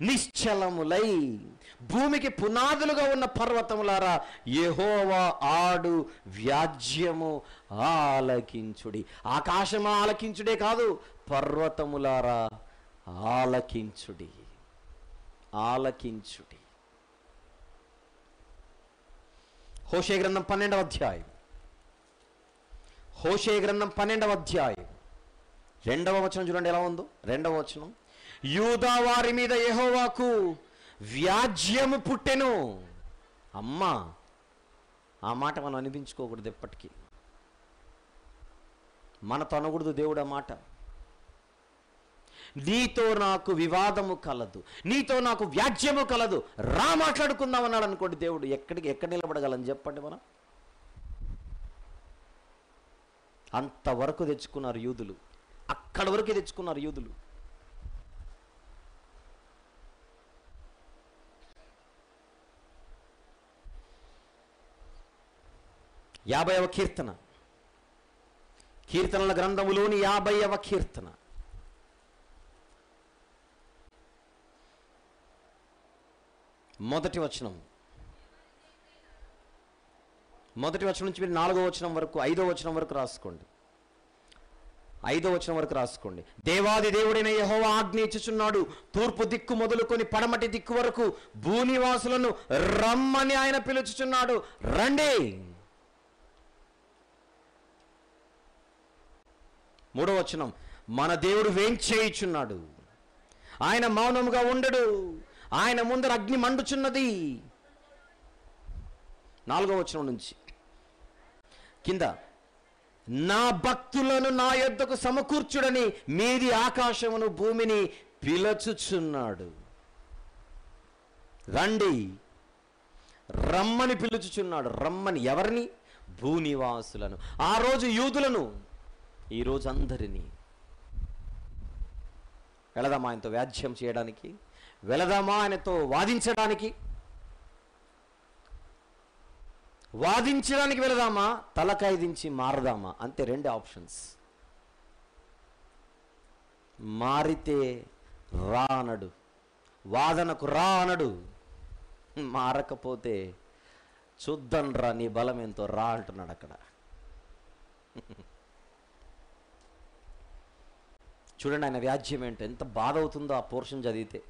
నిశ్చలములై భూమికి పునాదులుగా ఉన్న పర్వతములారా యహోవా ఆడు వ్యాజ్యము ఆలకించుడి. ఆకాశము ఆలకించుడే కాదు పర్వతములారా ఆలకించుడి. ఆలకించుడి. హోషే గ్రంథం పన్నెండవ అధ్యాయం. హోషే గ్రంథం పన్నెండవ అధ్యాయం. రెండవ వచనం చూడండి ఎలా ఉందో. రెండవ వచనం. యూదా వారి మీద యెహోవాకు వ్యాజ్యము పుట్టెను. అమ్మా ఆ మాట మనం అనిపించుకోకూడదు ఎప్పటికీ. మనతో అనకూడదు దేవుడు ఆ మాట. నీతో నాకు వివాదము కలదు. నీతో నాకు వ్యాజ్యము కలదు. రా మాట్లాడుకుందాం అన్నాడు అనుకోండి దేవుడు. ఎక్కడికి ఎక్కడ నిలబడగలని చెప్పండి మనం? అంతవరకు తెచ్చుకున్నారు యూదులు. అక్కడ వరకు తెచ్చుకున్నారు యూదులు. యాభైవ కీర్తన. కీర్తనల గ్రంథములోని యాభైవ కీర్తన. మొదటి వచనం. మొదటి వచనం నుంచి మీరు నాలుగో వచనం వరకు ఐదో వచనం వరకు రాసుకోండి. ఐదో వచనం వరకు రాసుకోండి. దేవాది దేవుడైన యహో ఆజ్ఞ ఇచ్చుచున్నాడు. తూర్పు దిక్కు మొదలుకొని పడమటి దిక్కు వరకు భూనివాసులను రమ్మని ఆయన పిలుచుచున్నాడు. రండి. మూడో వచనం మన దేవుడు వేంచేయుచున్నాడు. ఆయన మౌనముగా ఉండడు. ఆయన ముందర అగ్ని మండుచున్నది. నాలుగో వచనం నుంచి. కింద నా భక్తులను నా యొద్దకు సమకూర్చుడని మీది ఆకాశమును భూమిని పిలచుచున్నాడు. రండి రమ్మని పిలుచుచున్నాడు. రమ్మని ఎవరిని? భూనివాసులను. ఆ రోజు యూదులను ఈరోజు అందరినీ. వెళదామా ఆయనతో వ్యాధ్యం చేయడానికి? వెళదామా ఆయనతో వాదించడానికి. వాదించడానికి వెళదామా తలకాయదించి మారదామా అంతే రెండు ఆప్షన్స్. మారితే రా అనడు. వాదనకు రా అనడు. మారకపోతే చూద్దాం రా నీ బలం ఎంతో రా అంటున్నాడు అక్కడ. చూడండి ఆయన వ్యాజ్యం ఏంటో ఎంత బాధ అవుతుందో ఆ పోర్షన్ చదివితే.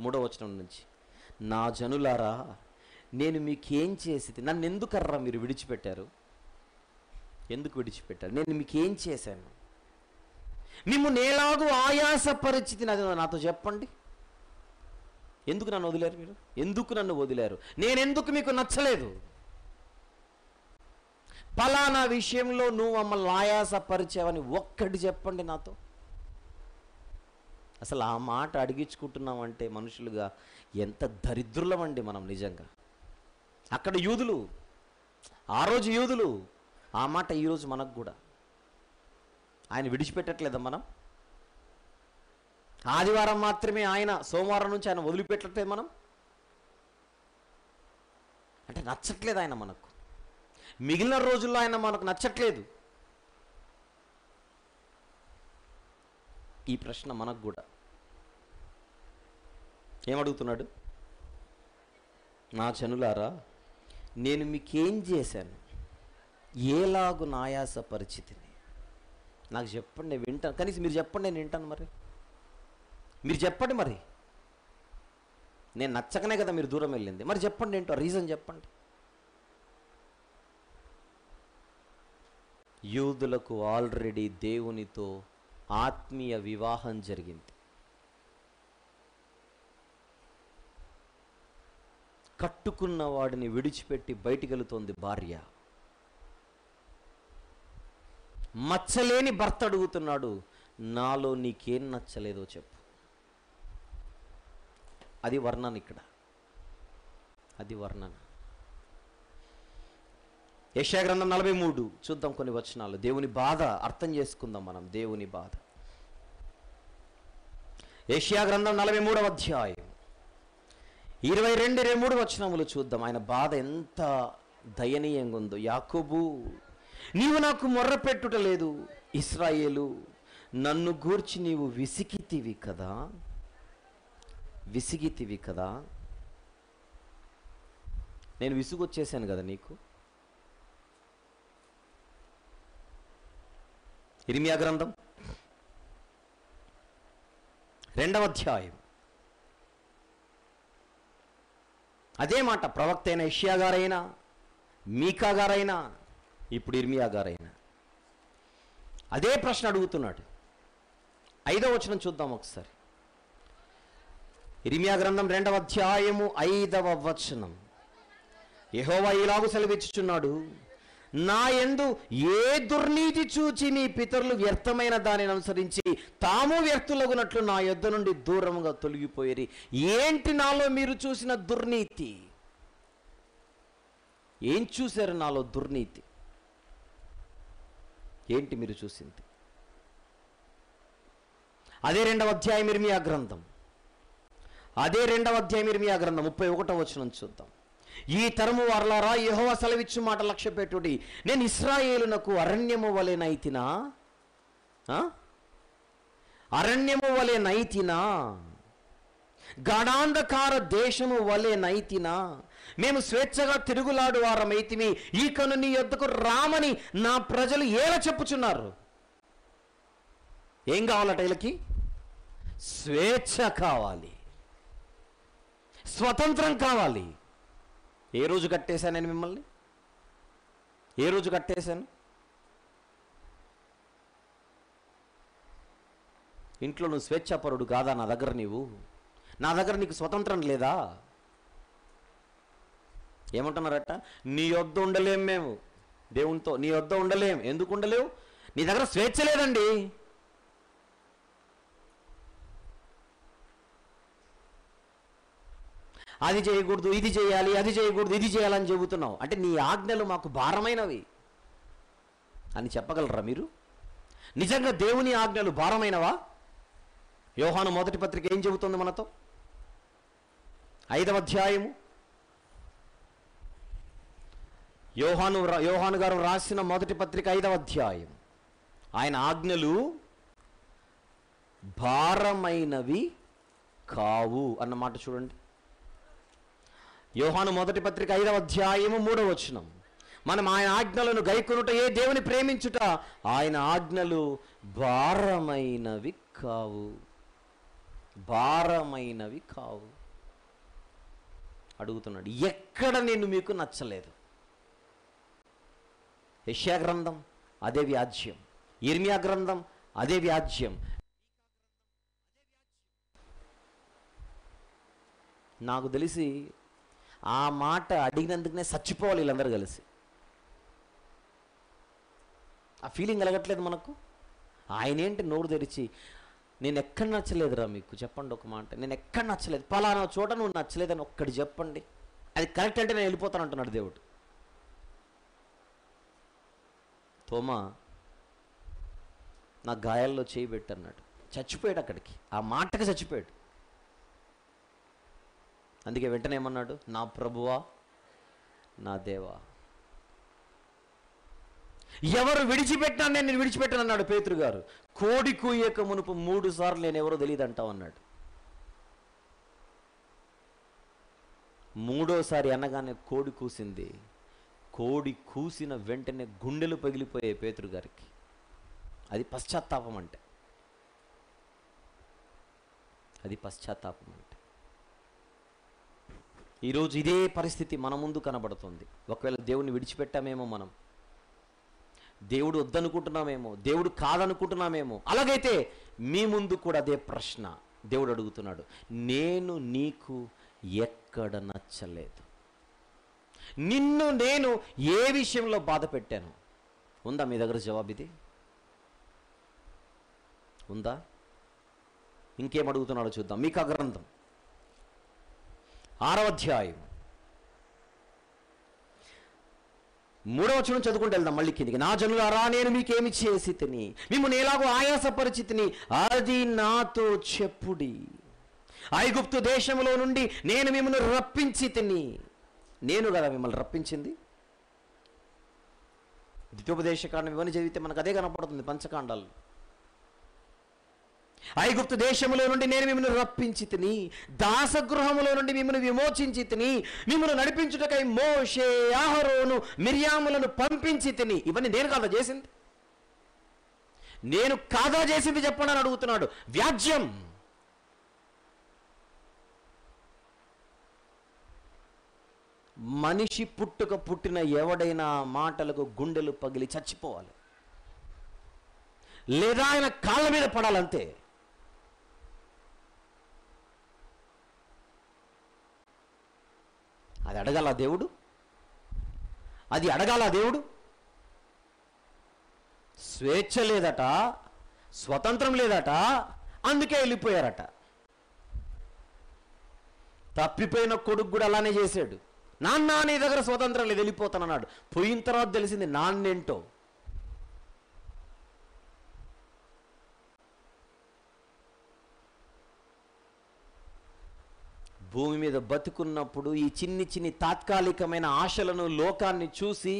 మూడో వచనం నుంచి. నా జనులారా నేను మీకేం చేసేది నన్ను ఎందుకర్రా మీరు విడిచిపెట్టారు? ఎందుకు విడిచిపెట్టారు? నేను మీకేం చేశాను? మిమ్మల్ని ఎలాగూ ఆయాస పరిస్థితి నాది నాతో చెప్పండి. ఎందుకు నన్ను వదిలేరు మీరు? ఎందుకు నన్ను వదిలేరు? నేనెందుకు మీకు నచ్చలేదు? పలానా విషయంలో నువ్వు మమ్మల్ని ఆయాస పరిచావని ఒక్కటి చెప్పండి నాతో. అసలు ఆ మాట అడిగించుకుంటున్నామంటే మనుషులుగా ఎంత దరిద్రులమండి మనం నిజంగా. అక్కడ యూదులు ఆ రోజు యూదులు ఆ మాట ఈరోజు మనకు కూడా. ఆయన విడిచిపెట్టట్లేదా మనం? ఆదివారం మాత్రమే ఆయన సోమవారం నుంచి ఆయన వదిలిపెట్టట్లేదు మనం? అంటే నచ్చట్లేదు ఆయన మనకు. మిగిలిన రోజుల్లో ఆయన మనకు నచ్చట్లేదు. ఈ ప్రశ్న మనకు కూడా. ఏమడుగుతున్నాడు? నా చనులారా నేను మీకేం చేశాను? ఏలాగు నాయాస పరిస్థితిని? నాకు చెప్పండి నేను వింటాను. కనీసం మీరు చెప్పండి నేను వింటాను మరి. మీరు చెప్పండి మరి. నేను నచ్చకనే కదా మీరు దూరం వెళ్ళింది. మరి చెప్పండి ఏంటో రీజన్ చెప్పండి. యూదులకు ఆల్రెడీ దేవునితో ఆత్మీయ వివాహం జరిగింది. కట్టుకున్న వాడిని విడిచిపెట్టి బయటికెళుతోంది భార్య. మచ్చలేని భర్త అడుగుతున్నాడు నాలో నీకేం నచ్చలేదో చెప్పు. అది వర్ణన ఇక్కడ. అది వర్ణన. యశాగ్రంథం నలభై మూడు. చూద్దాం కొన్ని వచనాలు. దేవుని బాధ అర్థం చేసుకుందాం మనం. దేవుని బాధ. ఏషియా గ్రంథం నలభై మూడవ అధ్యాయం. ఇరవై రెండు ఇరవై మూడు వచనములు చూద్దాం. ఆయన బాధ ఎంత దయనీయంగా ఉందో. యాకోబు నీవు నాకు మొర్ర పెట్టుట లేదు. ఇస్రాయేలు నన్ను గూర్చి నీవు విసిగితివి కదా? విసిగితివి కదా? నేను విసుగొచ్చేసాను కదా నీకు? ఇరిమియా గ్రంథం. రెండవ అధ్యాయం. అదే మాట ప్రవక్త అయిన ఇషియా గారైనా మీకా గారైనా ఇప్పుడు ఇర్మియా గారైనా. అదే ప్రశ్న అడుగుతున్నాడు. ఐదవ వచనం చూద్దాం ఒకసారి. ఇరిమియా గ్రంథం రెండవ అధ్యాయము ఐదవ వచనం. యహోవా ఇలాగు సెలవిచ్చుచున్నాడు. నా ఎందు ఏ దుర్నీతి చూచి మీ పితరులు వ్యర్థమైన దానిని అనుసరించి తాము వ్యర్థులగునట్లు నా యొద్ద నుండి దూరంగా తొలగిపోయేరి. ఏంటి నాలో మీరు చూసిన దుర్నీతి? ఏం చూశారు నాలో దుర్నీతి? ఏంటి మీరు చూసింది? అదే రెండవ అధ్యాయం ఇర్మియా గ్రంథం. అదే రెండవ అధ్యాయం ఇర్మియా గ్రంథం ముప్పై ఒకటో వచనం చూద్దాం. ఈ తరము వారలారా యెహోవా సెలవిచ్చు మాట లక్ష్య పెట్టుడి. నేను ఇస్రాయేలునకు అరణ్యము వలె నైతినా? ఆ? అరణ్యము వలె నైతినా? గాఢాంధకార దేశము వలె నైతినా? మేము స్వేచ్ఛగా తిరుగులాడు వారమైతిమి. ఈ కను నీ యొద్దకు రామని నా ప్రజలు ఏలా చెప్పుచున్నారు? ఏం కావాలట వీళ్ళకి? స్వేచ్ఛ కావాలి. స్వతంత్రం కావాలి. ఏ రోజు కట్టేశాను నేను మిమ్మల్ని? ఏ రోజు కట్టేశాను? ఇంట్లో నువ్వు స్వేచ్ఛాపరుడు కాదా నా దగ్గర నీవు? నా దగ్గర నీకు స్వతంత్రం లేదా? ఏమంటున్నారట? నీ వద్ద ఉండలేం మేము. దేవునితో నీ వద్ద ఉండలేం. ఎందుకు ఉండలేవు? నీ దగ్గర స్వేచ్ఛ లేదండి. అది చేయకూడదు ఇది చేయాలి అది చేయకూడదు ఇది చేయాలని చెబుతున్నావు. అంటే నీ ఆజ్ఞలు మాకు భారమైనవి. అని చెప్పగలరా మీరు? నిజంగా దేవుని ఆజ్ఞలు భారమైనవా? యోహాను మొదటి పత్రిక ఏం చెబుతుంది మనతో? ఐదవ అధ్యాయము. యోహాను యోహాను గారు రాసిన మొదటి పత్రిక ఐదవ అధ్యాయం. ఆయన ఆజ్ఞలు భారమైనవి కావు అన్నమాట చూడండి. యోహాను మొదటి పత్రిక ఐదవ అధ్యాయము మూడవ వచనం. మనం ఆయన ఆజ్ఞలను గైకొనుట ఏ దేవుని ప్రేమించుట? ఆయన ఆజ్ఞలు భారమైనవి కావు. భారమైనవి కావు. అడుగుతున్నాడు ఎక్కడ నేను మీకు నచ్చలేదు? యష్యా గ్రంథం అదే వ్యాజ్యం. ఇర్మియా గ్రంథం అదే వ్యాజ్యం. నాకు తెలిసి ఆ మాట అడిగినందుకునే చచ్చిపోవాలి వీళ్ళందరూ కలిసి. ఆ ఫీలింగ్ కలగట్లేదు మనకు? ఆయన ఏంటి నోరు తెరిచి నేను ఎక్కడ నచ్చలేదురా మీకు? చెప్పండి ఒక మాట. నేను ఎక్కడ నచ్చలేదు? పలానా చోట నువ్వు నచ్చలేదని ఒక్కటి చెప్పండి. అది కరెక్ట్ అంటే నేను వెళ్ళిపోతాను అంటున్నాడు దేవుడు. తోమా నా గాయాల్లో చేయి పెట్టు అన్నాడు. చచ్చిపోయాడు అక్కడికి. ఆ మాటకి చచ్చిపోయాడు. అందుకే వెంటనే ఏమన్నాడు? నా ప్రభువా నా దేవా. ఎవరు విడిచిపెట్టినా నేను విడిచిపెట్టను విడిచిపెట్టాను అన్నాడు పేతురు గారు. కోడి కూయక మునుపు మూడు సార్లు నేను ఎవరో తెలియదు అంటావు అన్నాడు. మూడోసారి అనగానే కోడి కూసింది. కోడి కూసిన వెంటనే గుండెలు పగిలిపోయే పేతురు గారికి. అది పశ్చాత్తాపం అంటే. అది పశ్చాత్తాపం అంటే. ఈరోజు ఇదే పరిస్థితి మన ముందు కనబడుతుంది. ఒకవేళ దేవుణ్ణి విడిచిపెట్టామేమో మనం. దేవుడు వద్దనుకుంటున్నామేమో. దేవుడు కాదనుకుంటున్నామేమో. అలాగైతే మీ ముందు కూడా అదే ప్రశ్న దేవుడు అడుగుతున్నాడు. నేను నీకు ఎక్కడ నచ్చలేదు? నిన్ను నేను ఏ విషయంలో బాధ పెట్టాను? ఉందా మీ దగ్గర జవాబు ఇది? ఉందా? ఇంకేం అడుగుతున్నాడో చూద్దాం. మీకు అగ్రంథం ఆరవధ్యాయం మూడవ వచనం చదువుకుంటూ వెళ్దాం మళ్ళీ కిందికి. నా జనులారా నేను మీకేమి చేసి తిని మిమ్మల్ని ఎలాగో ఆయాస పరిచితిని అది నాతో చెప్పుడి. ఐగుప్తు దేశంలో నుండి నేను మిమ్మల్ని రప్పించి తిని నేను కదా మిమ్మల్ని రప్పించింది. ద్వితోపదేశకాండం ఇవన్నీ చదివితే మనకు అదే కనపడుతుంది పంచకాండాలు ఐగుప్తు దేశములో నుండి నేను మిమ్మల్ని రప్పించి తిని దాసగృహములో నుండి మిమ్మల్ని విమోచించి తిని మిమ్మల్ని నడిపించుటకై మోషే ఆహరోను మిర్యాములను పంపించి తిని. ఇవన్నీ నేను కాదా చేసింది? నేను కాదా చేసింది చెప్పండి అని అడుగుతున్నాడు. వ్యాజ్యం. మనిషి పుట్టుక పుట్టిన ఎవడైనా మాటలకు గుండెలు పగిలి చచ్చిపోవాలి. లేదా ఆయన కాళ్ళ మీద పడాలంతే. అది అడగాల దేవుడు? అది అడగాల దేవుడు? స్వేచ్ఛ లేదట స్వతంత్రం లేదట అందుకే వెళ్ళిపోయారట. తప్పిపోయిన కొడుకు కూడా అలానే చేశాడు. నాన్న నీ దగ్గర స్వతంత్రం లేదు వెళ్ళిపోతానన్నాడు. పోయిన తర్వాత తెలిసింది నాన్నేంటో? భూమి మీద బతుకున్నప్పుడు ఈ చిన్ని చిన్ని తాత్కాలికమైన ఆశలను లోకాన్ని చూసి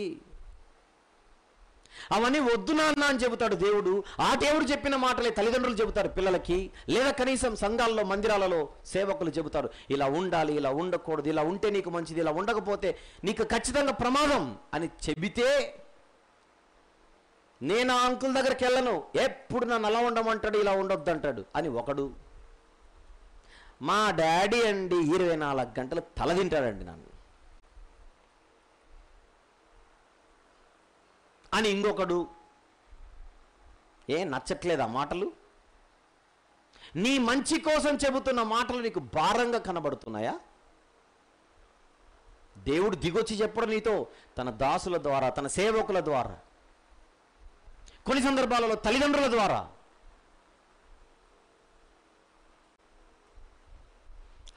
అవన్నీ వద్దు నాన్న అని చెబుతాడు దేవుడు. ఆ దేవుడు చెప్పిన మాటలే తల్లిదండ్రులు చెబుతారు పిల్లలకి. లేదా కనీసం సంఘాల్లో మందిరాలలో సేవకులు చెబుతారు ఇలా ఉండాలి ఇలా ఉండకూడదు ఇలా ఉంటే నీకు మంచిది ఇలా ఉండకపోతే నీకు ఖచ్చితంగా ప్రమాదం అని చెబితే నేను ఆ అంకుల్ దగ్గరికి వెళ్ళను ఎప్పుడు నన్ను అలా ఉండమంటాడు ఇలా ఉండొద్దు అంటాడు అని ఒకడు మా డాడీ అండి ఇరవై నాలుగు గంటలు తల తింటాడండి నన్ను. అని ఇంకొకడు ఏ నచ్చట్లేదా మాటలు? నీ మంచి కోసం చెబుతున్న మాటలు నీకు భారంగా కనబడుతున్నాయా? దేవుడు దిగొచ్చి చెప్పడు నీతో తన దాసుల ద్వారా తన సేవకుల ద్వారా కొన్ని సందర్భాలలో తల్లిదండ్రుల ద్వారా.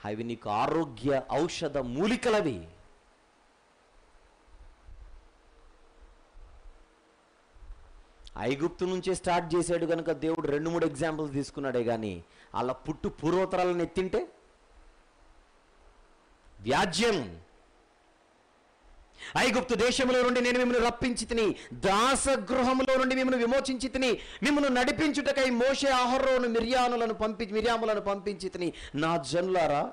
అవి నీకు ఆరోగ్య ఔషధ మూలికలవి. ఐగుప్తు నుంచే స్టార్ట్ చేశాడు కనుక దేవుడు రెండు మూడు ఎగ్జాంపుల్స్ తీసుకున్నాడే కానీ అలా పుట్టు పూర్వతరాలను ఎత్తింటే వ్యాజ్యం ఐగుప్తు దేశంలో నుండి నేను మిమ్మల్ని రప్పించి తిని దాసగృహంలో నుండి మిమ్మల్ని విమోచించి తిని మిమ్మల్ని నడిపించుటకై మోషే ఆహరోను మిర్యానులను పంపి మిర్యాములను పంపించి తిని నా జనులారా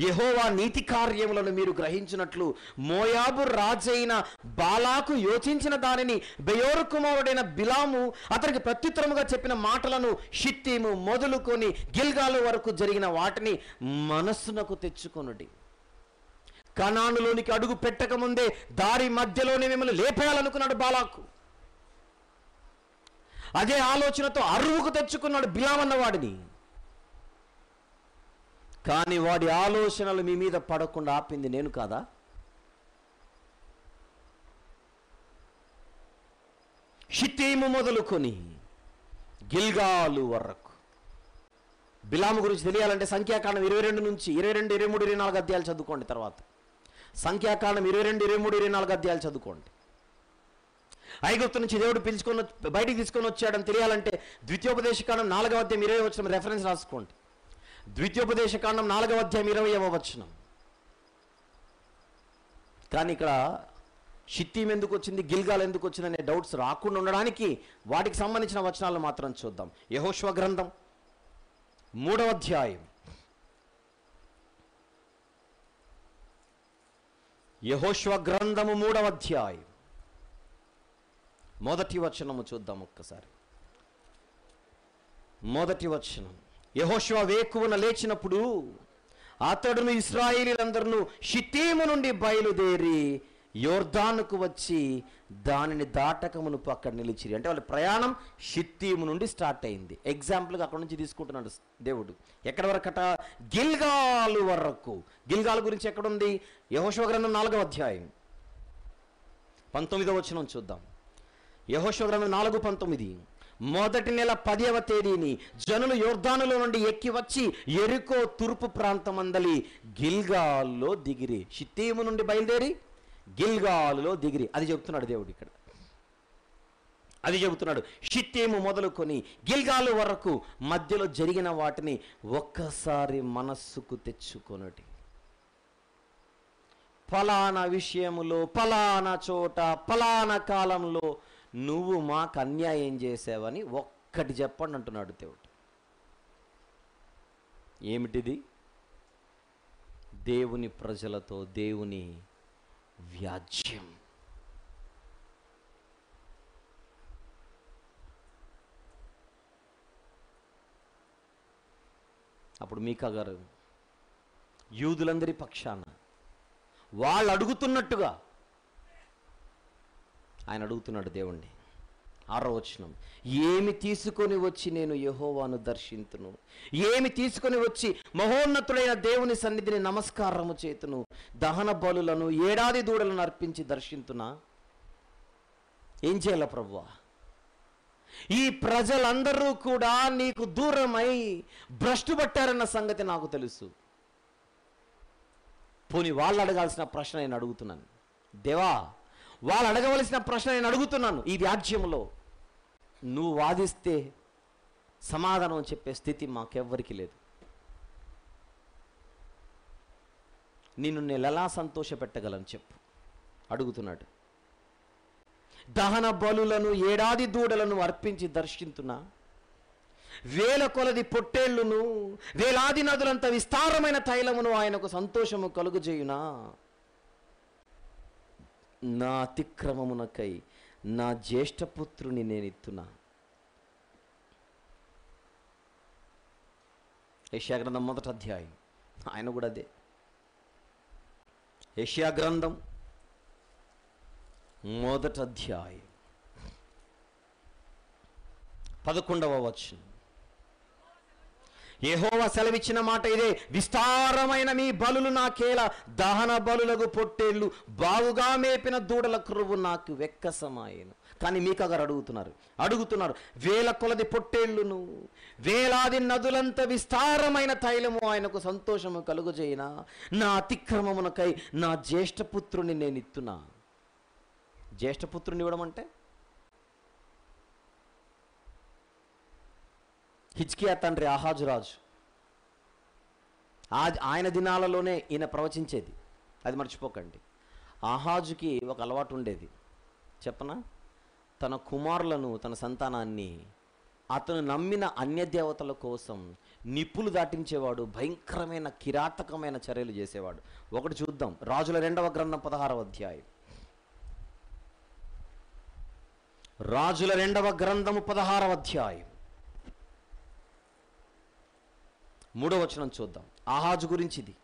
యెహోవా నీతి కార్యములను మీరు గ్రహించినట్లు మోయాబు రాజైన బాలాకు యోచించిన దానిని బెయోరు కుమారుడైన బిలాము అతనికి ప్రత్యుత్తరముగా చెప్పిన మాటలను షిత్తీము మొదలుకొని గిల్గాలు వరకు జరిగిన వాటిని మనస్సునకు తెచ్చుకొనుడి. కణానులోనికి అడుగు పెట్టకముందే దారి మధ్యలోనే మిమ్మల్ని లేపేయాలనుకున్నాడు బాలాకు. అదే ఆలోచనతో అరువుకు తెచ్చుకున్నాడు బిలామన్న వాడిని కానీ వాడి ఆలోచనలు మీ మీద పడకుండా ఆపింది నేను కాదా? షితీము మొదలుకొని గిల్గాలు వరకు. బిలాము గురించి తెలియాలంటే సంఖ్యాకాండం ఇరవై రెండు నుంచి ఇరవై రెండు ఇరవై మూడు ఇరవై నాలుగు అధ్యాయాలు చదువుకోండి తర్వాత. సంఖ్యాకాండం ఇరవై రెండు ఇరవై మూడు ఇరవై నాలుగు అధ్యాయాలు చదువుకోండి. ఐగుప్తు నుంచి దేవుడు పిలుచుకొని వచ్చి- బయటికి తీసుకొని వచ్చాడని తెలియాలంటే ద్వితీయోపదేశకాండం నాలుగవ అధ్యాయం ఇరవై వచ్చిన రెఫరెన్స్ రాసుకోండి. ద్వితీయోపదేశకాండం నాలుగవ అధ్యాయం ఇరవై వచనం. కానీ ఇక్కడ షిత్తీం ఎందుకు వచ్చింది గిల్గాల్ ఎందుకు వచ్చింది అనే డౌట్స్ రాకుండా ఉండడానికి వాటికి సంబంధించిన వచనాలు మాత్రం చూద్దాం. యహోశ్వ గ్రంథం మూడవ అధ్యాయం. యహోశ్వ గ్రంథము మూడవ అధ్యాయం మొదటి వచనము చూద్దాం ఒక్కసారి. మొదటి వచనం. యహోశ్వ వేకువన లేచినప్పుడు అతడును ఇస్రాయేలీలందరూ షితీము నుండి బయలుదేరి యోర్ధానుకు వచ్చి దానిని దాటకమును అక్కడ నిలిచిరి. అంటే వాళ్ళ ప్రయాణం షిత్తీము నుండి స్టార్ట్ అయింది. ఎగ్జాంపుల్గా అక్కడ నుంచి తీసుకుంటున్నాడు దేవుడు. ఎక్కడ వరకట? గిల్గాలు వరకు. గిల్గాల గురించి ఎక్కడుంది? యహోశివ గ్రంథం నాలుగవ అధ్యాయం. పంతొమ్మిదవ వచనం చూద్దాం. యహోశివ గ్రంథం నాలుగు పంతొమ్మిది. మొదటి నెల పదవ తేదీని జనులు యోర్ధానులో నుండి ఎక్కి వచ్చి ఎరుకో తూర్పు ప్రాంతమందలి గిల్గాల్లో దిగిరి. షిత్తీము నుండి బయలుదేరి గిల్గాలులో దిగిరి. అది చెబుతున్నాడు దేవుడు ఇక్కడ. అది చెబుతున్నాడు. షిత్తేము మొదలుకొని గిల్గాలు వరకు మధ్యలో జరిగిన వాటిని ఒక్కసారి మనస్సుకు తెచ్చుకొనటి. ఫలానా విషయములో ఫలానా చోట ఫలానా కాలంలో నువ్వు మాకు అన్యాయం చేసావని ఒక్కటి చెప్పండి అంటున్నాడు దేవుడు. ఏమిటిది? దేవుని ప్రజలతో దేవుని వ్యాజ్యం అప్పుడు మీకా గారు యూదులందరి పక్షాన వాళ్ళు అడుగుతున్నట్టుగా ఆయన అడుగుతున్నాడు దేవుణ్ణి. ఆరో వచనం ఏమి తీసుకొని వచ్చి నేను యహోవాను దర్శింతును? ఏమి తీసుకొని వచ్చి మహోన్నతుడైన దేవుని సన్నిధిని నమస్కారము చేతును? దహన బలులను ఏడాది దూడలను అర్పించి దర్శింతునా? ఏం చేయాల ప్రభువా? ఈ ప్రజలందరూ కూడా నీకు దూరమై భ్రష్టు పట్టారన్న సంగతి నాకు తెలుసు. పోని వాళ్ళు అడగాల్సిన ప్రశ్న నేను అడుగుతున్నాను. దేవా వాళ్ళు అడగవలసిన ప్రశ్న నేను అడుగుతున్నాను ఈ వ్యాజ్యంలో. నువ్వు వాదిస్తే సమాధానం చెప్పే స్థితి మాకెవ్వరికి లేదు. నిన్ను నేను ఎలా సంతోష పెట్టగలను చెప్పు. అడుగుతున్నాడు. దహన బలులను ఏడాది దూడలను అర్పించి దర్శించున్నా వేల కొలది పొట్టేళ్ళును వేలాది నదులంత విస్తారమైన తైలమును ఆయనకు సంతోషము కలుగుజేయునా? నా అతిక్రమమునకై నా జ్యేష్ఠపుత్రుని నేను ఇత్తున్నా యశాగ్రంథం గ్రంథం మొదటి అధ్యాయం. ఆయన కూడా అదే. యష్యా గ్రంథం మొదటి అధ్యాయం. పదకొండవ వచనం. యెహోవా సెలవిచ్చిన మాట ఇదే. విస్తారమైన మీ బలులు నాకేలా దహన బలులకు పొట్టేళ్ళు బావుగా మేపిన దూడల క్రువు నాకు వెక్కసమాయను. కానీ మీకు అగారు అడుగుతున్నారు అడుగుతున్నారు వేల కొలది పొట్టేళ్ళును వేలాది నదులంత విస్తారమైన తైలము ఆయనకు సంతోషము కలుగజేయినా నా అతిక్రమమునకై నా జ్యేష్ఠపుత్రుని నేను ఇత్తున్నా జ్యేష్ఠపుత్రుని ఇవ్వడం అంటే హిజ్కియా తండ్రి ఆహాజురాజు ఆ ఆయన దినాలలోనే ఈయన ప్రవచించేది. అది మర్చిపోకండి. ఆహాజుకి ఒక అలవాటు ఉండేది. చెప్పనా? తన కుమారులను తన సంతానాన్ని అతను నమ్మిన అన్య దేవతల కోసం నిప్పులు దాటించేవాడు భయంకరమైన కిరాతకమైన చర్యలు చేసేవాడు. ఒకటి చూద్దాం. రాజుల రెండవ గ్రంథం పదహారవ అధ్యాయం. రాజుల రెండవ గ్రంథము పదహారవ అధ్యాయం. మూడో వచనం చూద్దాం. ఆహాజు గురించి ఇది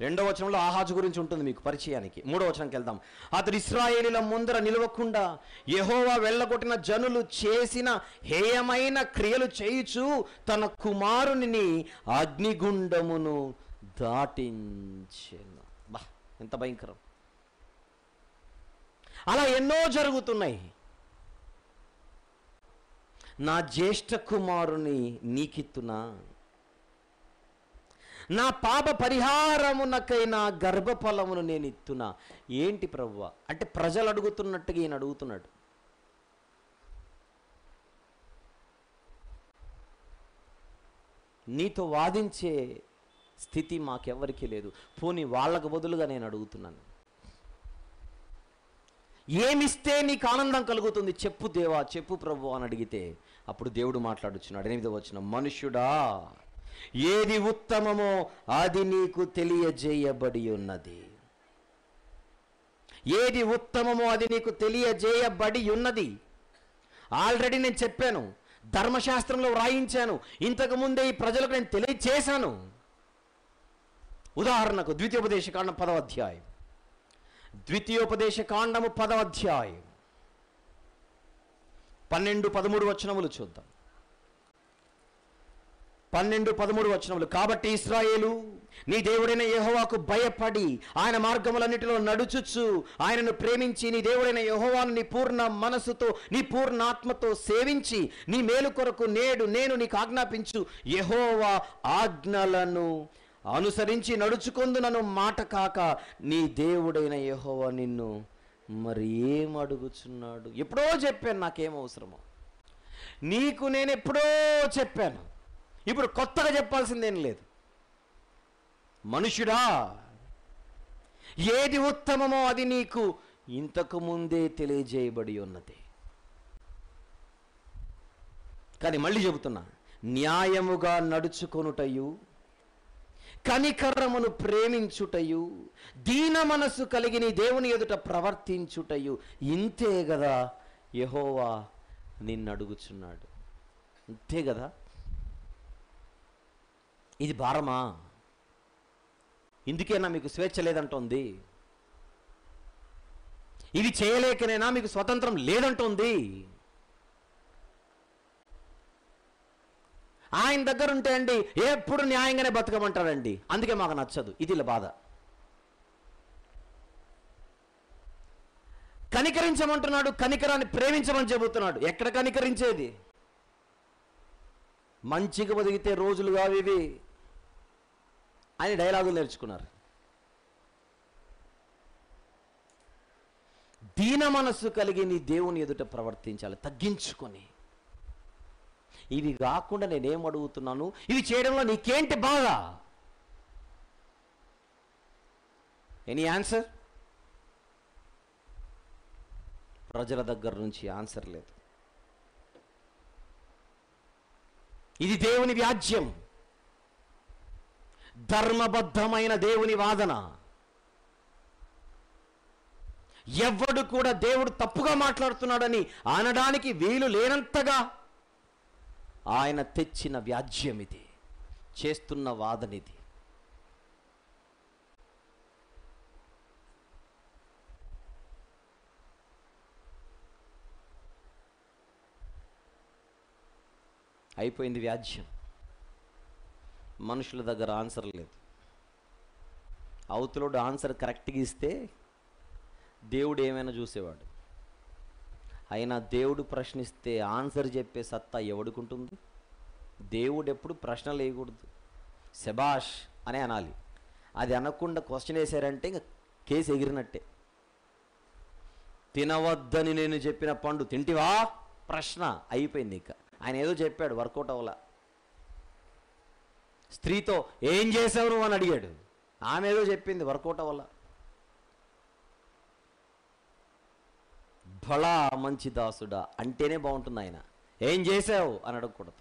రెండో వచనంలో ఆహాజు గురించి ఉంటుంది మీకు పరిచయానికి. మూడో వచనంకి వెళ్దాం. అతడు ఇస్రాయేలీల ముందర నిలవకుండా యహోవా వెళ్ళగొట్టిన జనులు చేసిన హేయమైన క్రియలు చేయుచు తన కుమారుని అగ్నిగుండమును దాటించెను. బా ఎంత భయంకరం. అలా ఎన్నో జరుగుతున్నాయి. నా జ్యేష్ఠ కుమారుని నీకిత్తునా? నా పాప పరిహారమునకై నా గర్భఫలమును నేను ఇత్తున్నా ఏంటి ప్రభువ అంటే ప్రజలు అడుగుతున్నట్టుగా ఈయన అడుగుతున్నాడు. నీతో వాదించే స్థితి మాకెవ్వరికీ లేదు. పోనీ వాళ్ళకు బదులుగా నేను అడుగుతున్నాను. ఏమిస్తే నీకు ఆనందం కలుగుతుంది? చెప్పు దేవా చెప్పు ప్రభు అని అడిగితే అప్పుడు దేవుడు మాట్లాడుచున్నాడు. ఎనిమిదో వచ్చిన మనుష్యుడా ఏది ఉత్తమమో అది నీకు తెలియజేయబడి ఉన్నది ఏది ఉత్తమమో అది నీకు తెలియజేయబడి ఉన్నది. ఆల్రెడీ నేను చెప్పాను ధర్మశాస్త్రంలో వ్రాయించాను ఇంతకు ముందే ఈ ప్రజలకు నేను తెలియచేశాను. ఉదాహరణకు ద్వితీయోపదేశ కాండం పదవ అధ్యాయం. ద్వితీయోపదేశ కాండము పదవ అధ్యాయం. పన్నెండు పదమూడు వచనములు చూద్దాం. పన్నెండు పదమూడు వచనములు. కాబట్టి ఇస్రాయేలు నీ దేవుడైన యహోవాకు భయపడి ఆయన మార్గములన్నిటిలో నడుచుచు ఆయనను ప్రేమించి నీ దేవుడైన యహోవాను నీ పూర్ణ మనసుతో నీ పూర్ణాత్మతో సేవించి నీ మేలు కొరకు నేడు నేను నీకు ఆజ్ఞాపించు యహోవా ఆజ్ఞలను అనుసరించి నడుచుకొందు నన్ను మాట కాక నీ దేవుడైన యహోవా నిన్ను మరి ఏం అడుగుచున్నాడు? ఎప్పుడో చెప్పాను నాకేం అవసరమో. నీకు నేను ఎప్పుడో చెప్పాను. ఇప్పుడు కొత్తగా చెప్పాల్సిందేం లేదు. మనుషుడా ఏది ఉత్తమమో అది నీకు ఇంతకు ముందే తెలియజేయబడి ఉన్నది. కానీ మళ్ళీ చెబుతున్నా న్యాయముగా నడుచుకొనుటయు కనికరమును ప్రేమించుటయు దీన మనస్సు కలిగి నీ దేవుని ఎదుట ప్రవర్తించుటయు ఇంతే కదా యహోవా నిన్ను అడుగుచున్నాడు ఇంతే కదా ఇది భారమా? ఇందుకేనా మీకు స్వేచ్ఛ లేదంటోంది? ఇది చేయలేకనేనా మీకు స్వతంత్రం లేదంటోంది. ఆయన దగ్గర ఉంటే అండి ఎప్పుడు న్యాయంగానే బతకమంటారండి. అందుకే మాకు నచ్చదు. ఇది బాధ. కనికరించమంటున్నాడు కనికరాన్ని ప్రేమించమని చెబుతున్నాడు. ఎక్కడ కనికరించేది? మంచిగా బతికితే రోజులు కావు ఇవి అని డైలాగులు నేర్చుకున్నారు. దీన మనస్సు కలిగి నీ దేవుని ఎదుట ప్రవర్తించాలి తగ్గించుకొని. ఇవి కాకుండా నేనేం అడుగుతున్నాను? ఇవి చేయడంలో నీకేంటి బాధ? ఎనీ ఆన్సర్ ప్రజల దగ్గర నుంచి ఆన్సర్ లేదు. ఇది దేవుని వ్యాజ్యం. ధర్మబద్ధమైన దేవుని వాదన. ఎవ్వడు కూడా దేవుడు తప్పుగా మాట్లాడుతున్నాడని అనడానికి వీలు లేనంతగా ఆయన తెచ్చిన వ్యాజ్యం ఇది. చేస్తున్న వాదనిది అయిపోయింది వ్యాజ్యం. మనుషుల దగ్గర ఆన్సర్ లేదు. అవతలోడు ఆన్సర్ కరెక్ట్గా ఇస్తే దేవుడు ఏమైనా చూసేవాడు? అయినా దేవుడు ప్రశ్నిస్తే ఆన్సర్ చెప్పే సత్తా ఎవడుకుంటుంది? దేవుడు ఎప్పుడు ప్రశ్న లేయకూడదు శబాష్ అనే అనాలి. అది అనకుండా క్వశ్చన్ వేశారంటే ఇంక కేసు ఎగిరినట్టే. తినవద్దని నేను చెప్పిన పండు తింటివా? ప్రశ్న అయిపోయింది ఇక. ఆయన ఏదో చెప్పాడు వర్కౌట్ అవ్వలా. స్త్రీతో ఏం చేసావు నువ్వు? అని అడిగాడు. ఆమె ఏదో చెప్పింది వర్కౌట్ అవ్వలా. భళా మంచి దాసుడా అంటేనే బాగుంటుంది ఆయన. ఏం చేసావు? అని అడగకూడదు.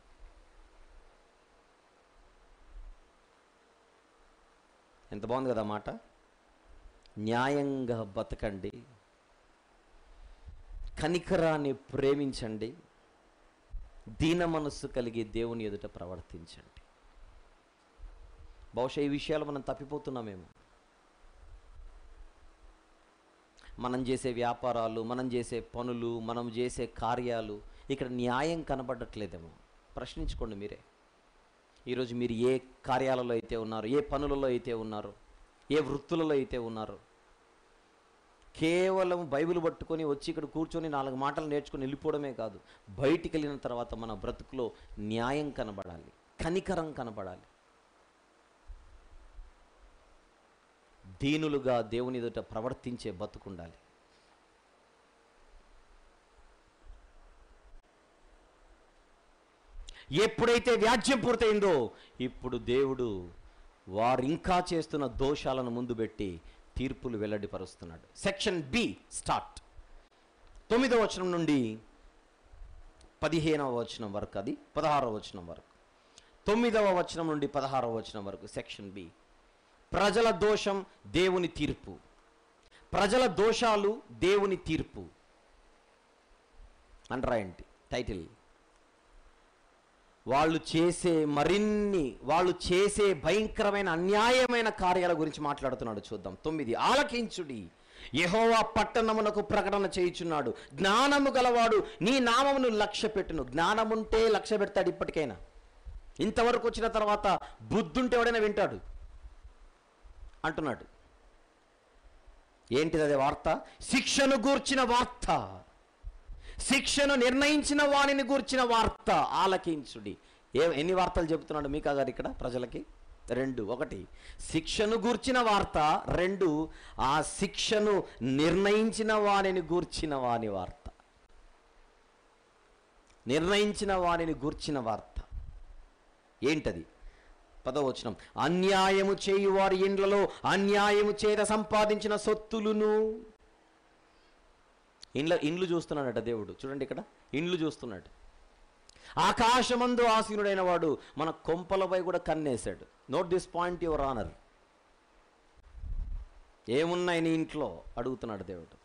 ఎంత బాగుంది కదా మాట. న్యాయంగా బతకండి. కనికరాన్ని ప్రేమించండి. దీన మనస్సు కలిగి దేవుని ఎదుట ప్రవర్తించండి. బహుశా ఈ విషయాలు మనం తప్పిపోతున్నామేమో. మనం చేసే వ్యాపారాలు మనం చేసే పనులు మనం చేసే కార్యాలు ఇక్కడ న్యాయం కనబడట్లేదేమో. ప్రశ్నించుకోండి మీరే. ఈరోజు మీరు ఏ కార్యాలలో అయితే ఉన్నారో ఏ పనులలో అయితే ఉన్నారో ఏ వృత్తులలో అయితే ఉన్నారో కేవలం బైబిల్ పట్టుకొని వచ్చి ఇక్కడ కూర్చొని నాలుగు మాటలు నేర్చుకొని వెళ్ళిపోవడమే కాదు. బయటికి వెళ్ళిన తర్వాత మన బ్రతుకులో న్యాయం కనబడాలి. కనికరం కనబడాలి. దీనులుగా దేవుని ఎదుట ప్రవర్తించే బతుకుండాలి ఎప్పుడైతే వ్యాజ్యం పూర్తయిందో ఇప్పుడు దేవుడు వారు ఇంకా చేస్తున్న దోషాలను ముందు పెట్టి తీర్పులు వెల్లడిపరుస్తున్నాడు. Section B start. తొమ్మిదవ వచనం నుండి పదిహేనవ వచనం వరకు అది పదహారవ వచనం వరకు. తొమ్మిదవ వచనం నుండి పదహారవ వచనం వరకు సెక్షన్ బి ప్రజల దోషం దేవుని తీర్పు. ప్రజల దోషాలు దేవుని తీర్పు. అండ్రాయింటి టైటిల్. వాళ్ళు చేసే మరిన్ని వాళ్ళు చేసే భయంకరమైన అన్యాయమైన కార్యాల గురించి మాట్లాడుతున్నాడు చూద్దాం. తొమ్మిది ఆలకించుడి. యహోవా పట్టణమునకు ప్రకటన చేయుచున్నాడు. జ్ఞానము గలవాడు నీ నామమును లక్ష్య పెట్టును. జ్ఞానముంటే లక్ష్య పెడతాడు ఇప్పటికైనా. ఇంతవరకు వచ్చిన తర్వాత బుద్ధుంటే ఎవడైనా వింటాడు? అంటున్నాడు. ఏంటిది అదే వార్త? శిక్షను గూర్చిన వార్త. శిక్షను నిర్ణయించిన వాణిని గూర్చిన వార్త ఆలకించుడి. ఏ ఎన్ని వార్తలు చెబుతున్నాడు మీకా గారు ఇక్కడ ప్రజలకి? రెండు ఒకటి. శిక్షను గూర్చిన వార్త రెండు. ఆ శిక్షను నిర్ణయించిన వాణిని గూర్చిన వాని వార్త. నిర్ణయించిన వాణిని గూర్చిన వార్త. ఏంటది? పదవచనం. అన్యాయము చేయు వారి ఇండ్లలో అన్యాయము చేత సంపాదించిన సొత్తులును ఇండ్ల ఇండ్లు చూస్తున్నాడట దేవుడు. చూడండి ఇక్కడ. ఇండ్లు చూస్తున్నాడు. ఆకాశమందు ఆసీనుడైన వాడు మన కొంపలపై కూడా కన్నేశాడు. Note this point your honour ఏమున్నాయి నీ ఇంట్లో? అడుగుతున్నాడు దేవుడు.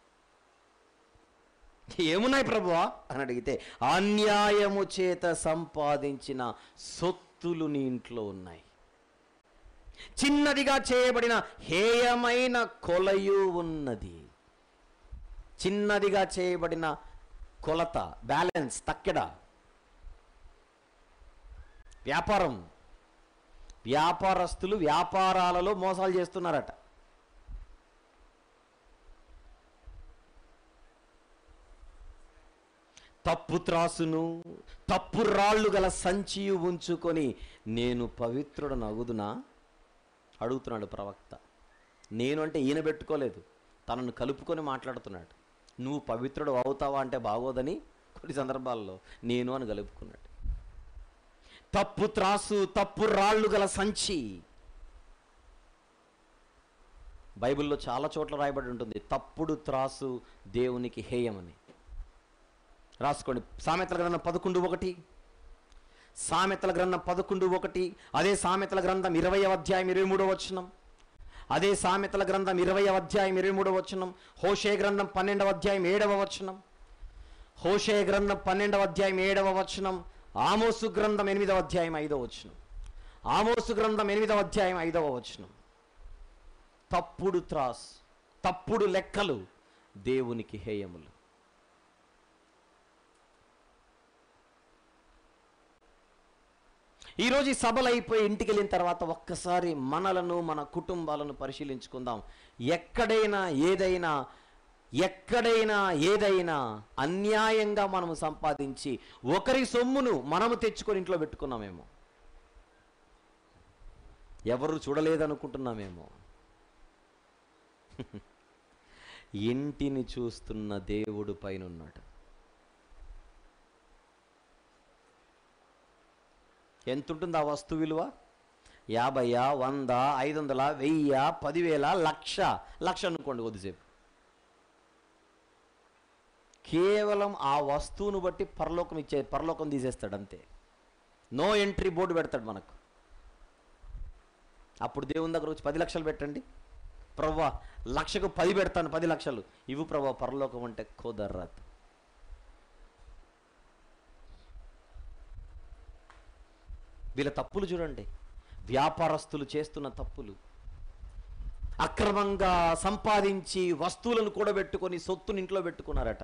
ఏమున్నాయి ప్రభువా? అని అడిగితే అన్యాయము చేత సంపాదించిన సొత్తులు నీ ఇంట్లో ఉన్నాయి. చిన్నదిగా చేయబడిన హేయమైన కొలయు ఉన్నది. చిన్నదిగా చేయబడిన కొలత బ్యాలెన్స్ తక్కెడ. వ్యాపారం. వ్యాపారస్తులు వ్యాపారాలలో మోసాలు చేస్తున్నారట. తప్పు త్రాసును తప్పు రాళ్ళు గల సంచియు ఉంచుకొని నేను పవిత్రుడు నగుదునా అడుగుతున్నాడు ప్రవక్త. నేను అంటే ఈయన పెట్టుకోలేదు. తనను కలుపుకొని మాట్లాడుతున్నాడు. నువ్వు పవిత్రుడు అవుతావా అంటే బాగోదని కొన్ని సందర్భాల్లో నేను అని గలుపుకున్నాడు. తప్పు త్రాసు తప్పు రాళ్ళు గల సంచి. బైబిల్లో చాలా చోట్ల రాయబడి ఉంటుంది తప్పుడు త్రాసు దేవునికి హేయమని. రాసుకోండి. సామెతల గ్రంథం పదకొండు ఒకటి. సామెతల గ్రంథం పదకొండు ఒకటి. అదే సామెతల గ్రంథం ఇరవై అధ్యాయం ఇరవై మూడో వచనం. అదే సామెతల గ్రంథం ఇరవై అధ్యాయం ఇరవై మూడవ వచనం హోషే గ్రంథం పన్నెండవ అధ్యాయం ఏడవ వచనం. హోషే గ్రంథం పన్నెండవ అధ్యాయం ఏడవ వచనం ఆమోసు గ్రంథం ఎనిమిదవ అధ్యాయం ఐదవ వచనం. ఆమోసు గ్రంథం ఎనిమిదవ అధ్యాయం ఐదవ వచనం. తప్పుడు త్రాస్ తప్పుడు లెక్కలు దేవునికి హేయములు. ఈరోజు ఈ సభలు అయిపోయి ఇంటికి వెళ్ళిన తర్వాత ఒక్కసారి మనలను మన కుటుంబాలను పరిశీలించుకుందాం. ఎక్కడైనా ఏదైనా ఎక్కడైనా ఏదైనా అన్యాయంగా మనము సంపాదించి ఒకరి సొమ్మును మనము తెచ్చుకొని ఇంట్లో పెట్టుకున్నామేమో ఎవరు చూడలేదనుకుంటున్నామేమో. ఇంటిని చూస్తున్న దేవుడు పైన ఉన్నాడు ఎంత ఉంటుంది ఆ వస్తువు విలువ? యాభైయా వంద ఐదు వందల వెయ్యి పదివేల లక్ష. లక్ష అనుకోండి కొద్దిసేపు. కేవలం ఆ వస్తువును బట్టి పరలోకం ఇచ్చే పరలోకం తీసేస్తాడు అంతే. నో ఎంట్రీ బోర్డు పెడతాడు మనకు. అప్పుడు దేవుని దగ్గర వచ్చి పది లక్షలు పెట్టండి. ప్రవ్వా లక్షకు పది పెడతాను పది లక్షలు. ఇవి ప్రవ్వా పరలోకం అంటే కోదర్రాత్ వీళ్ళ తప్పులు చూడండి. వ్యాపారస్తులు చేస్తున్న తప్పులు. అక్రమంగా సంపాదించి వస్తువులను కూడబెట్టుకొని సొత్తుని ఇంట్లో పెట్టుకున్నారట.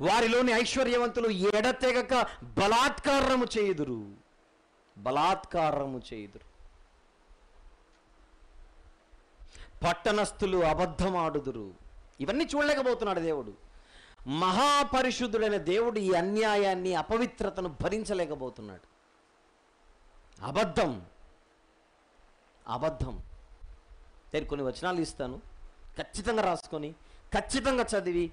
వారిలోని ఐశ్వర్యవంతులు ఎడతెగక బలాత్కారము చేయుదురు. బలాత్కారము చేయుదురు. పట్టణస్థులు అబద్ధమాడుదురు. ఇవన్నీ చూడలేకపోతున్నాడు దేవుడు. మహాపరిశుద్ధుడైన దేవుడు ఈ అన్యాయాన్ని అపవిత్రతను భరించలేకపోతున్నాడు. అబద్ధం. అబద్ధం. నేను కొన్ని వచనాలు ఇస్తాను. ఖచ్చితంగా రాసుకొని ఖచ్చితంగా చదివి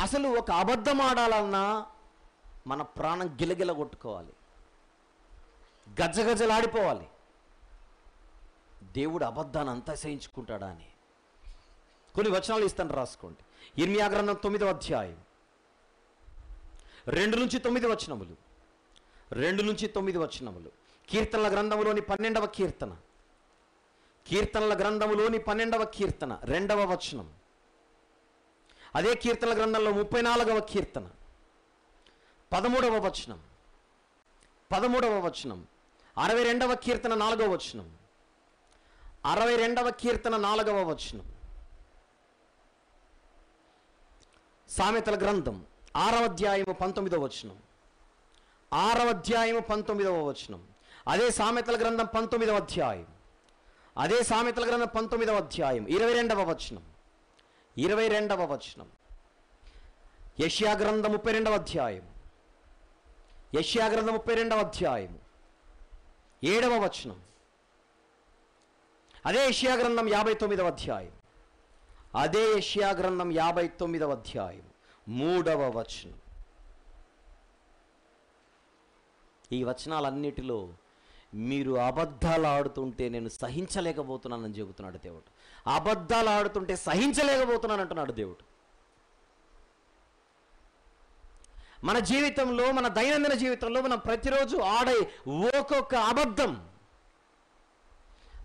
అసలు ఒక అబద్ధం ఆడాలన్నా మన ప్రాణం గిలగిల కొట్టుకోవాలి. గజగజలాడిపోవాలి. దేవుడు అబద్ధాన్ని అంతా సహించుకుంటాడా అని. కొన్ని వచనాలు ఇస్తాను రాసుకోండి. ఇర్మియా గ్రంథం అధ్యాయం. రెండు నుంచి తొమ్మిది వచనములు. రెండు నుంచి తొమ్మిది వచనములు. కీర్తనల గ్రంథములోని పన్నెండవ కీర్తన. కీర్తనల గ్రంథములోని పన్నెండవ కీర్తన రెండవ వచనం. అదే కీర్తనల గ్రంథంలో ముప్పై నాలుగవ కీర్తన. పదమూడవ వచనం. పదమూడవ వచనం. అరవై రెండవ కీర్తన నాలుగవ వచనం. అరవై రెండవ కీర్తన నాలుగవ వచనం. సామెతల గ్రంథం. ఆరవ అధ్యాయము పంతొమ్మిదవ వచనం. ఆరవ అధ్యాయము పంతొమ్మిదవ వచనం. అదే సామెతల గ్రంథం పంతొమ్మిదవ అధ్యాయం. అదే సామెతల గ్రంథం పంతొమ్మిదవ అధ్యాయం. ఇరవై రెండవ వచనం. ఇరవై రెండవ వచనం. యష్యా గ్రంథం ముప్పై రెండవ అధ్యాయం. యష్యా గ్రంథం ముప్పై రెండవ అధ్యాయం. ఏడవ వచనం. అదే యష్యా గ్రంథం యాభై తొమ్మిదవ అధ్యాయం. అదే యష్యా గ్రంథం యాభై తొమ్మిదవ అధ్యాయం. మూడవ వచనం. ఈ వచనాలన్నిటిలో మీరు అబద్ధాలు ఆడుతుంటే నేను సహించలేకపోతున్నానని చెబుతున్నాడు దేవుడు. అబద్ధాలు ఆడుతుంటే సహించలేకపోతున్నాను అంటున్నాడు దేవుడు. మన జీవితంలో మన దైనందిన జీవితంలో మనం ప్రతిరోజు ఆడే ఒక్కొక్క అబద్ధం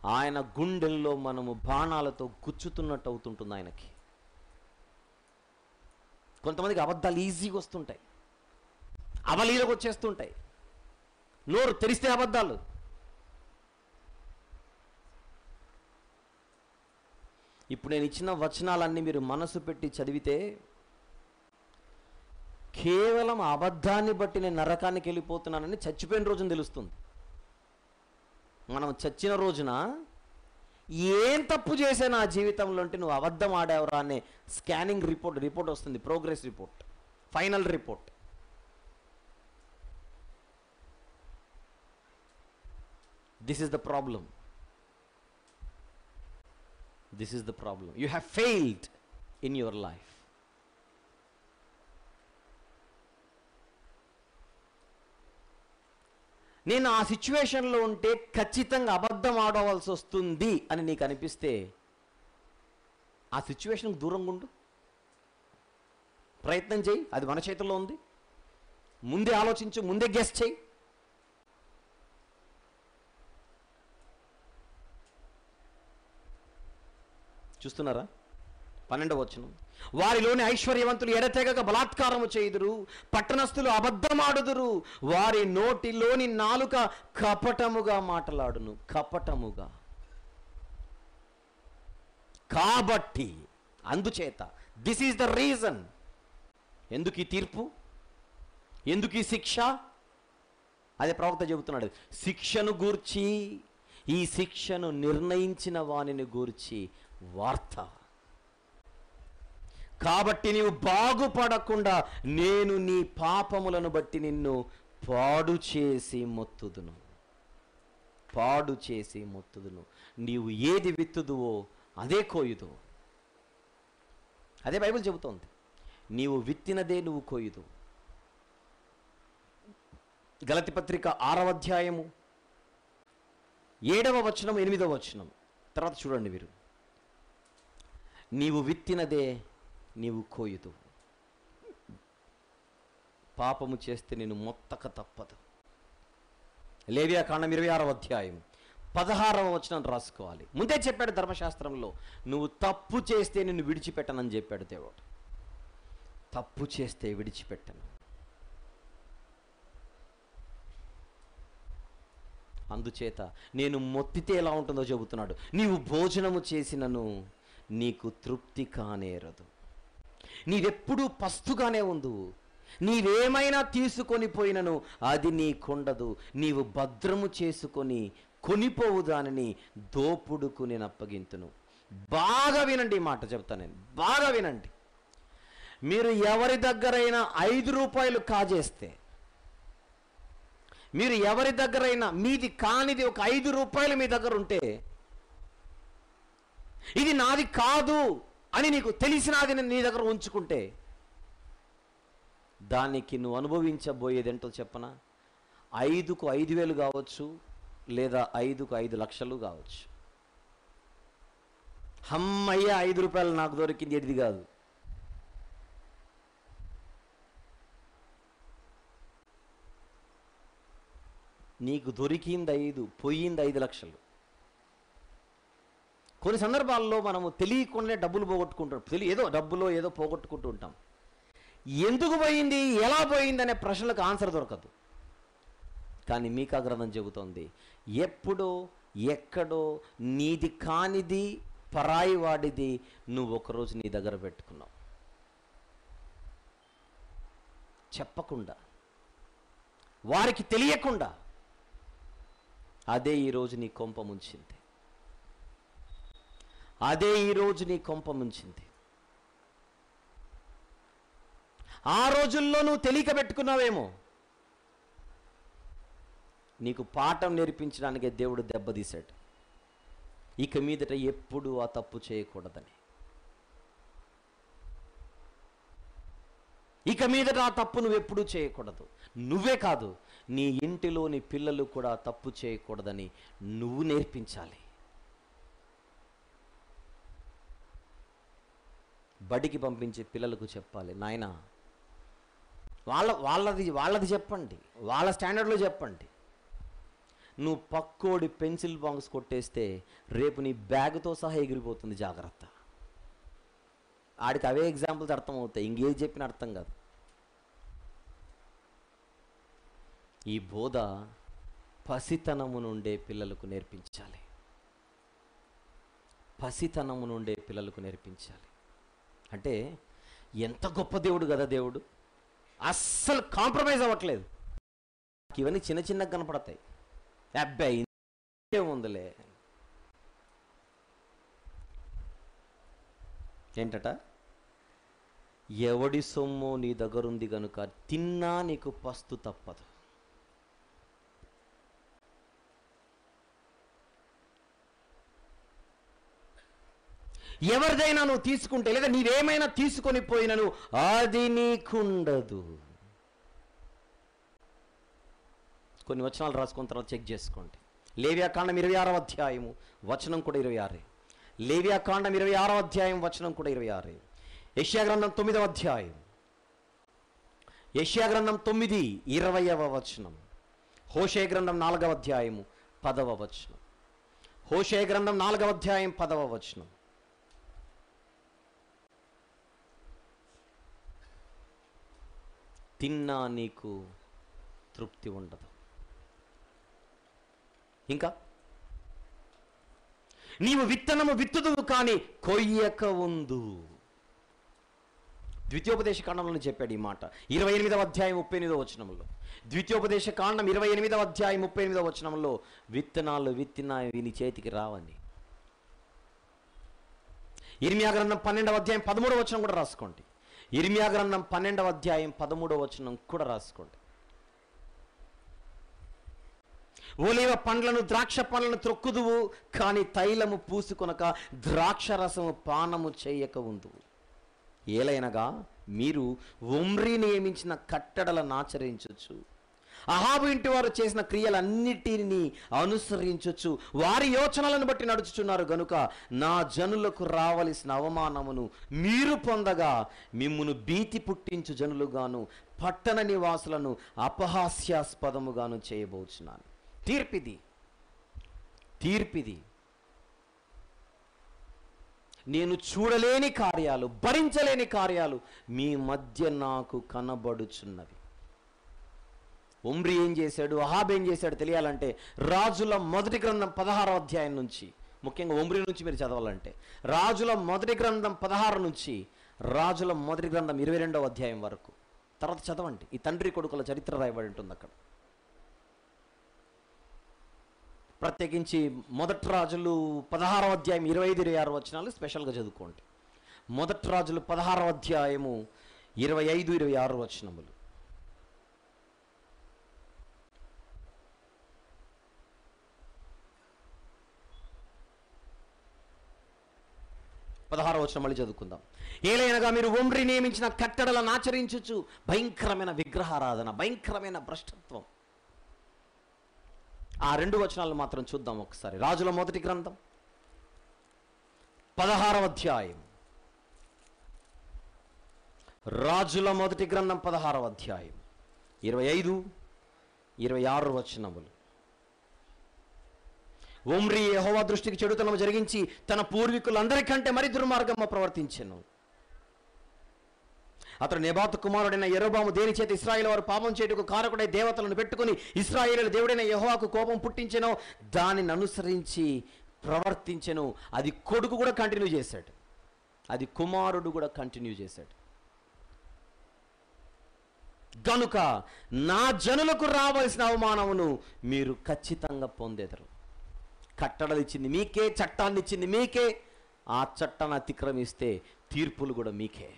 ఆయన గుండెల్లో మనము బాణాలతో గుచ్చుతున్నట్టు అవుతుంటుంది ఆయనకి. కొంతమందికి అబద్ధాలు ఈజీగా వస్తుంటాయి. అవలీలకు వచ్చేస్తుంటాయి. నోరు తెరిస్తే అబద్ధాలు. ఇప్పుడు నేను ఇచ్చిన వచనాలన్నీ మీరు మనసు పెట్టి చదివితే కేవలం అబద్ధాన్ని బట్టి నేను నరకానికి వెళ్ళిపోతున్నానని చచ్చిపోయిన రోజున తెలుస్తుంది. మనం చచ్చిన రోజున ఏం తప్పు చేసే నా జీవితంలో అంటే నువ్వు అబద్ధం ఆడావురా అనే స్కానింగ్ రిపోర్ట్ రిపోర్ట్ వస్తుంది progress report final report. This is the problem this is the problem you have failed in your life నేను ఆ సిచ్యువేషన్లో ఉంటే ఖచ్చితంగా అబద్ధం ఆడవలసి వస్తుంది అని నీకు అనిపిస్తే ఆ సిచ్యువేషన్కి దూరంగా ఉండు. ప్రయత్నం చేయి అది మన చేతుల్లో ఉంది. ముందే ఆలోచించు ముందే గెస్ చేయి. చూస్తున్నారా? పన్నెండవ వచనం. వారిలోని ఐశ్వర్యవంతులు ఎడతెగక బలాత్కారము చేయుదురు పట్టణస్థులు అబద్ధమాడుదురు వారి నోటిలోని నాలుక కపటముగా మాటలాడును కపటముగా. కాబట్టి అందుచేత దిస్ ఈజ్ ద రీజన్ ఎందుకు ఈ తీర్పు? ఎందుకు ఈ శిక్ష? అదే ప్రవక్త చెబుతున్నాడు శిక్షను గూర్చి ఈ శిక్షను నిర్ణయించిన వానిని గూర్చి వార్త. కాబట్టి నీవు బాగుపడకుండా నేను నీ పాపములను బట్టి నిన్ను పాడు చేసి మొత్తుదును. పాడు చేసి మొత్తుదును. నీవు ఏది విత్తుదువో అదే కోయుదు అదే బైబిల్ చెబుతోంది. నీవు విత్తినదే నువ్వు కోయుదు గలతి పత్రిక ఆరవ అధ్యాయము ఏడవ వచనం ఎనిమిదవ వచనం. తర్వాత చూడండి మీరు. నీవు విత్తినదే నీవు కోయుదు పాపము చేస్తే నేను మొత్తక తప్పదు. లేవియా కాండం ఇరవై ఆరవ అధ్యాయం. పదహారవ వచనం రాసుకోవాలి. ముందే చెప్పాడు ధర్మశాస్త్రంలో నువ్వు తప్పు చేస్తే నిన్ను విడిచిపెట్టనని చెప్పాడు దేవుడు. తప్పు చేస్తే విడిచిపెట్టను. అందుచేత నేను మొత్తితే ఎలా ఉంటుందో చెబుతున్నాడు. నీవు భోజనము చేసినను నీకు తృప్తి కానేరదు. నీవెప్పుడూ పస్తుగానే ఉండు. నీవేమైనా తీసుకొని పోయినను అది నీకుండదు. నీవు భద్రము చేసుకొని కొనిపోవు దానిని దోపుడుకు నేను అప్పగింతును. బాగా వినండి ఈ మాట చెప్తాను నేను. బాగా వినండి. మీరు ఎవరి దగ్గరైనా ఐదు రూపాయలు కాజేస్తే మీరు ఎవరి దగ్గరైనా మీది కానిది ఒక ఐదు రూపాయలు మీ దగ్గర ఉంటే ఇది నాది కాదు. అని నీకు తెలిసినది నీ దగ్గర ఉంచుకుంటే దానికి నువ్వు అనుభవించబోయేది ఏంటో చెప్పనా? ఐదుకు ఐదు వేలు కావచ్చు లేదా ఐదుకు ఐదు లక్షలు కావచ్చు. హమ్మయ్య ఐదు రూపాయలు నాకు దొరికింది ఇది కాదు. నీకు దొరికింది ఐదు పోయింది ఐదు లక్షలు. కొన్ని సందర్భాల్లో మనము తెలియకుండానే డబ్బులు పోగొట్టుకుంటాం. తెలియ ఏదో డబ్బులో ఏదో పోగొట్టుకుంటూ ఉంటాం. ఎందుకు పోయింది? ఎలా పోయింది? అనే ప్రశ్నలకు ఆన్సర్ దొరకదు. కానీ మీకా గ్రంథం చెబుతోంది ఎప్పుడో ఎక్కడో నీది కానిది పరాయి వాడిది నువ్వు ఒకరోజు నీ దగ్గర పెట్టుకున్నావు. చెప్పకుండా వారికి తెలియకుండా అదే ఈరోజు నీ కొంప ముంచింది. అదే ఈరోజు నీ కొంప ముంచింది. ఆ రోజుల్లో నువ్వు తెలియక పెట్టుకున్నావేమో. నీకు పాఠం నేర్పించడానికే దేవుడు దెబ్బతీశాడు ఇక మీదట ఎప్పుడు ఆ తప్పు చేయకూడదని. ఇక మీదట ఆ తప్పు నువ్వు ఎప్పుడూ చేయకూడదు. నువ్వే కాదు నీ ఇంటిలోని పిల్లలు కూడా తప్పు చేయకూడదని నువ్వు నేర్పించాలి. బడికి పంపించే పిల్లలకు చెప్పాలి నాయనా వాళ్ళ వాళ్ళది వాళ్ళది చెప్పండి వాళ్ళ స్టాండర్డ్లో చెప్పండి. నువ్వు పక్కోడి పెన్సిల్ బాంగ్స్ కొట్టేస్తే రేపు నీ బ్యాగ్తో సహా ఎగిరిపోతుంది జాగ్రత్త. ఆడికి అవే ఎగ్జాంపుల్స్ అర్థమవుతాయి ఇంకేది చెప్పిన అర్థం కాదు. ఈ బోధ పసితనము నుండే పిల్లలకు నేర్పించాలి. పసితనము నుండే పిల్లలకు నేర్పించాలి. అంటే ఎంత గొప్ప దేవుడు కదా దేవుడు? అస్సలు కాంప్రమైజ్ అవ్వట్లేదు. ఇవన్నీ చిన్న చిన్నగా కనపడతాయి. అబ్బాయి ఉందిలే ఏంటట? ఎవడి సొమ్ము నీ దగ్గరుంది గనుక తిన్నా నీకు పస్తు తప్పదు. ఎవరిదైనా నువ్వు తీసుకుంటే లేదా నీవేమైనా తీసుకొని పోయినను అది నీకుండదు. కొన్ని వచనాలు రాసుకున్న తర్వాత చెక్ చేసుకోండి. లేవ్యాకాండం ఇరవై ఆరో అధ్యాయము వచనం కూడా ఇరవై ఆరే. లేవ్యాకాండం ఇరవై ఆరో అధ్యాయం వచనం కూడా ఇరవై ఆరే. యష్యా గ్రంథం తొమ్మిదవ అధ్యాయం. యష్యా గ్రంథం తొమ్మిది ఇరవయవ వచనం. హోషే గ్రంథం నాలుగవ అధ్యాయము పదవ వచనం. హోషే గ్రంథం నాలుగవ అధ్యాయం పదవ వచనం. తిన్నా నీకు తృప్తి ఉండదు. ఇంకా? నీవు విత్తనము విత్తుదువు కానీ కొయ్యక ఉందు ద్వితీయోపదేశ కాండంలో చెప్పాడు ఈ మాట. ఇరవై ఎనిమిదవ అధ్యాయం ముప్పై ఎనిమిదవ వచనంలో ద్వితీయోపదేశ కాండం ఇరవై ఎనిమిదవ అధ్యాయం ముప్పై ఎనిమిదవ వచనంలో విత్తనాలు విత్తినా విని చేతికి రావని. ఇర్మియా గ్రంథం పన్నెండవ అధ్యాయం పదమూడవ వచనం కూడా రాసుకోండి. ఇర్మియా గ్రంథం పన్నెండవ అధ్యాయం పదమూడవ వచనం కూడా రాసుకోండి. ఓలేవ పండ్లను ద్రాక్ష పండ్లను త్రొక్కుదువు కానీ తైలము పూసుకొనక ద్రాక్ష రసము పానము చేయక ఉందువు. ఏలైనగా మీరు ఒమ్రి నియమించిన కట్టడలను ఆచరించవచ్చు అహాబు ఇంటి వారు చేసిన క్రియలన్నిటిని అనుసరించవచ్చు వారి యోచనలను బట్టి నడుచుచున్నారు. గనుక నా జనులకు రావలసిన అవమానమును మీరు పొందగా మిమ్మును భీతి పుట్టించు జనులుగాను పట్టణ నివాసులను అపహాస్యాస్పదముగాను చేయబోచున్నాను. తీర్పిది. తీర్పిది. నేను చూడలేని కార్యాలు భరించలేని కార్యాలు మీ మధ్య నాకు కనబడుచున్నవి. ఒమ్రి ఏం చేశాడు? అహాబ్ ఏం చేశాడు తెలియాలంటే రాజుల మొదటి గ్రంథం పదహారో అధ్యాయం నుంచి ముఖ్యంగా ఒమ్రి నుంచి మీరు చదవాలంటే రాజుల మొదటి గ్రంథం పదహారు నుంచి రాజుల మొదటి గ్రంథం ఇరవై రెండవ అధ్యాయం వరకు. తర్వాత చదవండి. ఈ తండ్రి కొడుకుల చరిత్ర రాయబడి ఉంటుంది అక్కడ. ప్రత్యేకించి మొదటి రాజులు పదహారో అధ్యాయం ఇరవై ఐదు ఇరవై ఆరు వచనాలు స్పెషల్గా చదువుకోండి. మొదటి రాజులు పదహారవ అధ్యాయము ఇరవై ఐదు ఇరవై ఆరు వచనములు. పదహారో వచ్చిన మళ్ళీ చదువుకుందాం. ఏలైనగా మీరు ఒమ్రి నియమించిన కట్టడలను ఆచరించచ్చు భయంకరమైన విగ్రహారాధన భయంకరమైన భ్రష్టత్వం. ఆ రెండు వచనాలు మాత్రం చూద్దాం ఒకసారి. రాజుల మొదటి గ్రంథం. పదహారవ అధ్యాయం. రాజుల మొదటి గ్రంథం పదహారవ అధ్యాయం. ఇరవై ఐదు ఇరవై ఆరు వచనములు. ఉమ్రి యహోవా దృష్టికి చెడుతనం జరిగించి తన పూర్వీకులందరికంటే మరి దుర్మార్గంగా ప్రవర్తించెను. అతడు నెబాతు కుమారుడైన ఎరోబాము దేని చేత ఇస్రాయిల్ వారు పాపం చేటుకు కారకుడై దేవతలను పెట్టుకుని ఇస్రాయిల్ దేవుడైన యహోవాకు కోపం పుట్టించెనో దానిని అనుసరించి ప్రవర్తించెను. అది కొడుకు కూడా కంటిన్యూ చేశాడు. అది కుమారుడు కూడా కంటిన్యూ చేశాడు. గనుక నా జనులకు రావలసిన అవమానమును మీరు ఖచ్చితంగా పొందేదరు. కట్టడలు ఇచ్చింది మీకే చట్టాన్ని ఇచ్చింది మీకే. ఆ చట్టాన్ని అతిక్రమిస్తే తీర్పులు కూడా మీకే.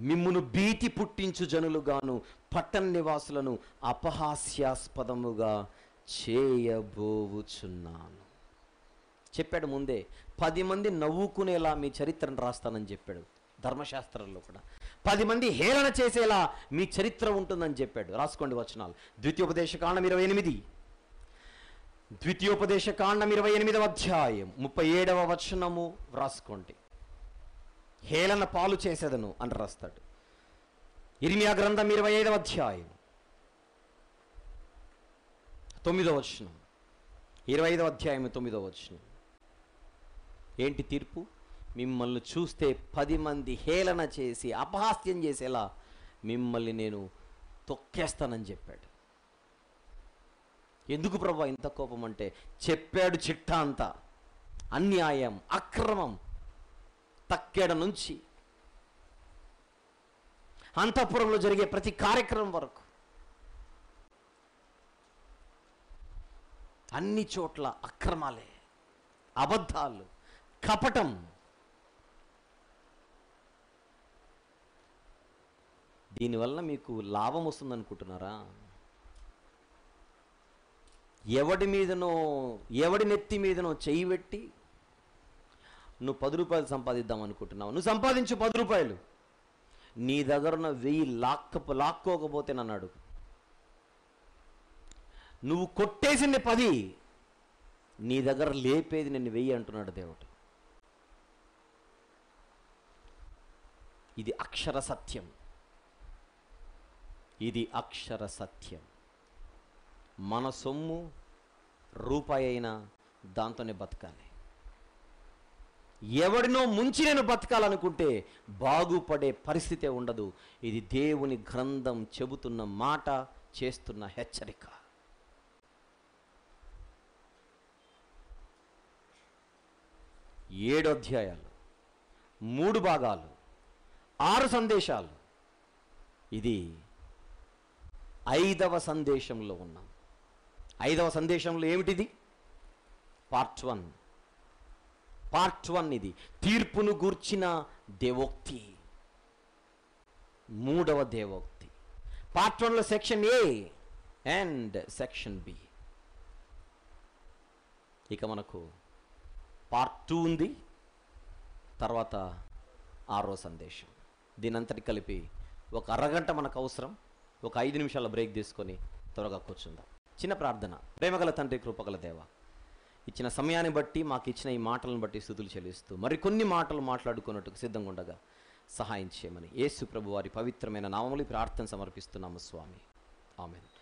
మిమ్మును భీతి పుట్టించు జనులుగాను పట్టణ నివాసులను అపహాస్యాస్పదముగా చేయబోవుచున్నాను. చెప్పాడు ముందే పది మంది నవ్వుకునేలా మీ చరిత్రను రాస్తానని చెప్పాడు ధర్మశాస్త్రంలో కూడా. పది మంది హేళన చేసేలా మీ చరిత్ర ఉంటుందని చెప్పాడు. రాసుకోండి వచనాలు. ద్వితీయోపదేశ కాండం ఇరవై ఎనిమిది. ద్వితీయోపదేశ కాండం ఇరవై ఎనిమిదవ అధ్యాయం ముప్పై ఏడవ వచనము వ్రాసుకోండి. హేళన పాలు చేసేదను అని రాస్తాడు. ఇరిమియా గ్రంథం ఇరవై ఐదవ అధ్యాయం తొమ్మిదవ వచనం. ఇరవై ఐదవ అధ్యాయం తొమ్మిదవ వచనం. ఏంటి తీర్పు? మిమ్మల్ని చూస్తే పది మంది హేళన చేసి అపహాస్యం చేసేలా మిమ్మల్ని నేను తొక్కేస్తానని చెప్పాడు. ఎందుకు ప్రభా ఇంత కోపం అంటే చెప్పాడు చిట్టా అంతా. అన్యాయం అక్రమం తక్కేడ నుంచి అంతఃపురంలో జరిగే ప్రతి కార్యక్రమం వరకు అన్ని చోట్ల అక్రమాలే అబద్ధాలు కపటం దీనివల్ల మీకు లాభం వస్తుందనుకుంటున్నారా? ఎవడి మీదనో ఎవడి నెత్తి మీదనో చెయ్యి పెట్టి నువ్వు పది రూపాయలు సంపాదిద్దాం అనుకుంటున్నావు. నువ్వు సంపాదించు పది రూపాయలు. నీ దగ్గర ఉన్న వెయ్యి లాక్క లాక్కోకపోతే నన్ను అడుగు. నువ్వు కొట్టేసింది పది నీ దగ్గర లేపేది నిన్ను వెయ్యి అంటున్నాడు దేవుడు. ఇది అక్షర సత్యం. ఇది అక్షర సత్యం. మన సొమ్ము రూపాయి అయినా దాంతోనే బతకాలి. ఎవడినో ముంచి నేను బతకాలనుకుంటే బాగుపడే పరిస్థితే ఉండదు. ఇది దేవుని గ్రంథం చెబుతున్న మాట చేస్తున్న హెచ్చరిక. ఏడు అధ్యాయాలు మూడు భాగాలు ఆరు సందేశాలు. ఇది ఐదవ సందేశంలో ఉన్నాం. ఐదవ సందేశంలో ఏమిటిది? Part one. పార్ట్ వన్ ఇది. తీర్పును గూర్చిన దేవోక్తి. మూడవ దేవోక్తి. పార్ట్ వన్లో section A and section B. ఇక మనకు పార్ట్ టూ ఉంది. తర్వాత ఆరో సందేశం. దీనంతటి కలిపి ఒక అరగంట మనకు అవసరం. ఒక ఐదు నిమిషాల బ్రేక్ తీసుకొని త్వరగా కూర్చుందాం. చిన్న ప్రార్థన. ప్రేమగల తండ్రి కృపగల దేవ ఇచ్చిన సమయాన్ని బట్టి మాకు ఇచ్చిన ఈ మాటలను బట్టి స్థుతులు చెల్లిస్తూ మరికొన్ని మాటలు మాట్లాడుకున్నట్టుకు సిద్ధంగా ఉండగా సహాయం చేయమని. యేసు ప్రభు వారి పవిత్రమైన నామములు ప్రార్థన సమర్పిస్తున్నాము స్వామి. ఆమెను.